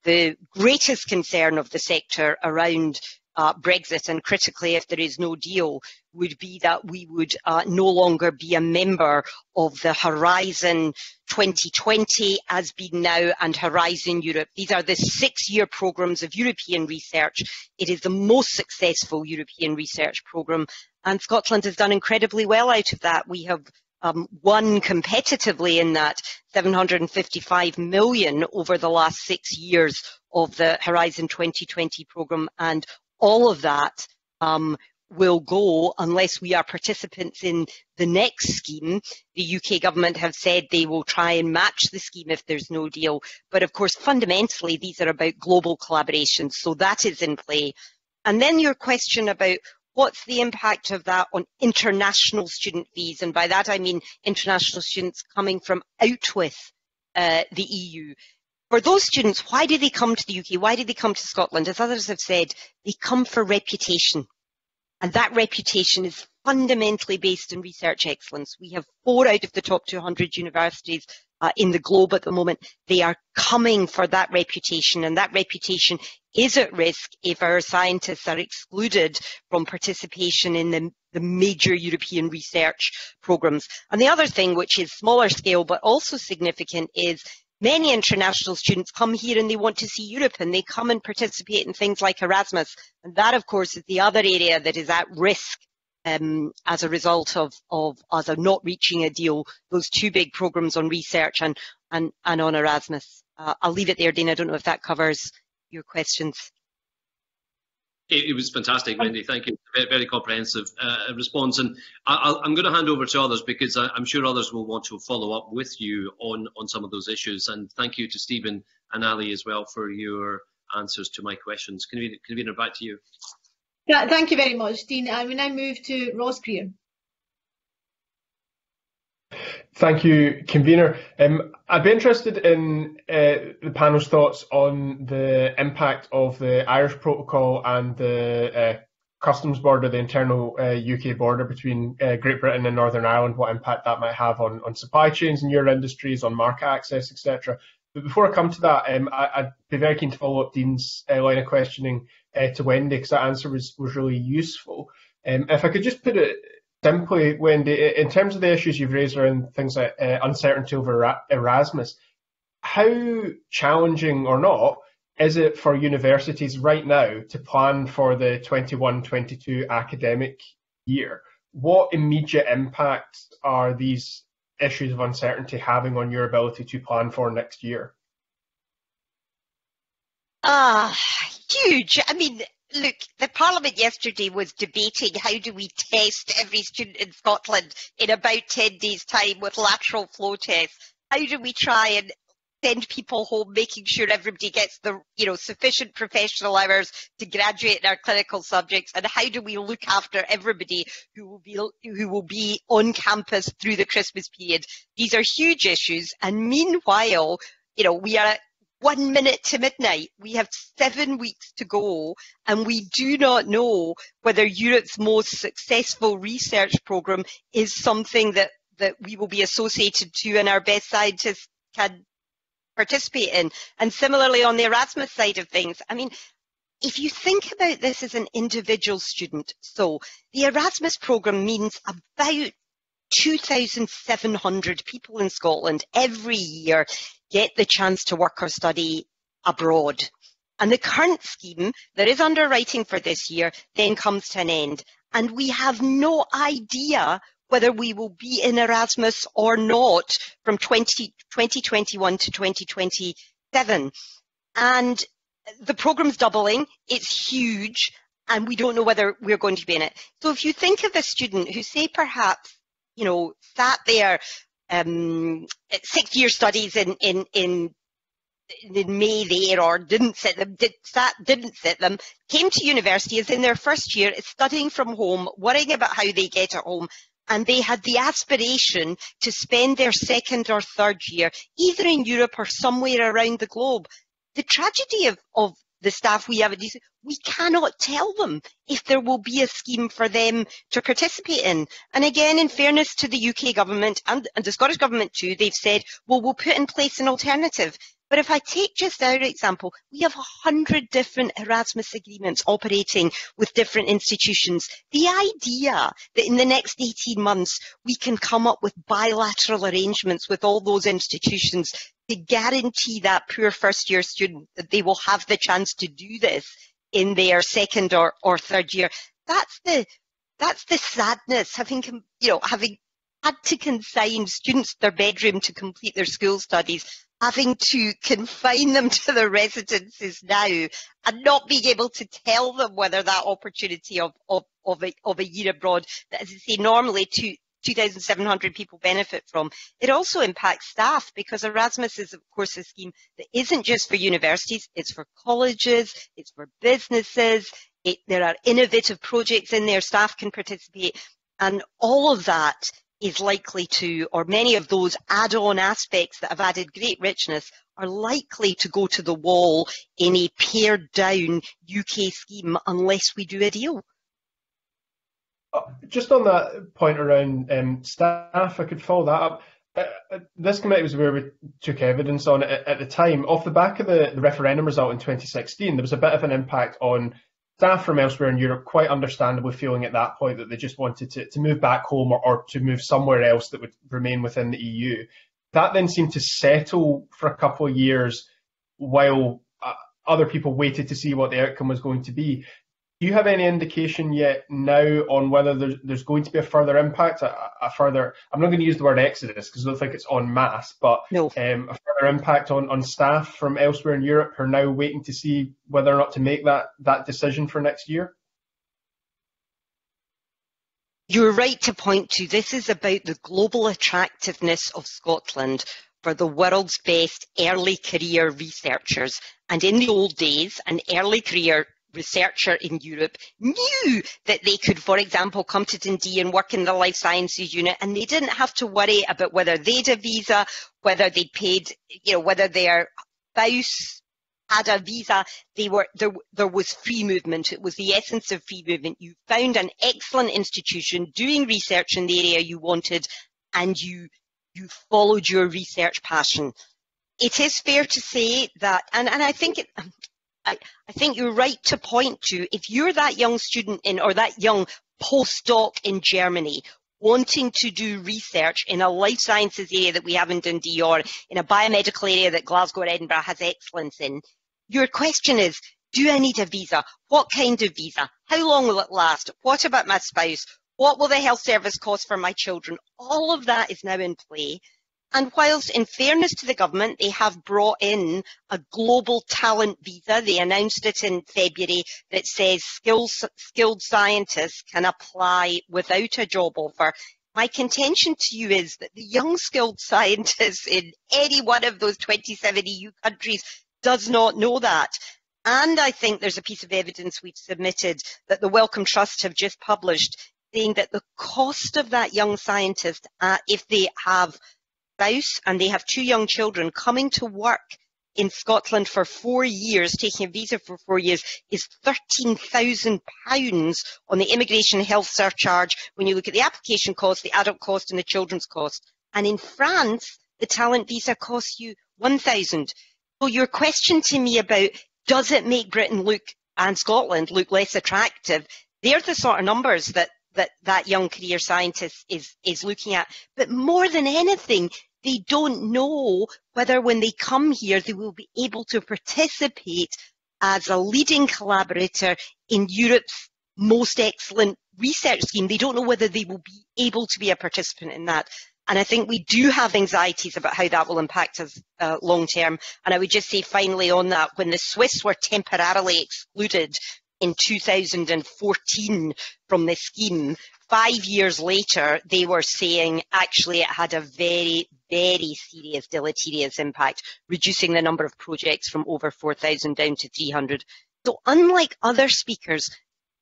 the greatest concern of the sector around uh, Brexit and critically if there is no deal would be that we would uh, no longer be a member of the Horizon 2020 as been now and Horizon Europe. These are the six-year programmes of European research. It is the most successful European research programme and Scotland has done incredibly well out of that. We have um, won competitively in that 755 million over the last six years of the Horizon 2020 programme and all of that um, will go unless we are participants in the next scheme. The UK government have said they will try and match the scheme if there's no deal. But of course, fundamentally, these are about global collaboration. So that is in play. And then your question about what's the impact of that on international student fees? And by that I mean international students coming from out with uh, the EU. For those students, why do they come to the UK? Why do they come to Scotland? As others have said, they come for reputation. And that reputation is fundamentally based in research excellence. We have four out of the top 200 universities uh, in the globe at the moment. They are coming for that reputation, and that reputation is at risk if our scientists are excluded from participation in the, the major European research programs. And the other thing, which is smaller scale but also significant, is many international students come here and they want to see Europe and they come and participate in things like Erasmus. And that, of course, is the other area that is at risk um, as a result of, of us not reaching a deal, those two big programs on research and, and, and on Erasmus. Uh, I'll leave it there, Dean. I don't know if that covers your questions. It, it was fantastic, Wendy. Thank you. Very, very comprehensive uh, response. And I, am going to hand over to others because I, am sure others will want to follow up with you on, on some of those issues. And thank you to Stephen and Allie as well for your answers to my questions. Convener, convener back to you. Thank you very much, Dean. I will now move to Ross Greer. Thank you, convener. Um, I'd be interested in uh, the panel's thoughts on the impact of the Irish Protocol and the uh, customs border, the internal uh, UK border between uh, Great Britain and Northern Ireland, what impact that might have on, on supply chains in your industries, on market access, etc. But before I come to that, um, I, would be very keen to follow up Dean's uh, line of questioning uh, to Wendy, because that answer was, was really useful. Um, if I could just put it simply, Wendy, in terms of the issues you've raised around things like uh, uncertainty over Erasmus, how challenging or not is it for universities right now to plan for the 21-22 academic year? What immediate impacts are these issues of uncertainty having on your ability to plan for next year? Ah, huge. I mean, look, the Parliament yesterday was debating how do we test every student in Scotland in about 10 days' time with lateral flow tests. How do we try and send people home, making sure everybody gets the you know sufficient professional hours to graduate in our clinical subjects, and how do we look after everybody who will be who will be on campus through the Christmas period? These are huge issues, and meanwhile, you know we are one minute to midnight. We have seven weeks to go, and we do not know whether Europe's most successful research programme is something that, that we will be associated to and our best scientists can participate in. And similarly, on the Erasmus side of things, I mean, if you think about this as an individual student, so the Erasmus programme means about 2,700 people in Scotland every year get the chance to work or study abroad. And the current scheme that is underwriting for this year then comes to an end. And we have no idea whether we will be in Erasmus or not from 20, 2021 to 2027. And the program's doubling, it's huge, and we don't know whether we're going to be in it. So if you think of a student who say perhaps, you know, sat there um, six year studies in, in, in in May there or didn't sit them, did, sat, didn't sit them, came to university, is in their first year, is studying from home, worrying about how they get at home, and they had the aspiration to spend their second or third year either in Europe or somewhere around the globe. The tragedy of, of the staff we have at DC, we cannot tell them if there will be a scheme for them to participate in. And again, in fairness to the UK government and, and the Scottish government too, they've said, well, we'll put in place an alternative. But if I take just our example, we have 100 different Erasmus agreements operating with different institutions. The idea that in the next 18 months we can come up with bilateral arrangements with all those institutions to guarantee that poor first year student that they will have the chance to do this in their second or, or third year, that's the that's the sadness having you know having had to consign students to their bedroom to complete their school studies having to confine them to their residences now and not being able to tell them whether that opportunity of, of, of, a, of a year abroad, that as I say, normally two, 2,700 people benefit from. It also impacts staff because Erasmus is, of course, a scheme that isn't just for universities, it's for colleges, it's for businesses, it, there are innovative projects in there, staff can participate, and all of that is likely to, or many of those add-on aspects that have added great richness are likely to go to the wall in a pared down UK scheme unless we do a deal. Uh, just on that point around um, staff, I could follow that up. Uh, uh, this committee was where we took evidence on it at the time. Off the back of the, the referendum result in 2016, there was a bit of an impact on staff from elsewhere in Europe, quite understandably feeling at that point that they just wanted to, to move back home or, or to move somewhere else that would remain within the EU. That then seemed to settle for a couple of years while uh, other people waited to see what the outcome was going to be. Do you have any indication yet now on whether there's, there's going to be a further impact, a, a further, I'm not going to use the word exodus because I don't think it's en masse, but no. um, a further impact on, on staff from elsewhere in Europe who are now waiting to see whether or not to make that, that decision for next year? You're right to point to this is about the global attractiveness of Scotland for the world's best early career researchers. And in the old days, an early career researcher in Europe knew that they could, for example, come to Dundee and work in the life sciences unit and they didn't have to worry about whether they'd a visa, whether they'd paid, you know, whether their spouse had a visa, they were there, there was free movement. It was the essence of free movement. You found an excellent institution doing research in the area you wanted and you you followed your research passion. It is fair to say that, and, and I think it, I, I think you're right to point to if you're that young student in or that young postdoc in Germany wanting to do research in a life sciences area that we have in Dundee or in a biomedical area that Glasgow or Edinburgh has excellence in, your question is, do I need a visa? What kind of visa? How long will it last? What about my spouse? What will the health service cost for my children? All of that is now in play. And whilst in fairness to the government, they have brought in a global talent visa, they announced it in February that says skills, skilled scientists can apply without a job offer. My contention to you is that the young skilled scientists in any one of those 27 EU countries does not know that. And I think there's a piece of evidence we've submitted that the Wellcome Trust have just published saying that the cost of that young scientist, uh, if they have spouse and they have two young children coming to work in Scotland for four years, taking a visa for four years, is £13,000 on the immigration health surcharge when you look at the application cost, the adult cost, and the children's cost. And in France, the talent visa costs you £1,000. So your question to me about does it make Britain look and Scotland look less attractive? They're the sort of numbers that that, that young career scientist is, is looking at. But more than anything, they don't know whether when they come here they will be able to participate as a leading collaborator in Europe's most excellent research scheme. They don't know whether they will be able to be a participant in that. And I think we do have anxieties about how that will impact us uh, long term. And I would just say finally on that, when the Swiss were temporarily excluded in 2014 from the scheme, five years later, they were saying actually it had a very, very serious deleterious impact, reducing the number of projects from over 4,000 down to 300. So unlike other speakers,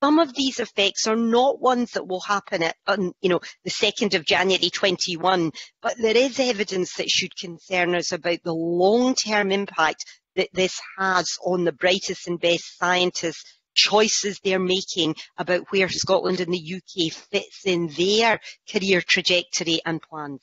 some of these effects are not ones that will happen at, um, you know, the 2nd of January 21, but there is evidence that should concern us about the long-term impact that this has on the brightest and best scientists choices they're making about where Scotland and the UK fits in their career trajectory and plans.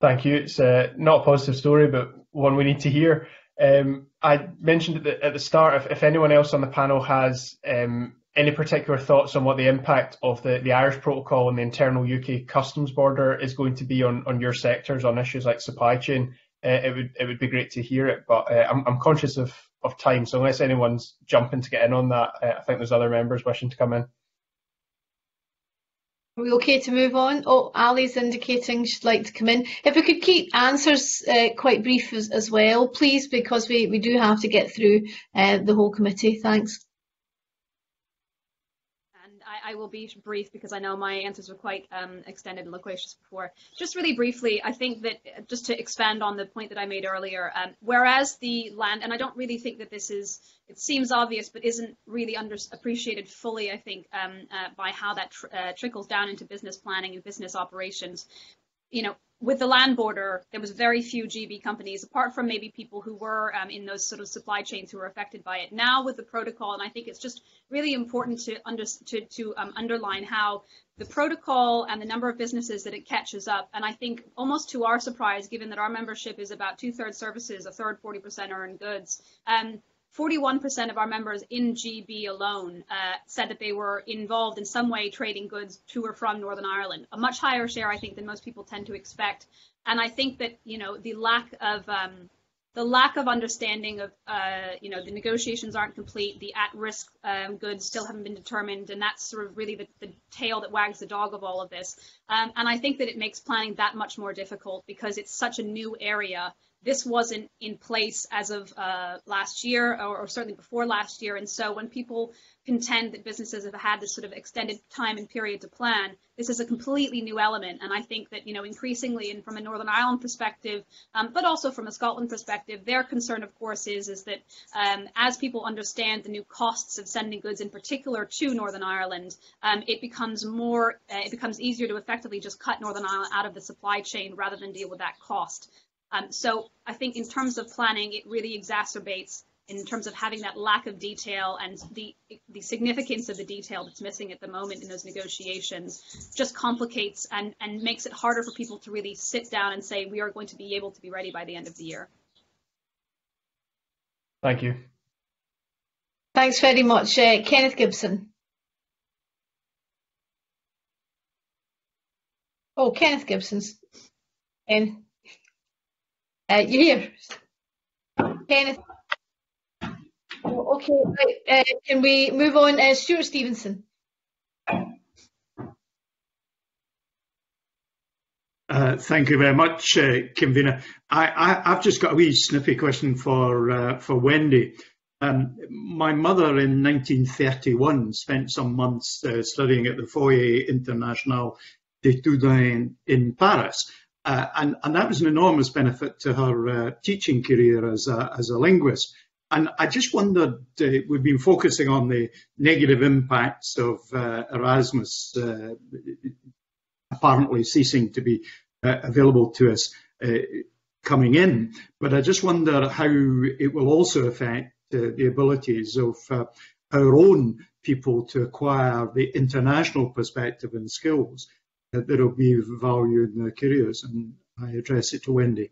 Thank you. It's uh, not a positive story, but one we need to hear. Um, I mentioned at the, at the start, if, if, anyone else on the panel has um, any particular thoughts on what the impact of the, the Irish protocol and the internal UK customs border is going to be on, on your sectors on issues like supply chain, uh, it would it would be great to hear it. But uh, I'm, I'm conscious of of time. So unless anyone's jumping to get in on that, uh, I think there's other members wishing to come in. Are we okay to move on? Oh, Allie's indicating she'd like to come in. If we could keep answers uh, quite brief as, as, well, please, because we, we do have to get through uh, the whole committee. Thanks. I will be brief because I know my answers were quite um, extended and loquacious before. Just really briefly, I think that just to expand on the point that I made earlier, um, whereas the land, and I don't really think that this is, it seems obvious, but isn't really under, appreciated fully, I think, um, uh, by how that tr uh, trickles down into business planning and business operations. You know, with the land border, there was very few GB companies, apart from maybe people who were um, in those sort of supply chains who were affected by it. Now with the protocol, and I think it's just really important to, under, to, to um, underline how the protocol and the number of businesses that it catches up. And I think almost to our surprise, given that our membership is about two thirds services, a third 40% are in goods, um, 41% of our members in GB alone uh, said that they were involved in some way trading goods to or from Northern Ireland. A much higher share, I think, than most people tend to expect. And I think that you know the lack of um, the lack of understanding of uh, you know the negotiations aren't complete, the at-risk um, goods still haven't been determined, and that's sort of really the, the tail that wags the dog of all of this. Um, and I think that it makes planning that much more difficult because it's such a new area this wasn't in place as of uh, last year or, or, certainly before last year. And so when people contend that businesses have had this sort of extended time and period to plan, this is a completely new element. And I think that, you know, increasingly and from a Northern Ireland perspective, um, but also from a Scotland perspective, their concern, of course, is, is that um, as people understand the new costs of sending goods in particular to Northern Ireland, um, it becomes more, uh, it becomes easier to effectively just cut Northern Ireland out of the supply chain rather than deal with that cost. Um, so I think in terms of planning, it really exacerbates in terms of having that lack of detail and the the significance of the detail that's missing at the moment in those negotiations just complicates and, and makes it harder for people to really sit down and say we are going to be able to be ready by the end of the year. Thank you. Thanks very much. Uh, Kenneth Gibson. Oh, Kenneth Gibson's in. Uh, you here? Kenneth? Oh, okay, right. Uh, can we move on? Uh, Stewart Stevenson. Uh, thank you very much, uh, Convener. I, have just got a wee snippy question for uh, for Wendy. Um, my mother in 1931 spent some months uh, studying at the Foyer International d'Études in, in Paris. Uh, and, and, that was an enormous benefit to her uh, teaching career as a, as a linguist. And I just wondered, uh, we've been focusing on the negative impacts of uh, Erasmus uh, apparently ceasing to be uh, available to us coming in, but I just wonder how it will also affect the abilities of our own people to acquire the international perspective and skills that will be value in their careers. And I address it to Wendy.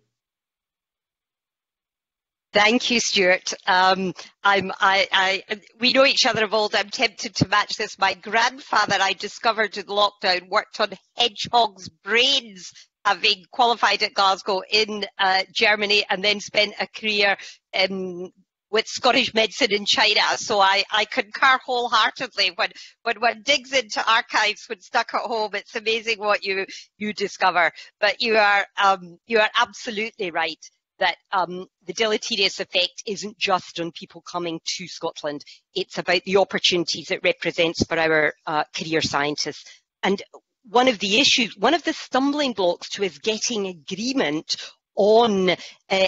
Thank you, Stewart. Um, I'm, I, I, we know each other of old. I'm tempted to match this. My grandfather, I discovered in lockdown, worked on hedgehogs' brains, having qualified at Glasgow in uh, Germany, and then spent a career um, with Scottish medicine in China. So I, I concur wholeheartedly. When, when one digs into archives when stuck at home, it's amazing what you, you discover. But you are, um, you are absolutely right that um, the deleterious effect isn't just on people coming to Scotland. It's about the opportunities it represents for our uh, career scientists. And one of the issues, one of the stumbling blocks to us getting agreement on uh,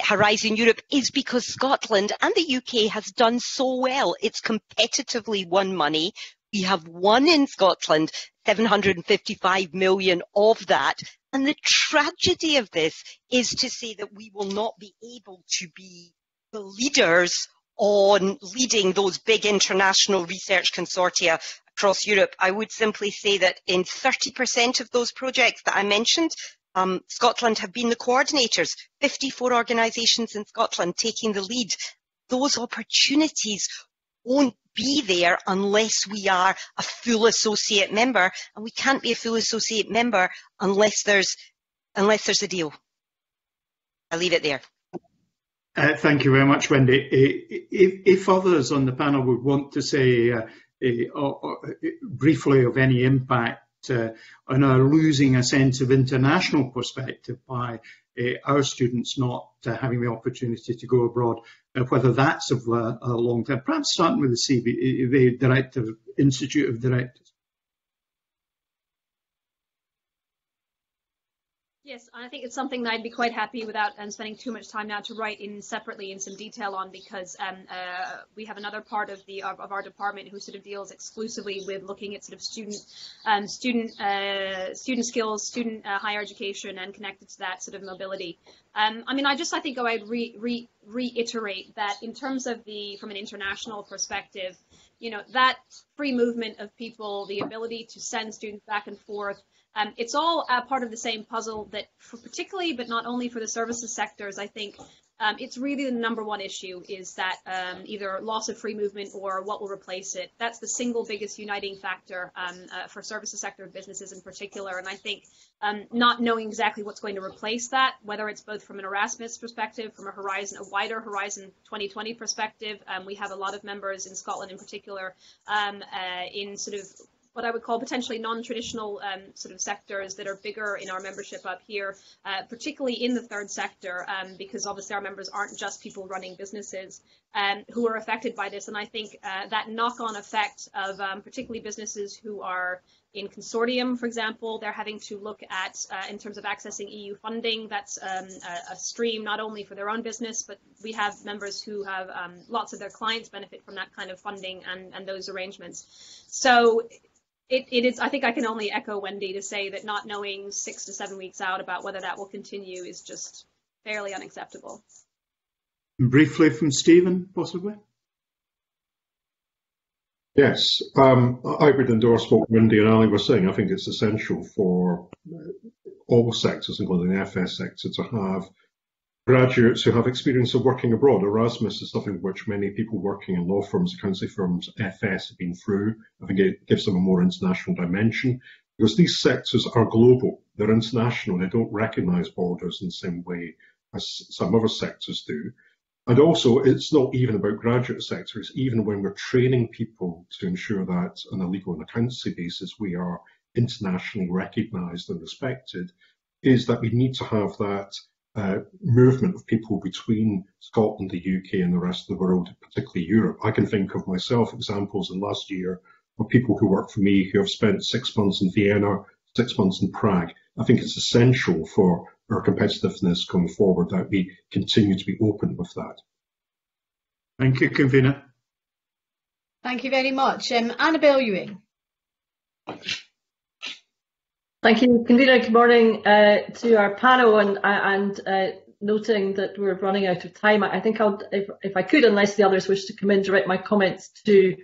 Horizon Europe is because Scotland and the UK has done so well. It's competitively won money. We have won in Scotland 755 million of that. And the tragedy of this is to say that we will not be able to be the leaders on leading those big international research consortia across Europe. I would simply say that in 30% of those projects that I mentioned, um, Scotland have been the coordinators, 54 organisations in Scotland taking the lead. Those opportunities won't be there unless we are a full associate member, and we can't be a full associate member unless there's unless there's a deal. I'll leave it there. Uh, thank you very much, Wendy. If, if, others on the panel would want to say uh, uh, briefly of any impact uh, and are losing a sense of international perspective by uh, our students not uh, having the opportunity to go abroad, whether that's of a, a long term. Perhaps starting with the CB, the Director, Institute of Directors. Yes, I think it's something that I'd be quite happy without um, spending too much time now to write in separately in some detail on because um, uh, we have another part of the of, of, our department who sort of deals exclusively with looking at sort of student um, student uh, student skills, student uh, higher education, and connected to that sort of mobility. Um, I mean, I just I think I would re, re, reiterate that in terms of the from an international perspective, you know that free movement of people, the ability to send students back and forth. Um, it's all uh, part of the same puzzle that, particularly, but not only for the services sectors, I think um, it's really the number one issue is that um, either loss of free movement or what will replace it. That's the single biggest uniting factor um, uh, for services sector businesses in particular. And I think um, not knowing exactly what's going to replace that, whether it's both from an Erasmus perspective, from a Horizon, a wider Horizon 2020 perspective, um, we have a lot of members in Scotland in particular um, uh, in sort of what I would call potentially non-traditional um, sort of sectors that are bigger in our membership up here, uh, particularly in the third sector, um, because obviously our members aren't just people running businesses um, who are affected by this. And I think uh, that knock-on effect of um, particularly businesses who are in consortium, for example, they're having to look at, uh, in terms of accessing EU funding, that's um, a, a, stream not only for their own business, but we have members who have um, lots of their clients benefit from that kind of funding and, and those arrangements. So it, it is. I think I can only echo Wendy to say that not knowing six to seven weeks out about whether that will continue is just fairly unacceptable. Briefly from Stephen, possibly. Yes, um, I would endorse what Wendy and Allie were saying. I think it's essential for all sectors, including the FS sector, to have graduates who have experience of working abroad. Erasmus is something which many people working in law firms, accountancy firms, FS have been through. I think it gives them a more international dimension because these sectors are global. They're international. They don't recognise borders in the same way as some other sectors do. And also, it's not even about graduate sectors, even when we're training people to ensure that on a legal and accountancy basis, we are internationally recognised and respected, is that we need to have that uh, movement of people between Scotland, the UK, and the rest of the world, particularly Europe. I can think of myself examples in last year of people who work for me who have spent six months in Vienna, six months in Prague. I think it's essential for our competitiveness going forward that we continue to be open with that. Thank you, Convener. Thank you very much. Um, Annabelle Ewing. Thank you, Convener. Good morning uh, to our panel and, uh, and uh, noting that we're running out of time. I think I'll, if, if I could, unless the others wish to come in, direct my comments to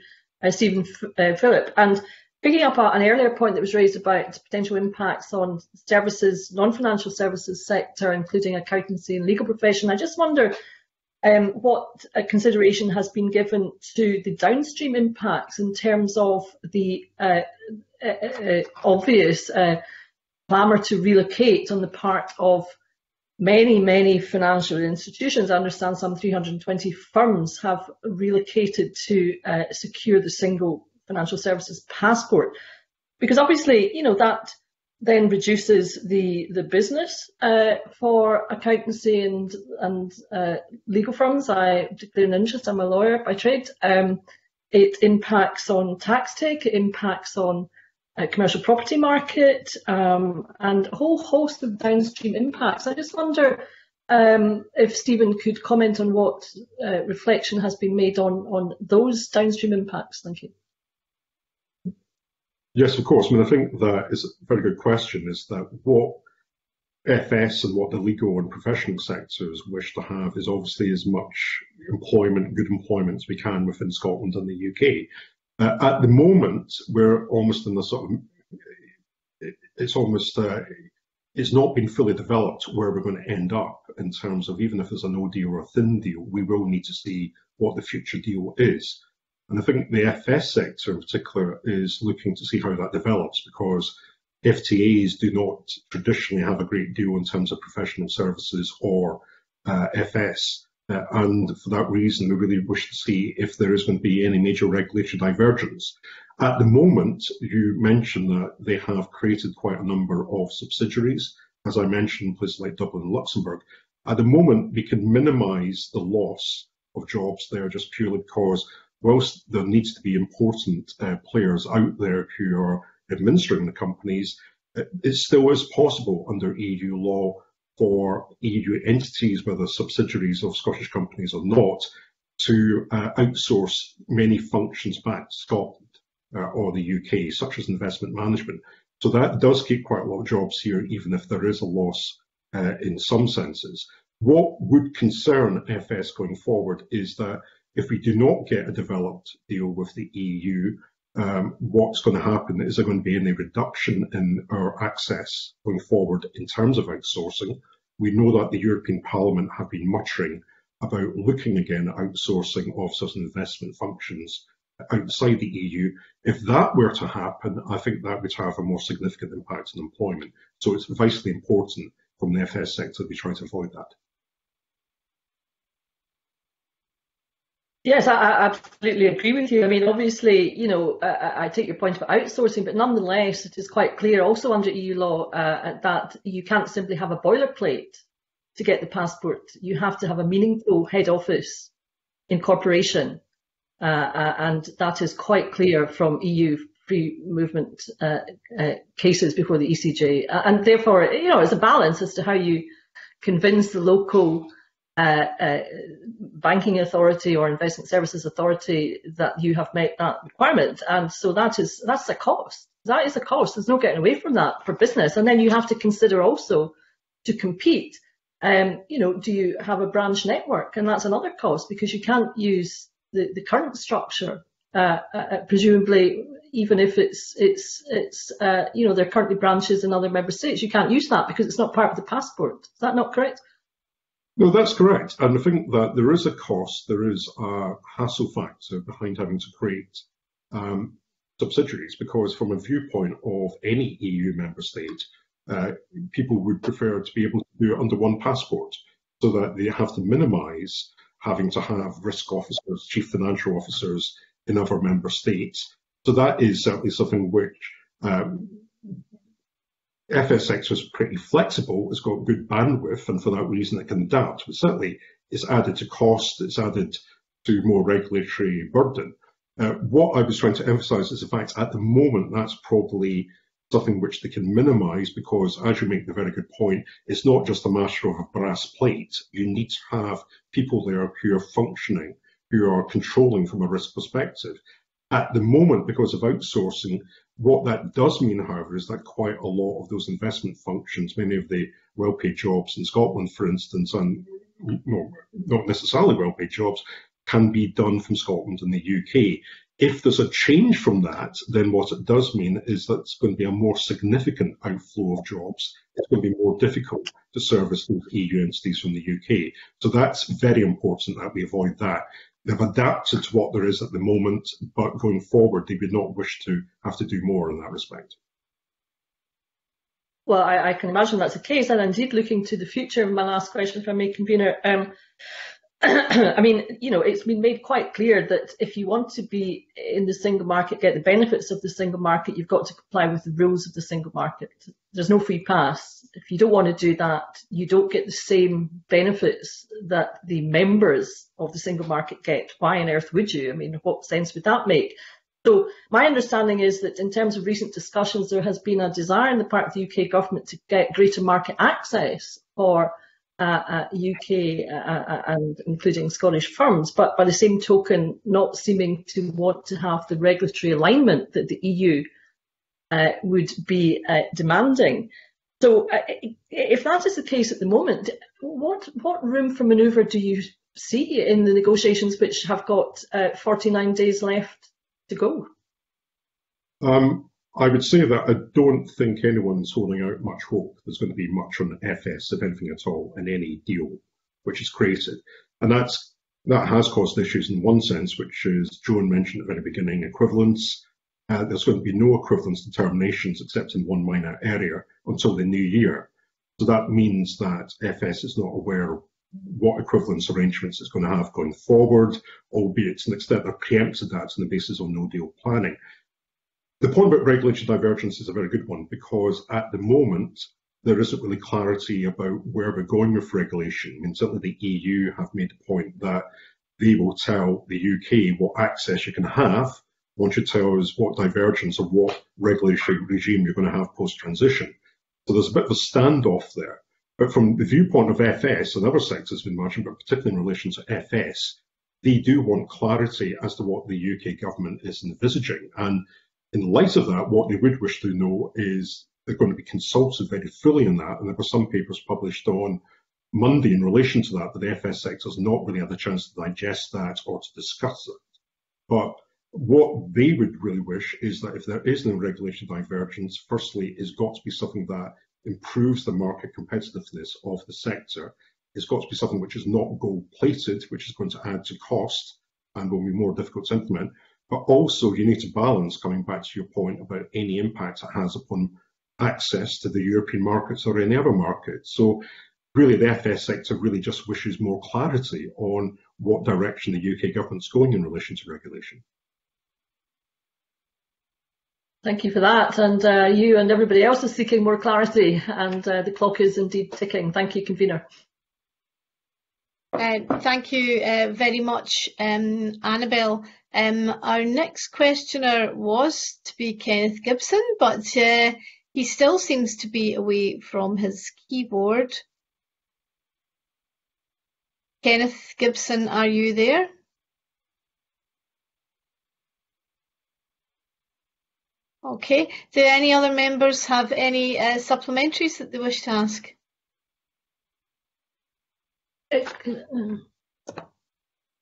uh, Stephen uh, Phillip. And picking up on an earlier point that was raised about potential impacts on services, non-financial services sector, including accountancy and legal profession, I just wonder um, what consideration has been given to the downstream impacts in terms of the uh, uh, uh, obvious uh, clamour to relocate on the part of many, many financial institutions. I understand some 320 firms have relocated to uh, secure the single financial services passport. Because obviously, you know, that then reduces the the business uh, for accountancy and and uh, legal firms. I declare an interest. I'm a lawyer by trade. Um, it impacts on tax take. It impacts on uh, commercial property market um, and a whole host of downstream impacts. I just wonder um, if Stephen could comment on what uh, reflection has been made on, on those downstream impacts. Thank you. Yes, of course. I mean, I think that is a very good question. Is that what FS and what the legal and professional sectors wish to have is obviously as much employment, good employment as we can within Scotland and the UK. Uh, at the moment, we're almost in the sort of, it's almost, uh, it's not been fully developed where we're going to end up in terms of even if there's a no deal or a thin deal, we will need to see what the future deal is. And I think the FS sector in particular is looking to see how that develops because FTAs do not traditionally have a great deal in terms of professional services or uh, FS Uh, and for that reason, we really wish to see if there is going to be any major regulatory divergence. At the moment, you mentioned that they have created quite a number of subsidiaries. As I mentioned, places like Dublin and Luxembourg. At the moment, we can minimise the loss of jobs there just purely because whilst there needs to be important uh, players out there who are administering the companies, it still is possible under EU law for EU entities, whether subsidiaries of Scottish companies or not, to uh, outsource many functions back to Scotland uh, or the UK, such as investment management. So that does keep quite a lot of jobs here, even if there is a loss uh, in some senses. What would concern FS going forward is that if we do not get a developed deal with the EU, Um, what's going to happen? Is there going to be any reduction in our access going forward in terms of outsourcing? We know that the European Parliament have been muttering about looking again at outsourcing of certain investment functions outside the EU. If that were to happen, I think that would have a more significant impact on employment. So it's vitally important from the FS sector we try to avoid that. Yes, I, I, absolutely agree with you. I mean, obviously, you know, I, I, take your point about outsourcing, but nonetheless, it is quite clear also under EU law uh, that you can't simply have a boilerplate to get the passport. You have to have a meaningful head office incorporation, uh, uh, and that is quite clear from EU free movement uh, uh, cases before the ECJ. And therefore, you know, it's a balance as to how you convince the local uh, uh, banking authority or investment services authority that you have met that requirement. And so that is that's a cost. That is a cost. There's no getting away from that for business. And then you have to consider also to compete. Um, you know, do you have a branch network? And that's another cost because you can't use the, the current structure. Uh, uh, uh presumably, even if it's it's it's uh, you know there are currently branches in other member states, you can't use that because it's not part of the passport. Is that not correct? No, that's correct. And I think that there is a cost, there is a hassle factor behind having to create um, subsidiaries because from a viewpoint of any EU member state, uh, people would prefer to be able to do it under one passport so that they have to minimise having to have risk officers, chief financial officers in other member states. So that is certainly something which um, FSX was pretty flexible, it's got good bandwidth, and for that reason it can adapt. But certainly it's added to cost, it's added to more regulatory burden. Uh, what I was trying to emphasize is the fact at the moment that's probably something which they can minimize because, as you make the very good point, it's not just a matter of a brass plate. You need to have people there who are functioning, who are controlling from a risk perspective. At the moment, because of outsourcing, what that does mean, however, is that quite a lot of those investment functions, many of the well-paid jobs in Scotland, for instance, and not necessarily well-paid jobs, can be done from Scotland and the UK. If there's a change from that, then what it does mean is that it's going to be a more significant outflow of jobs. It's going to be more difficult to service those EU entities from the UK. So that's very important that we avoid that. They've adapted to what there is at the moment, but going forward, they would not wish to have to do more in that respect. Well, I, I can imagine that's the case, and indeed looking to the future. My last question, I may, convener. Um, I mean, you know, it's been made quite clear that if you want to be in the single market, get the benefits of the single market, you've got to comply with the rules of the single market. There's no free pass. If you don't want to do that, you don't get the same benefits that the members of the single market get. Why on earth would you? I mean, what sense would that make? So my understanding is that in terms of recent discussions, there has been a desire on the part of the UK government to get greater market access for uh, UK uh, uh, and including Scottish firms, but by the same token, not seeming to want to have the regulatory alignment that the EU uh, would be uh, demanding. So, uh, if that is the case at the moment, what what room for manoeuvre do you see in the negotiations, which have got 49 days left to go? Um, I would say that I don't think anyone's holding out much hope there's going to be much on FS, if anything at all, in any deal which is created. And that's that has caused issues in one sense, which is Joan mentioned at the very beginning, equivalence. Uh, there's going to be no equivalence determinations except in one minor area until the new year. So that means that FS is not aware what equivalence arrangements it's going to have going forward, albeit to an extent they're preempted that on the basis of no deal planning. The point about regulatory divergence is a very good one because at the moment there isn't really clarity about where we're going with regulation. Mean, certainly the EU have made the point that they will tell the UK what access you can have once you tell us what divergence or what regulatory regime you're going to have post-transition. So there's a bit of a standoff there. But from the viewpoint of FS and other sectors been mentioned, but particularly in relation to FS, they do want clarity as to what the UK government is envisaging. And in light of that, what they would wish to know is they're going to be consulted very fully in that. And there were some papers published on Monday in relation to that, but the FS sector has not really had the chance to digest that or to discuss it. But what they would really wish is that if there is no regulation divergence, firstly, it's got to be something that improves the market competitiveness of the sector. It's got to be something which is not gold plated, which is going to add to cost and will be more difficult to implement. But also, you need to balance, coming back to your point about any impact it has upon access to the European markets or any other market. So, really, the FS sector really just wishes more clarity on what direction the UK government's going in relation to regulation. Thank you for that. And uh, you and everybody else is seeking more clarity, and uh, the clock is indeed ticking. Thank you, convener. Thank you uh, very much, um. Um, our next questioner was to be Kenneth Gibson, but uh, he still seems to be away from his keyboard. Kenneth Gibson, are you there? Okay. Do any other members have any uh, supplementaries that they wish to ask?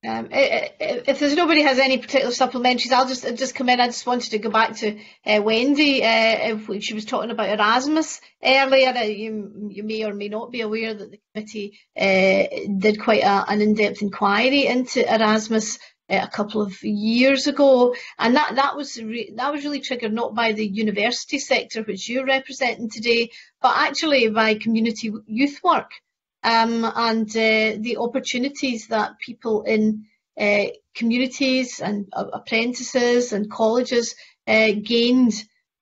Um, if there's nobody has any particular supplementaries, I'll just just come in. I just wanted to go back to uh, Wendy. Uh, she was talking about Erasmus earlier. Uh, you you may or may not be aware that the committee did quite a, an in-depth inquiry into Erasmus a couple of years ago, and that that was that was really triggered not by the university sector which you're representing today, but actually by community youth work um, and uh, the opportunities that people in uh, communities and uh, apprentices and colleges uh, gained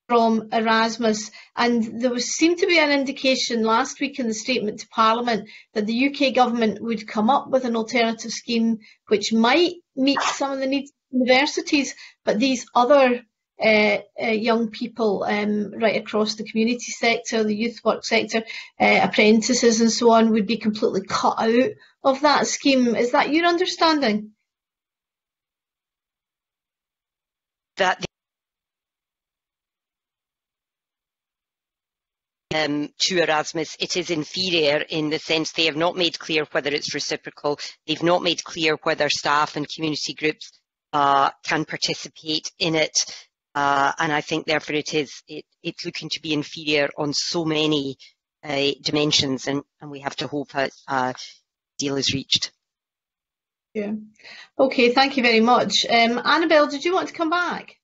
from Erasmus. And there was, seemed to be an indication last week in the statement to Parliament that the UK government would come up with an alternative scheme which might meet some of the needs of universities, but these other uh, uh, young people um, right across the community sector, the youth work sector, uh, apprentices and so on would be completely cut out of that scheme. Is that your understanding? That um, to Erasmus, it is inferior in the sense they have not made clear whether it's reciprocal. They've not made clear whether staff and community groups uh, can participate in it. Uh, and I think therefore it is it, it's looking to be inferior on so many uh, dimensions, and, and we have to hope a, a deal is reached. Yeah. Okay. Thank you very much, um, Annabelle. Did you want to come back?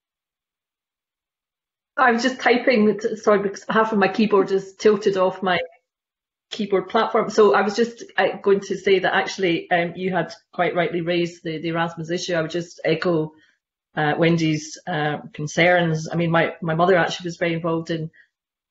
I was just typing. Sorry, because half of my keyboard is tilted off my keyboard platform. So I was just uh, going to say that actually um, you had quite rightly raised the, the Erasmus issue. I would just echo uh, Wendy's uh, concerns. I mean, my, my mother actually was very involved in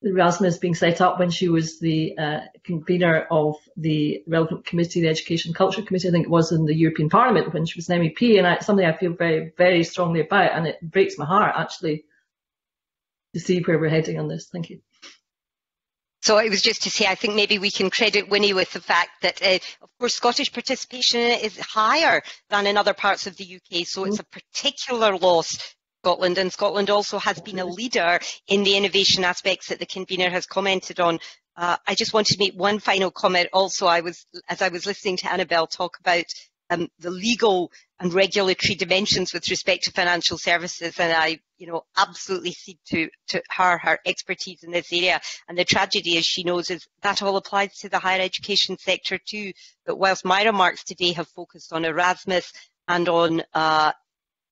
Erasmus being set up when she was the uh, convener of the relevant committee, the Education Culture Committee, I think it was in the European Parliament when she was an MEP, and I, something I feel very, very strongly about, and it breaks my heart actually to see where we're heading on this. Thank you. So it was just to say, I think maybe we can credit Winnie with the fact that, uh, of course, Scottish participation is higher than in other parts of the UK, so it's a particular loss Scotland, and Scotland also has been a leader in the innovation aspects that the convener has commented on. Uh, I just wanted to make one final comment. Also, I was, as I was listening to Annabelle talk about um, the legal and regulatory dimensions with respect to financial services, and I, you know, absolutely cede to, to her her expertise in this area. And the tragedy, as she knows, is that all applies to the higher education sector too. But whilst my remarks today have focused on Erasmus and on uh,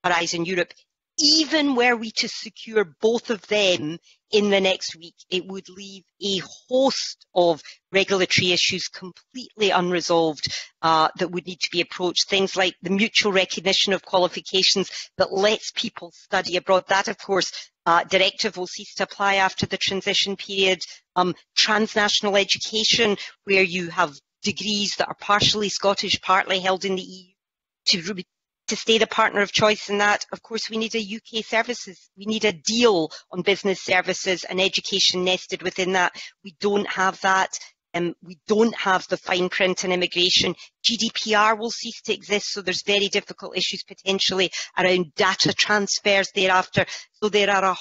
Horizon Europe, even were we to secure both of them in the next week, it would leave a host of regulatory issues completely unresolved uh, that would need to be approached. Things like the mutual recognition of qualifications that lets people study abroad. That, of course, uh, directive will cease to apply after the transition period. Um, transnational education, where you have degrees that are partially Scottish, partly held in the EU, to to stay the partner of choice in that, of course, we need a UK services. We need a deal on business services and education nested within that. We don't have that. Um, we don't have the fine print on immigration. GDPR will cease to exist, so there's very difficult issues potentially around data transfers thereafter. So there are a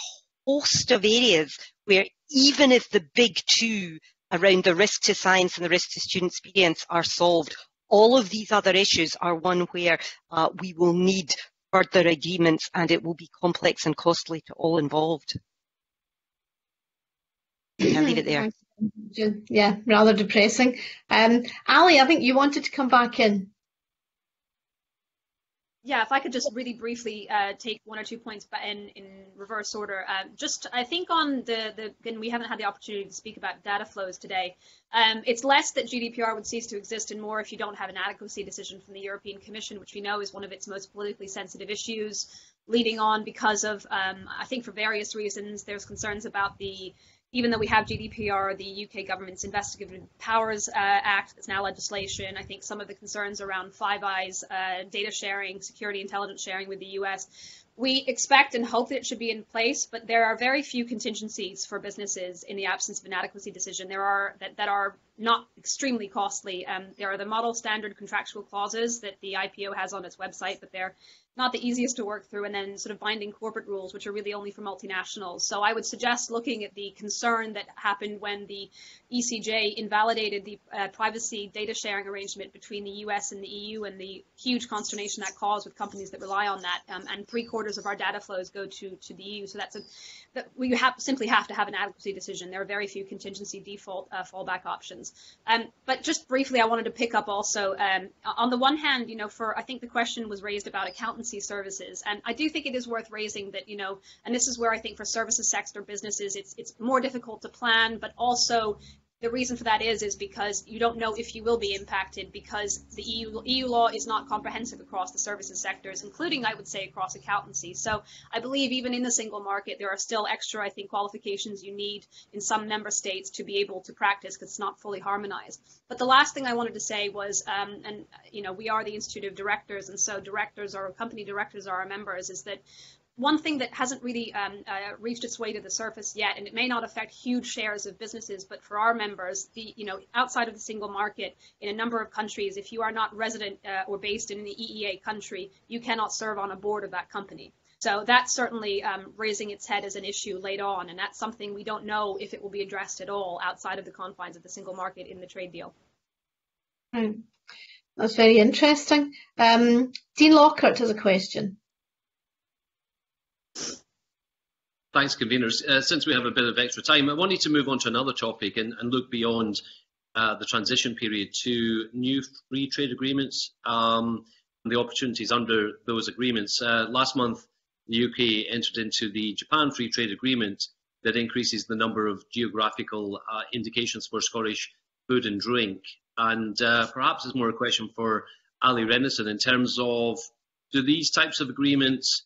host of areas where even if the big two around the risk to science and the risk to student experience are solved, all of these other issues are one where uh, we will need further agreements and it will be complex and costly to all involved. I'll leave it there. Yeah, rather depressing. Um, Allie, I think you wanted to come back in. Yeah, if I could just really briefly uh, take one or two points in, in reverse order. Um, just, I think on the, the, again, we haven't had the opportunity to speak about data flows today. Um, it's less that GDPR would cease to exist and more if you don't have an adequacy decision from the European Commission, which we know is one of its most politically sensitive issues, leading on because of, um, I think for various reasons, there's concerns about the even though we have GDPR, the UK government's Investigatory Powers uh, Act is now legislation. I think some of the concerns around Five Eyes, uh, data sharing, security intelligence sharing with the US, we expect and hope that it should be in place, but there are very few contingencies for businesses in the absence of an adequacy decision. There are that, that are not extremely costly. Um, there are the model standard contractual clauses that the ICO has on its website, but they're not the easiest to work through, and then sort of binding corporate rules, which are really only for multinationals. So I would suggest looking at the concern that happened when the ECJ invalidated the uh, privacy data sharing arrangement between the US and the EU and the huge consternation that caused with companies that rely on that. Um, and three quarters of our data flows go to, to the EU. So that's a, that we have, simply have to have an adequacy decision. There are very few contingency default uh, fallback options. Um, but just briefly, I wanted to pick up also um, on the one hand, you know, for I think the question was raised about accountancy services, and I do think it is worth raising that, you know, and this is where I think for services sector businesses, it's it's more difficult to plan, but also the reason for that is is because you don't know if you will be impacted because the EU, EU law is not comprehensive across the services sectors, including I would say across accountancy. So I believe even in the single market there are still extra I think qualifications you need in some member states to be able to practice because it's not fully harmonized. But the last thing I wanted to say was, um, and you know we are the Institute of Directors, and so directors or company directors are our members, is that one thing that hasn't really um, uh, reached its way to the surface yet, and it may not affect huge shares of businesses, but for our members, the you know outside of the single market, in a number of countries, if you are not resident uh, or based in the EEA country, you cannot serve on a board of that company. So that's certainly um, raising its head as an issue later on, and that's something we don't know if it will be addressed at all outside of the confines of the single market in the trade deal. Hmm. That's very interesting. Um, Dean Lockhart has a question. Thanks, conveners. Uh, since we have a bit of extra time, I wanted to move on to another topic and, and look beyond uh, the transition period to new free trade agreements um, and the opportunities under those agreements. Uh, last month, the UK entered into the Japan Free Trade Agreement that increases the number of geographical uh, indications for Scottish food and drink. And uh, perhaps it's more a question for Allie Renison in terms of do these types of agreements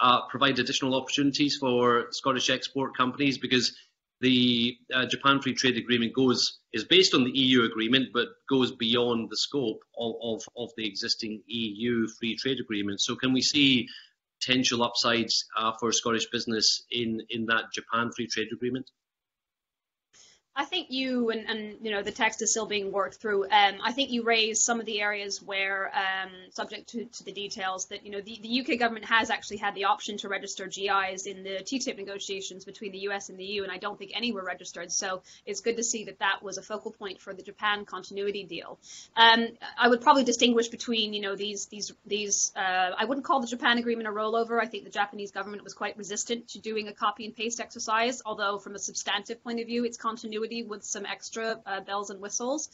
uh, provide additional opportunities for Scottish export companies because the uh, Japan Free Trade Agreement goes is based on the EU agreement, but goes beyond the scope of, of, of the existing EU Free Trade Agreement. So, can we see potential upsides uh, for Scottish business in in that Japan Free Trade Agreement? I think you and, and, you know the text is still being worked through. Um, I think you raised some of the areas where, um, subject to, to, the details, that you know the, the, UK government has actually had the option to register GIs in the TTIP negotiations between the US and the EU, and I don't think any were registered. So it's good to see that that was a focal point for the Japan continuity deal. Um, I would probably distinguish between you know these these these. Uh, I wouldn't call the Japan agreement a rollover. I think the Japanese government was quite resistant to doing a copy and paste exercise, although from a substantive point of view, it's continuity with some extra uh, bells and whistles.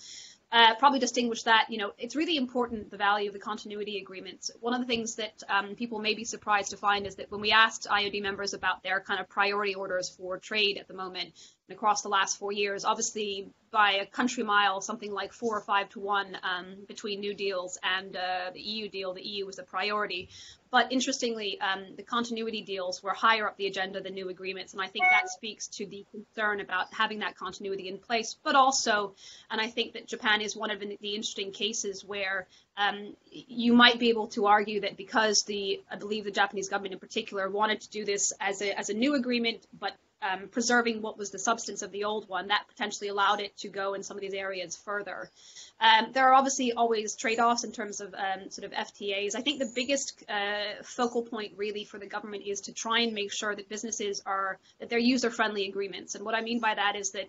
uh, probably distinguish that, you know, it's really important the value of the continuity agreements. One of the things that um, people may be surprised to find is that when we asked IOD members about their kind of priority orders for trade at the moment and across the last four years, obviously by a country mile, something like four or five to one um, between new deals and uh, the EU deal, the EU was a priority. But interestingly, um, the continuity deals were higher up the agenda than new agreements. And I think that speaks to the concern about having that continuity in place. But also, and I think that Japan is one of the interesting cases where um, you might be able to argue that because the, I believe the Japanese government in particular wanted to do this as a, as a new agreement, but um, preserving what was the substance of the old one, that potentially allowed it to go in some of these areas further. Um, there are obviously always trade-offs in terms of um, sort of FTAs. I think the biggest uh, focal point really for the government is to try and make sure that businesses are that they're user-friendly agreements. And what I mean by that is that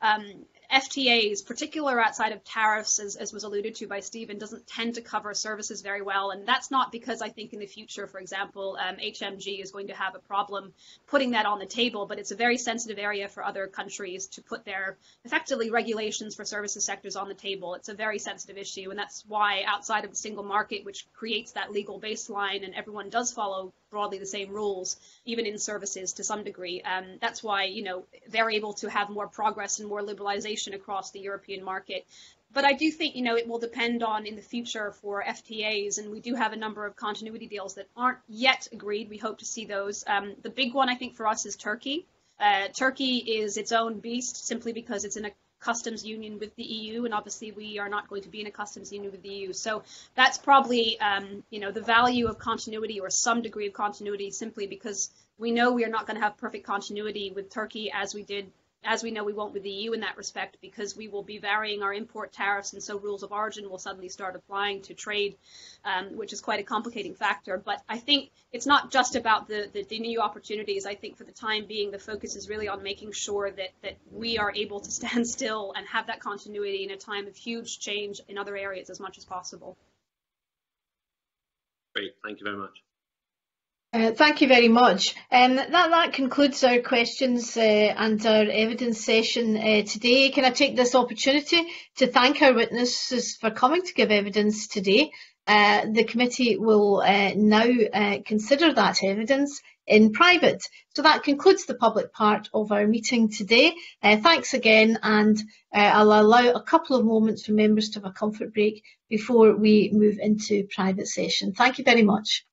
um, FTAs, particular outside of tariffs, as, as, was alluded to by Stephen, doesn't tend to cover services very well. And that's not because I think in the future, for example, um, HMG is going to have a problem putting that on the table, but it's a very sensitive area for other countries to put their effectively regulations for services sectors on the table. It's a very sensitive issue. And that's why outside of the single market, which creates that legal baseline and everyone does follow broadly the same rules, even in services to some degree. Um, that's why, you know, they're able to have more progress and more liberalization across the European market. But I do think, you know, it will depend on in the future for FTAs, and we do have a number of continuity deals that aren't yet agreed. We hope to see those. Um, the big one, I think, for us is Turkey. Uh, Turkey is its own beast simply because it's in a customs union with the EU, and obviously we are not going to be in a customs union with the EU. So that's probably, um, you know, the value of continuity or some degree of continuity simply because we know we are not going to have perfect continuity with Turkey as we did as we know, we won't with the EU in that respect because we will be varying our import tariffs, and so rules of origin will suddenly start applying to trade, um, which is quite a complicating factor. But I think it's not just about the, the, the, new opportunities. I think for the time being, the focus is really on making sure that, that we are able to stand still and have that continuity in a time of huge change in other areas as much as possible. Great, thank you very much. Uh, thank you very much. Um, that, that concludes our questions uh, and our evidence session uh, today. Can I take this opportunity to thank our witnesses for coming to give evidence today? Uh, the committee will uh, now uh, consider that evidence in private. So that concludes the public part of our meeting today. thanks again and I'll allow a couple of moments for members to have a comfort break before we move into private session. Thank you very much.